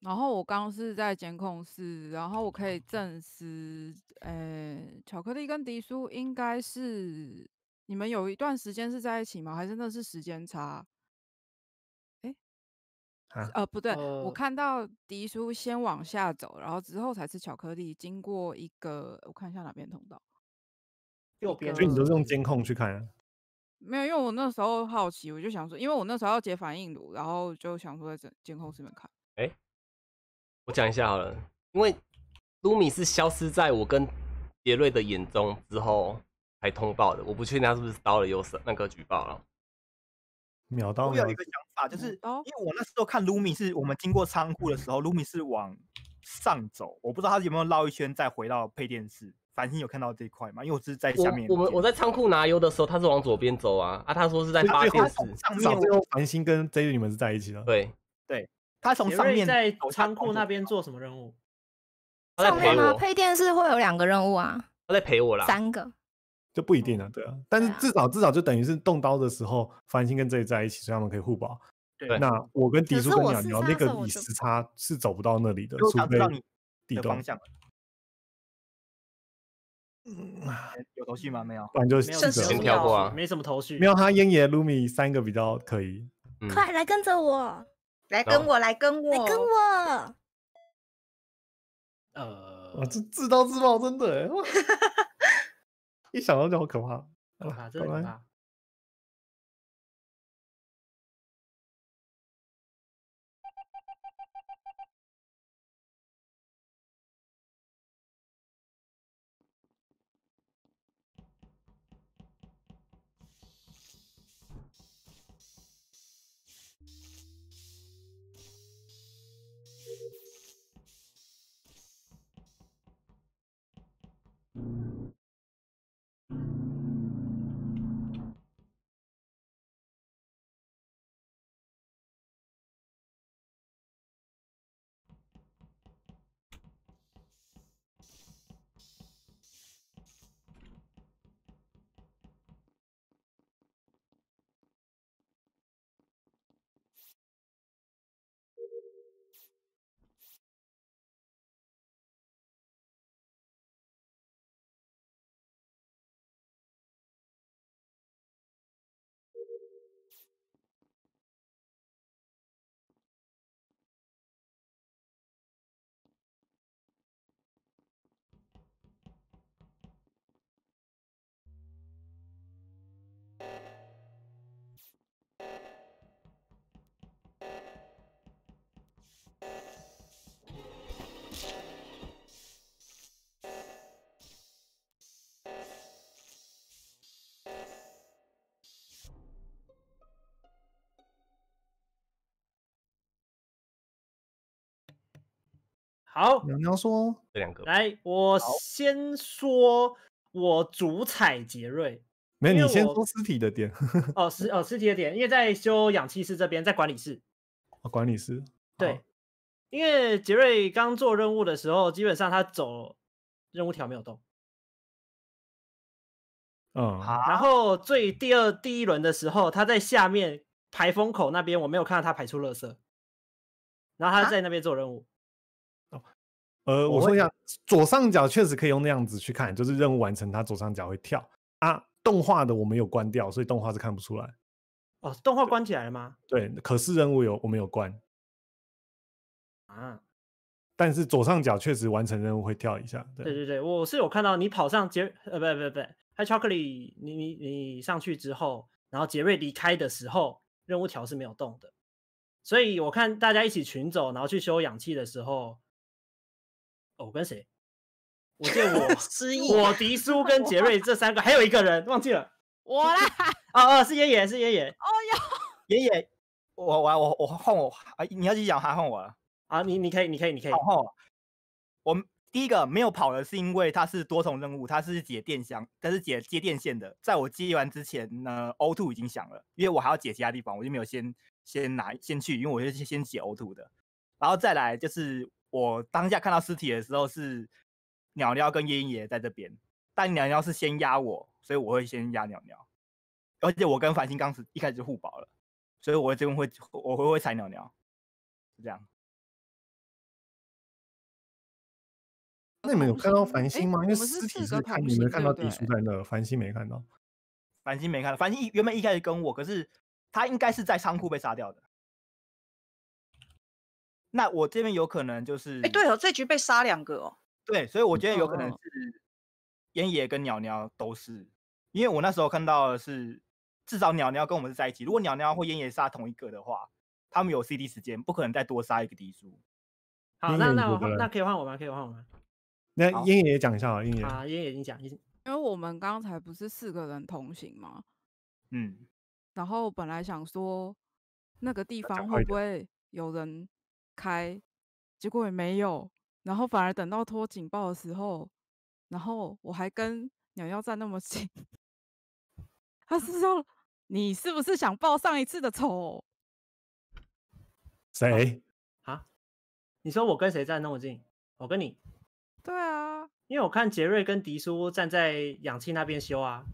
然后我刚刚是在监控室，然后我可以证实，呃，巧克力跟迪叔应该是你们有一段时间是在一起吗？还是那是时间差？啊呃，不对，呃我看到迪叔先往下走，然后之后才吃巧克力，经过一个，我看一下哪边通道。右边，所以你都是用监控去看、啊。没有，因为我那时候好奇，我就想说，因为我那时候要解反应炉，然后就想说在监监控室里面看。我讲一下好了，因为卢米是消失在我跟杰瑞的眼中之后才通报的，我不确定他是不是刀了有审那个举报了。秒刀秒我有一个想法，就是哦因为我那时候看 Lumi 是我们经过仓库的时候，Lumi 是往上走，我不知道他有没有绕一圈再回到配电室。繁星有看到这一块吗？因为我是在下面我我们见我在仓库拿油的时候，他是往左边走啊，啊，他说是在发电室，上面最后繁星跟 Jerry 你们是在一起的。对对，他从上面在仓库那边做什么任务？他在陪上面吗？我，配电室会有两个任务啊，他在陪我啦。三个。就不一定了，对啊。但是至少至少就等于是动刀的时候，繁星跟 Jerry 在一起，所以他们可以互保。对那我跟迪可叔跟鸟鸟那个以时差是走不到那里的，除非地洞的方，向。有头绪吗？没有。不然就没有记剩者先跳过啊没什么头绪。没有，他、烟爷、Lumi 三个比较可以。嗯，快来跟着我，来跟我，来跟我，来跟我。呃哇，，这自刀自爆真的 一想到就好可怕。可怕，真的拜拜可怕。好，你要说，这两个来，我先说，我主踩杰瑞。没你先说尸体的点。哦，尸哦尸体的点，因为在修氧气室这边，在管理室。哦管理室，对，因为杰瑞刚做任务的时候，基本上他走任务条没有动，嗯，然后最第二第一轮的时候，他在下面排风口那边，我没有看到他排出垃圾，然后他在那边做任务。呃，我说一下，左上角确实可以用那样子去看，就是任务完成，它左上角会跳啊。动画的我们有关掉，所以动画是看不出来。哦，动画关起来了吗？对，可是任务有我们有关，啊，但是左上角确实完成任务会跳一下。对，对对对，我是有看到你跑上杰呃不不不，Hi Chocolate，你你你上去之后，然后杰瑞离开的时候，任务条是没有动的，所以我看大家一起群走，然后去修氧气的时候，哦，我跟谁？我记得我失忆我迪叔跟杰瑞这三个，还有一个人忘记了。我啦，哦哦，是爷爷，是爷爷哦哟，爷爷，我我我我换我啊！你要继续讲，还换我了。啊！你你可以，你可以，你可以好。换我。我们第一个没有跑的是因为它是多重任务，它是解电箱，它是解接电线的。在我接完之前呢，O two 已经响了，因为我还要解其他地方，我就没有先先拿先去，因为我是先解 O two 的。然后再来就是我当下看到尸体的时候是鸟鸟跟爷爷在这边，但鸟鸟是先压我，所以我会先压鸟鸟。而且我跟繁星刚是一开始就互保了，所以我这边会我会会踩鸟鸟，是这样。那你们有看到繁星吗？因为尸体是看你们看到对不对迪叔在那，繁星没看到。繁星没看到，繁星一原本一开始跟我，可是他应该是在仓库被杀掉的。那我这边有可能就是，哎，对哦，这局被杀两个哦。对，所以我觉得有可能哦是烟野跟鸟鸟都是，因为我那时候看到的是，至少鸟鸟跟我们是在一起。如果鸟鸟或烟野杀同一个的话，他们有 CD 时间，不可能再多杀一个敌书。好，那那我那可以换我吗？可以换我吗？那烟野也讲一下啊，烟野。啊，爷爷已经讲，一下因为我们刚才不是四个人同行吗？嗯，然后本来想说那个地方会不会有人开，结果也没有。然后反而等到拖警报的时候，然后我还跟鸟鸟站那么近，他是说你是不是想报上一次的仇？谁？啊？你说我跟谁站那么近？我跟你，对啊，因为我看杰瑞跟迪叔站在氧气那边修啊，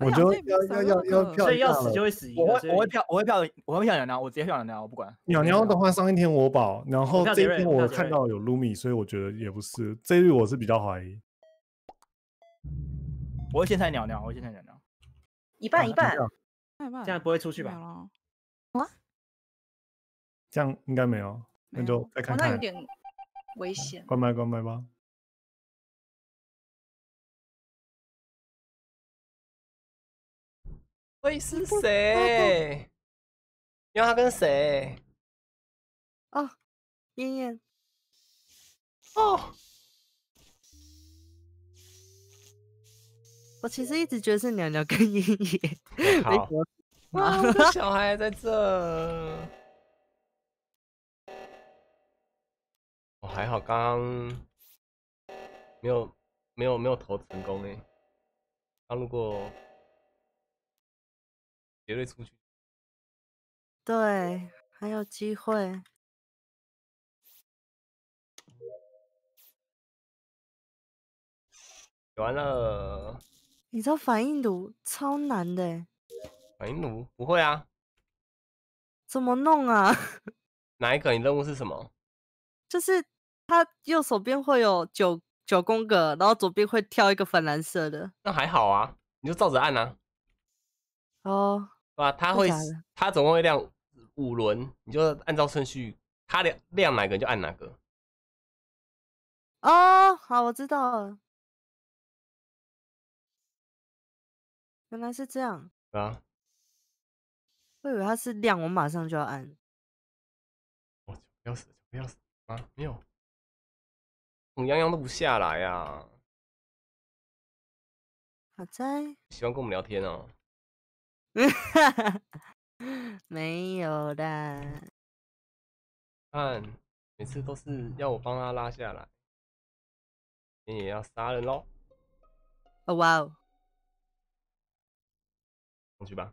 我就要要要要票所以要死就会死一个。我会我会票我会票我会票鸟鸟，我直接票鸟鸟，我不管。鸟鸟的话，上一天我保，然后这一天我看到有 Lumi，所以我觉得也不是。这一率我是比较怀疑。我会先踩鸟鸟，我会先踩鸟鸟。一半一半，这样不会出去吧？没有了这样应该没有，那就再看看。哦那有点危险。关麦关麦吧。会是谁？因为他跟谁？哦，燕燕，哦，我其实一直觉得是鸟鸟跟燕燕。没好 小孩在这。哦，还好刚刚没有没有没有投成功哎。刚如果杰瑞出去，对，还有机会。完了，你知道反应炉超难的欸，反应炉不会啊？怎么弄啊？哪一个？你任务是什么？就是它右手边会有九九宫格，然后左边会跳一个粉蓝色的。那还好啊，你就照着按啊，哦，对吧？它会它总共会亮五轮，你就按照顺序，它亮亮哪个你就按哪个。哦，好，我知道了。原来是这样，对啊，我以为它是亮，我马上就要按。不要死，不要死啊！没有，我洋洋都不下来呀、好在，喜欢跟我们聊天哦。没有的。看，每次都是要我帮他拉下来，你也要杀人喽！哦哇哦，上去吧。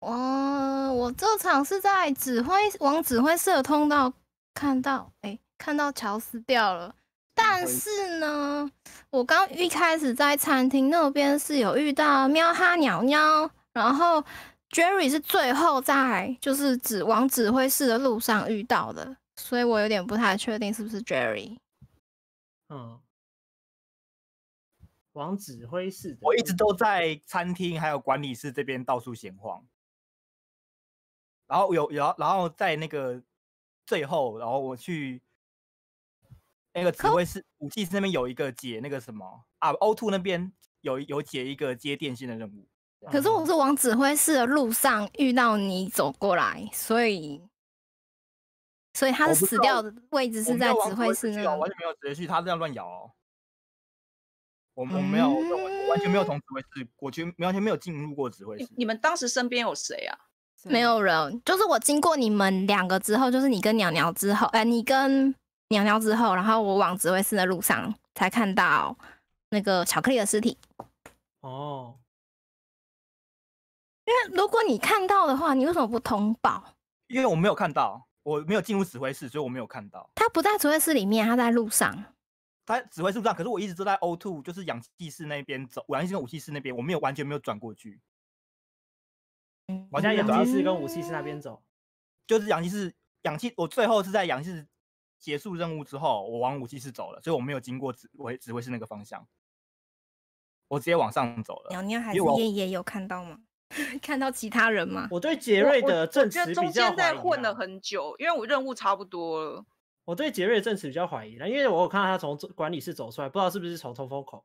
哦，我这场是在指挥往指挥室的通道看到，哎、看到乔斯掉了。但是呢，我刚一开始在餐厅那边是有遇到喵哈鸟鸟，然后 Jerry 是最后在就是指往指挥室的路上遇到的，所以我有点不太确定是不是 Jerry。嗯，往指挥室我一直都在餐厅还有管理室这边到处闲晃，然后有有，然后在那个最后，然后我去那个指挥室武器室那边有一个解那个什么啊，O two 那边有有解一个接电线的任务，可是我是往指挥室的路上遇到你走过来，所以所以他我不知道死掉的位置是在指挥室那去哦，完。全没有直接去，他这样乱摇哦。我我没有，完全没有从指挥室，我全完全没有进入过指挥室。你你们当时身边有谁啊？没有人，就是我经过你们两个之后，就是你跟鸟鸟之后，哎、你跟鸟鸟之后，然后我往指挥室的路上才看到那个巧克力的尸体。哦，因为如果你看到的话，你为什么不通报？因为我没有看到，我没有进入指挥室，所以我没有看到。他不在指挥室里面，他在路上。他指挥室上，可是我一直都在 O two，就是氧气室那边走，氧气室跟武器室那边，我没有完全没有转过去，嗯我在氧气室跟武器室那边走。就是氧气室氧气，我最后是在氧气室结束任务之后，我往武器室走了，所以我没有经过指挥指挥室那个方向，我直接往上走了。鸟鸟还是因为我叶叶有看到吗？看到其他人吗？我对杰瑞的证词比较间在混了啊很久，因为我任务差不多了。我对杰瑞的证词比较怀疑了，因为我有看到他从管理室走出来，不知道是不是从通风口。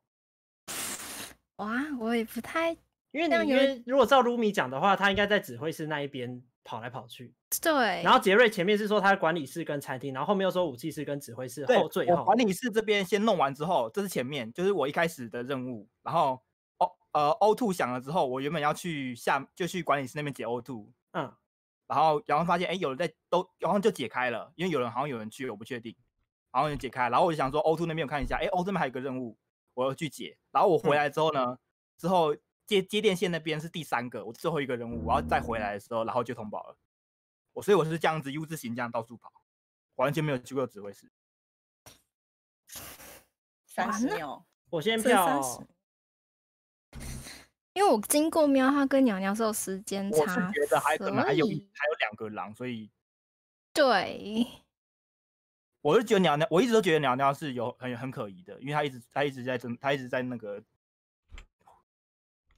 哇，我也不太因为因为如果照卢米讲的话，他应该在指挥室那一边跑来跑去。对。然后杰瑞前面是说他的管理室跟餐厅，然后后面又说武器室跟指挥室对，后最后我管。理室这边先弄完之后，这是前面，就是我一开始的任务。然后 O 呃 O two 响了之后，我原本要去下就去管理室那边解 O two，嗯，然后然后发现哎有人在都，然后就解开了，因为有人好像有人去，我不确定，然后就解开，然后我就想说 O two 那边我看一下，哎 O 这边还有个任务，我要去解。然后我回嗯来之后呢，之后接接电线那边是第三个，我最后一个任务，我要再回来的时候，然后就通报了。我所以我是这样子 U 字形这样到处跑，完全没有去过指挥室。三哇那十秒，我先这票30因为我经过喵哈跟鸟鸟是有时间我是差，觉得还可能还有一还有两个狼，所以对，我是觉得鸟鸟，我一直都觉得鸟鸟是有很很可疑的，因为他一直他一直在争，他一直在那个，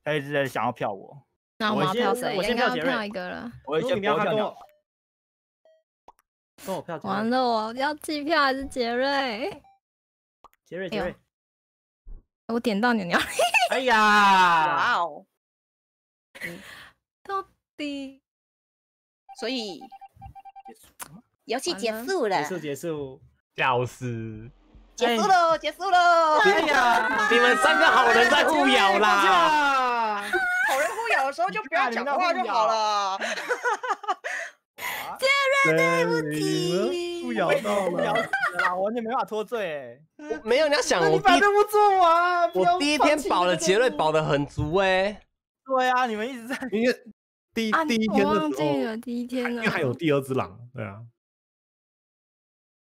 他一直在想要票我，那我要票谁？我先票杰瑞票一个了。我先票鸟喵他跟我，跟我票。完了，我要弃票还是杰瑞？杰瑞，杰瑞。我点到鸟鸟，哎呀，哇哦！到底所以游戏结束了结，束结束。笑死！结束了，结束了。哎呀，你们三个好人在互咬啦！啦！好人互咬的时候就不要讲话就好了。杰 瑞对不起，不咬到了。死了啦，我完全没办法脱罪哎。我没有，你要想那我第一你把任务做完，不要我第一天保了杰瑞保的很足哎，对啊，你们一直在因为第一啊，第一天我的时候，忘记了第一天了，因为还有第二只狼，对啊，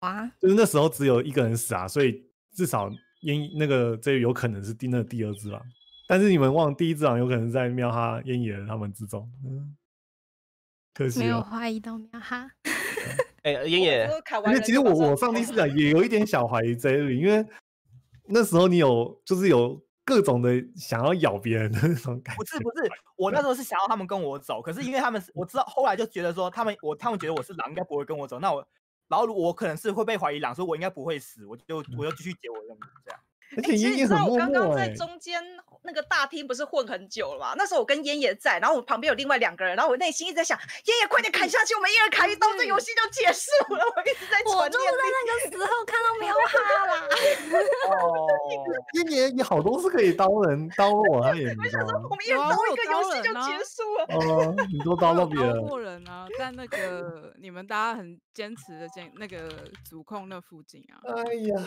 哇，就是那时候只有一个人死啊，所以至少烟那个这有可能是第那第二只狼，但是你们忘了第一只狼有可能在喵哈烟野他们之中，嗯，可没有。怀疑到喵哈，哎，烟野，因为其实我我上帝视角也有一点小怀疑 Jerry，因为那时候你有就是有各种的想要咬别人的那种感觉，不是不是，我那时候是想要他们跟我走，可是因为他们我知道，后来就觉得说他们我他们觉得我是狼，应该不会跟我走，那我然后我可能是会被怀疑狼，所以我应该不会死，我就我就继续解我任务这样。而且其实烟很默你知道我刚刚在中间那个大厅不是混很久了嘛？那时候我跟烟也在，然后我旁边有另外两个人，然后我内心一直在想，烟也快点砍下去，我们一人砍一刀，这游戏就结束了。我一直在我就是在那个时候看到喵 哈啦，哦，烟野也好多是可以刀人刀我，他也你知道吗？我们一人刀一个游戏就结束了。哦，你都刀到别人，过人啊，在那个你们大家很坚持的坚那个主控那附近啊，哎呀，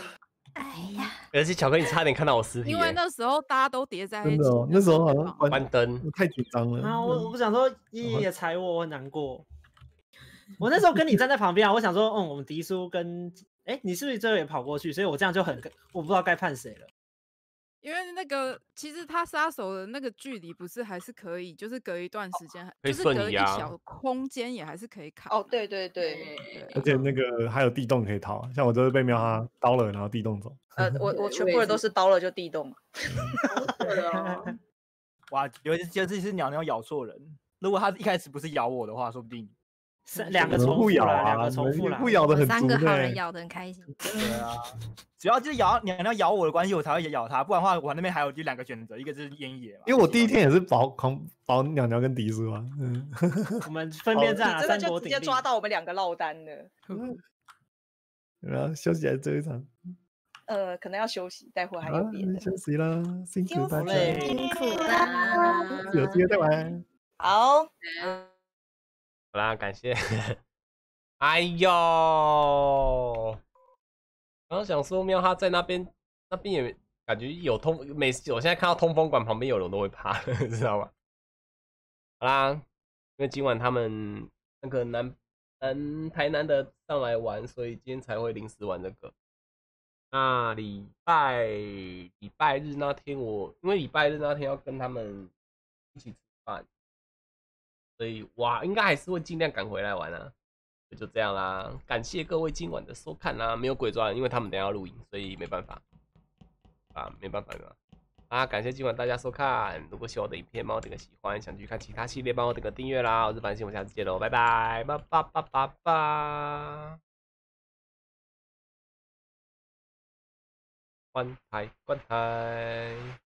哎呀，而且巧克力差点看到我尸体因为，那时候大家都叠在一起真的、哦，那那时候好像关关灯，我太紧张了。啊，我我嗯不想说依依也踩我，我很难过。我那时候跟你站在旁边啊，我想说，嗯，我们迪叔跟哎，你是不是最后也跑过去？所以我这样就很我不知道该判谁了。因为那个其实他杀手的那个距离不是还是可以，就是隔一段时间还，可以就是隔一瞬移啊小空间也还是可以砍哦，的对对对，对而且那个还有地洞可以逃，像我都是被喵哈刀了，然后地洞走。呃，我 我全部人都是刀了就地洞。对啊，哇，尤其就是是鸟鸟咬错人，如果他一开始不是咬我的话，说不定三两个重复了，两啊，个重复了，互咬的很足三个好人。咬的很开心，对啊。主要就是咬鸟鸟咬我的关系，我才会咬它，不然的话，我那边还有就两个选择，一个就是烟野嘛。因为我第一天也是保狂保鸟鸟跟迪叔嘛，嗯，我们分辨你战啊，真的就直接。抓到我们两个落单了。然后休息来最后一场，呃，可能要休息，待会儿还有好别的。休息啦，辛苦大家，辛苦啦。有机会再玩。好，好啦，感谢。哎呦，刚刚想说喵哈在那边，那边也感觉有通，每次我现在看到通风管旁边有人都会怕，知道吗？好啦，因为今晚他们那个南南台南的上来玩，所以今天才会临时玩这个。那礼拜礼拜日那天我，因为礼拜日那天要跟他们一起吃，所以哇，应该还是会尽量赶回来玩啊。就这样啦，感谢各位今晚的收看啦。没有鬼抓，因为他们等下要录影，所以没办法啊，没办法，没办法啊。感谢今晚大家收看，如果喜欢我的影片，帮我点个喜欢，想去看其他系列，帮我点个订阅啦。我是繁星，我们下次见喽，拜拜，拜拜拜拜拜。关台，关台。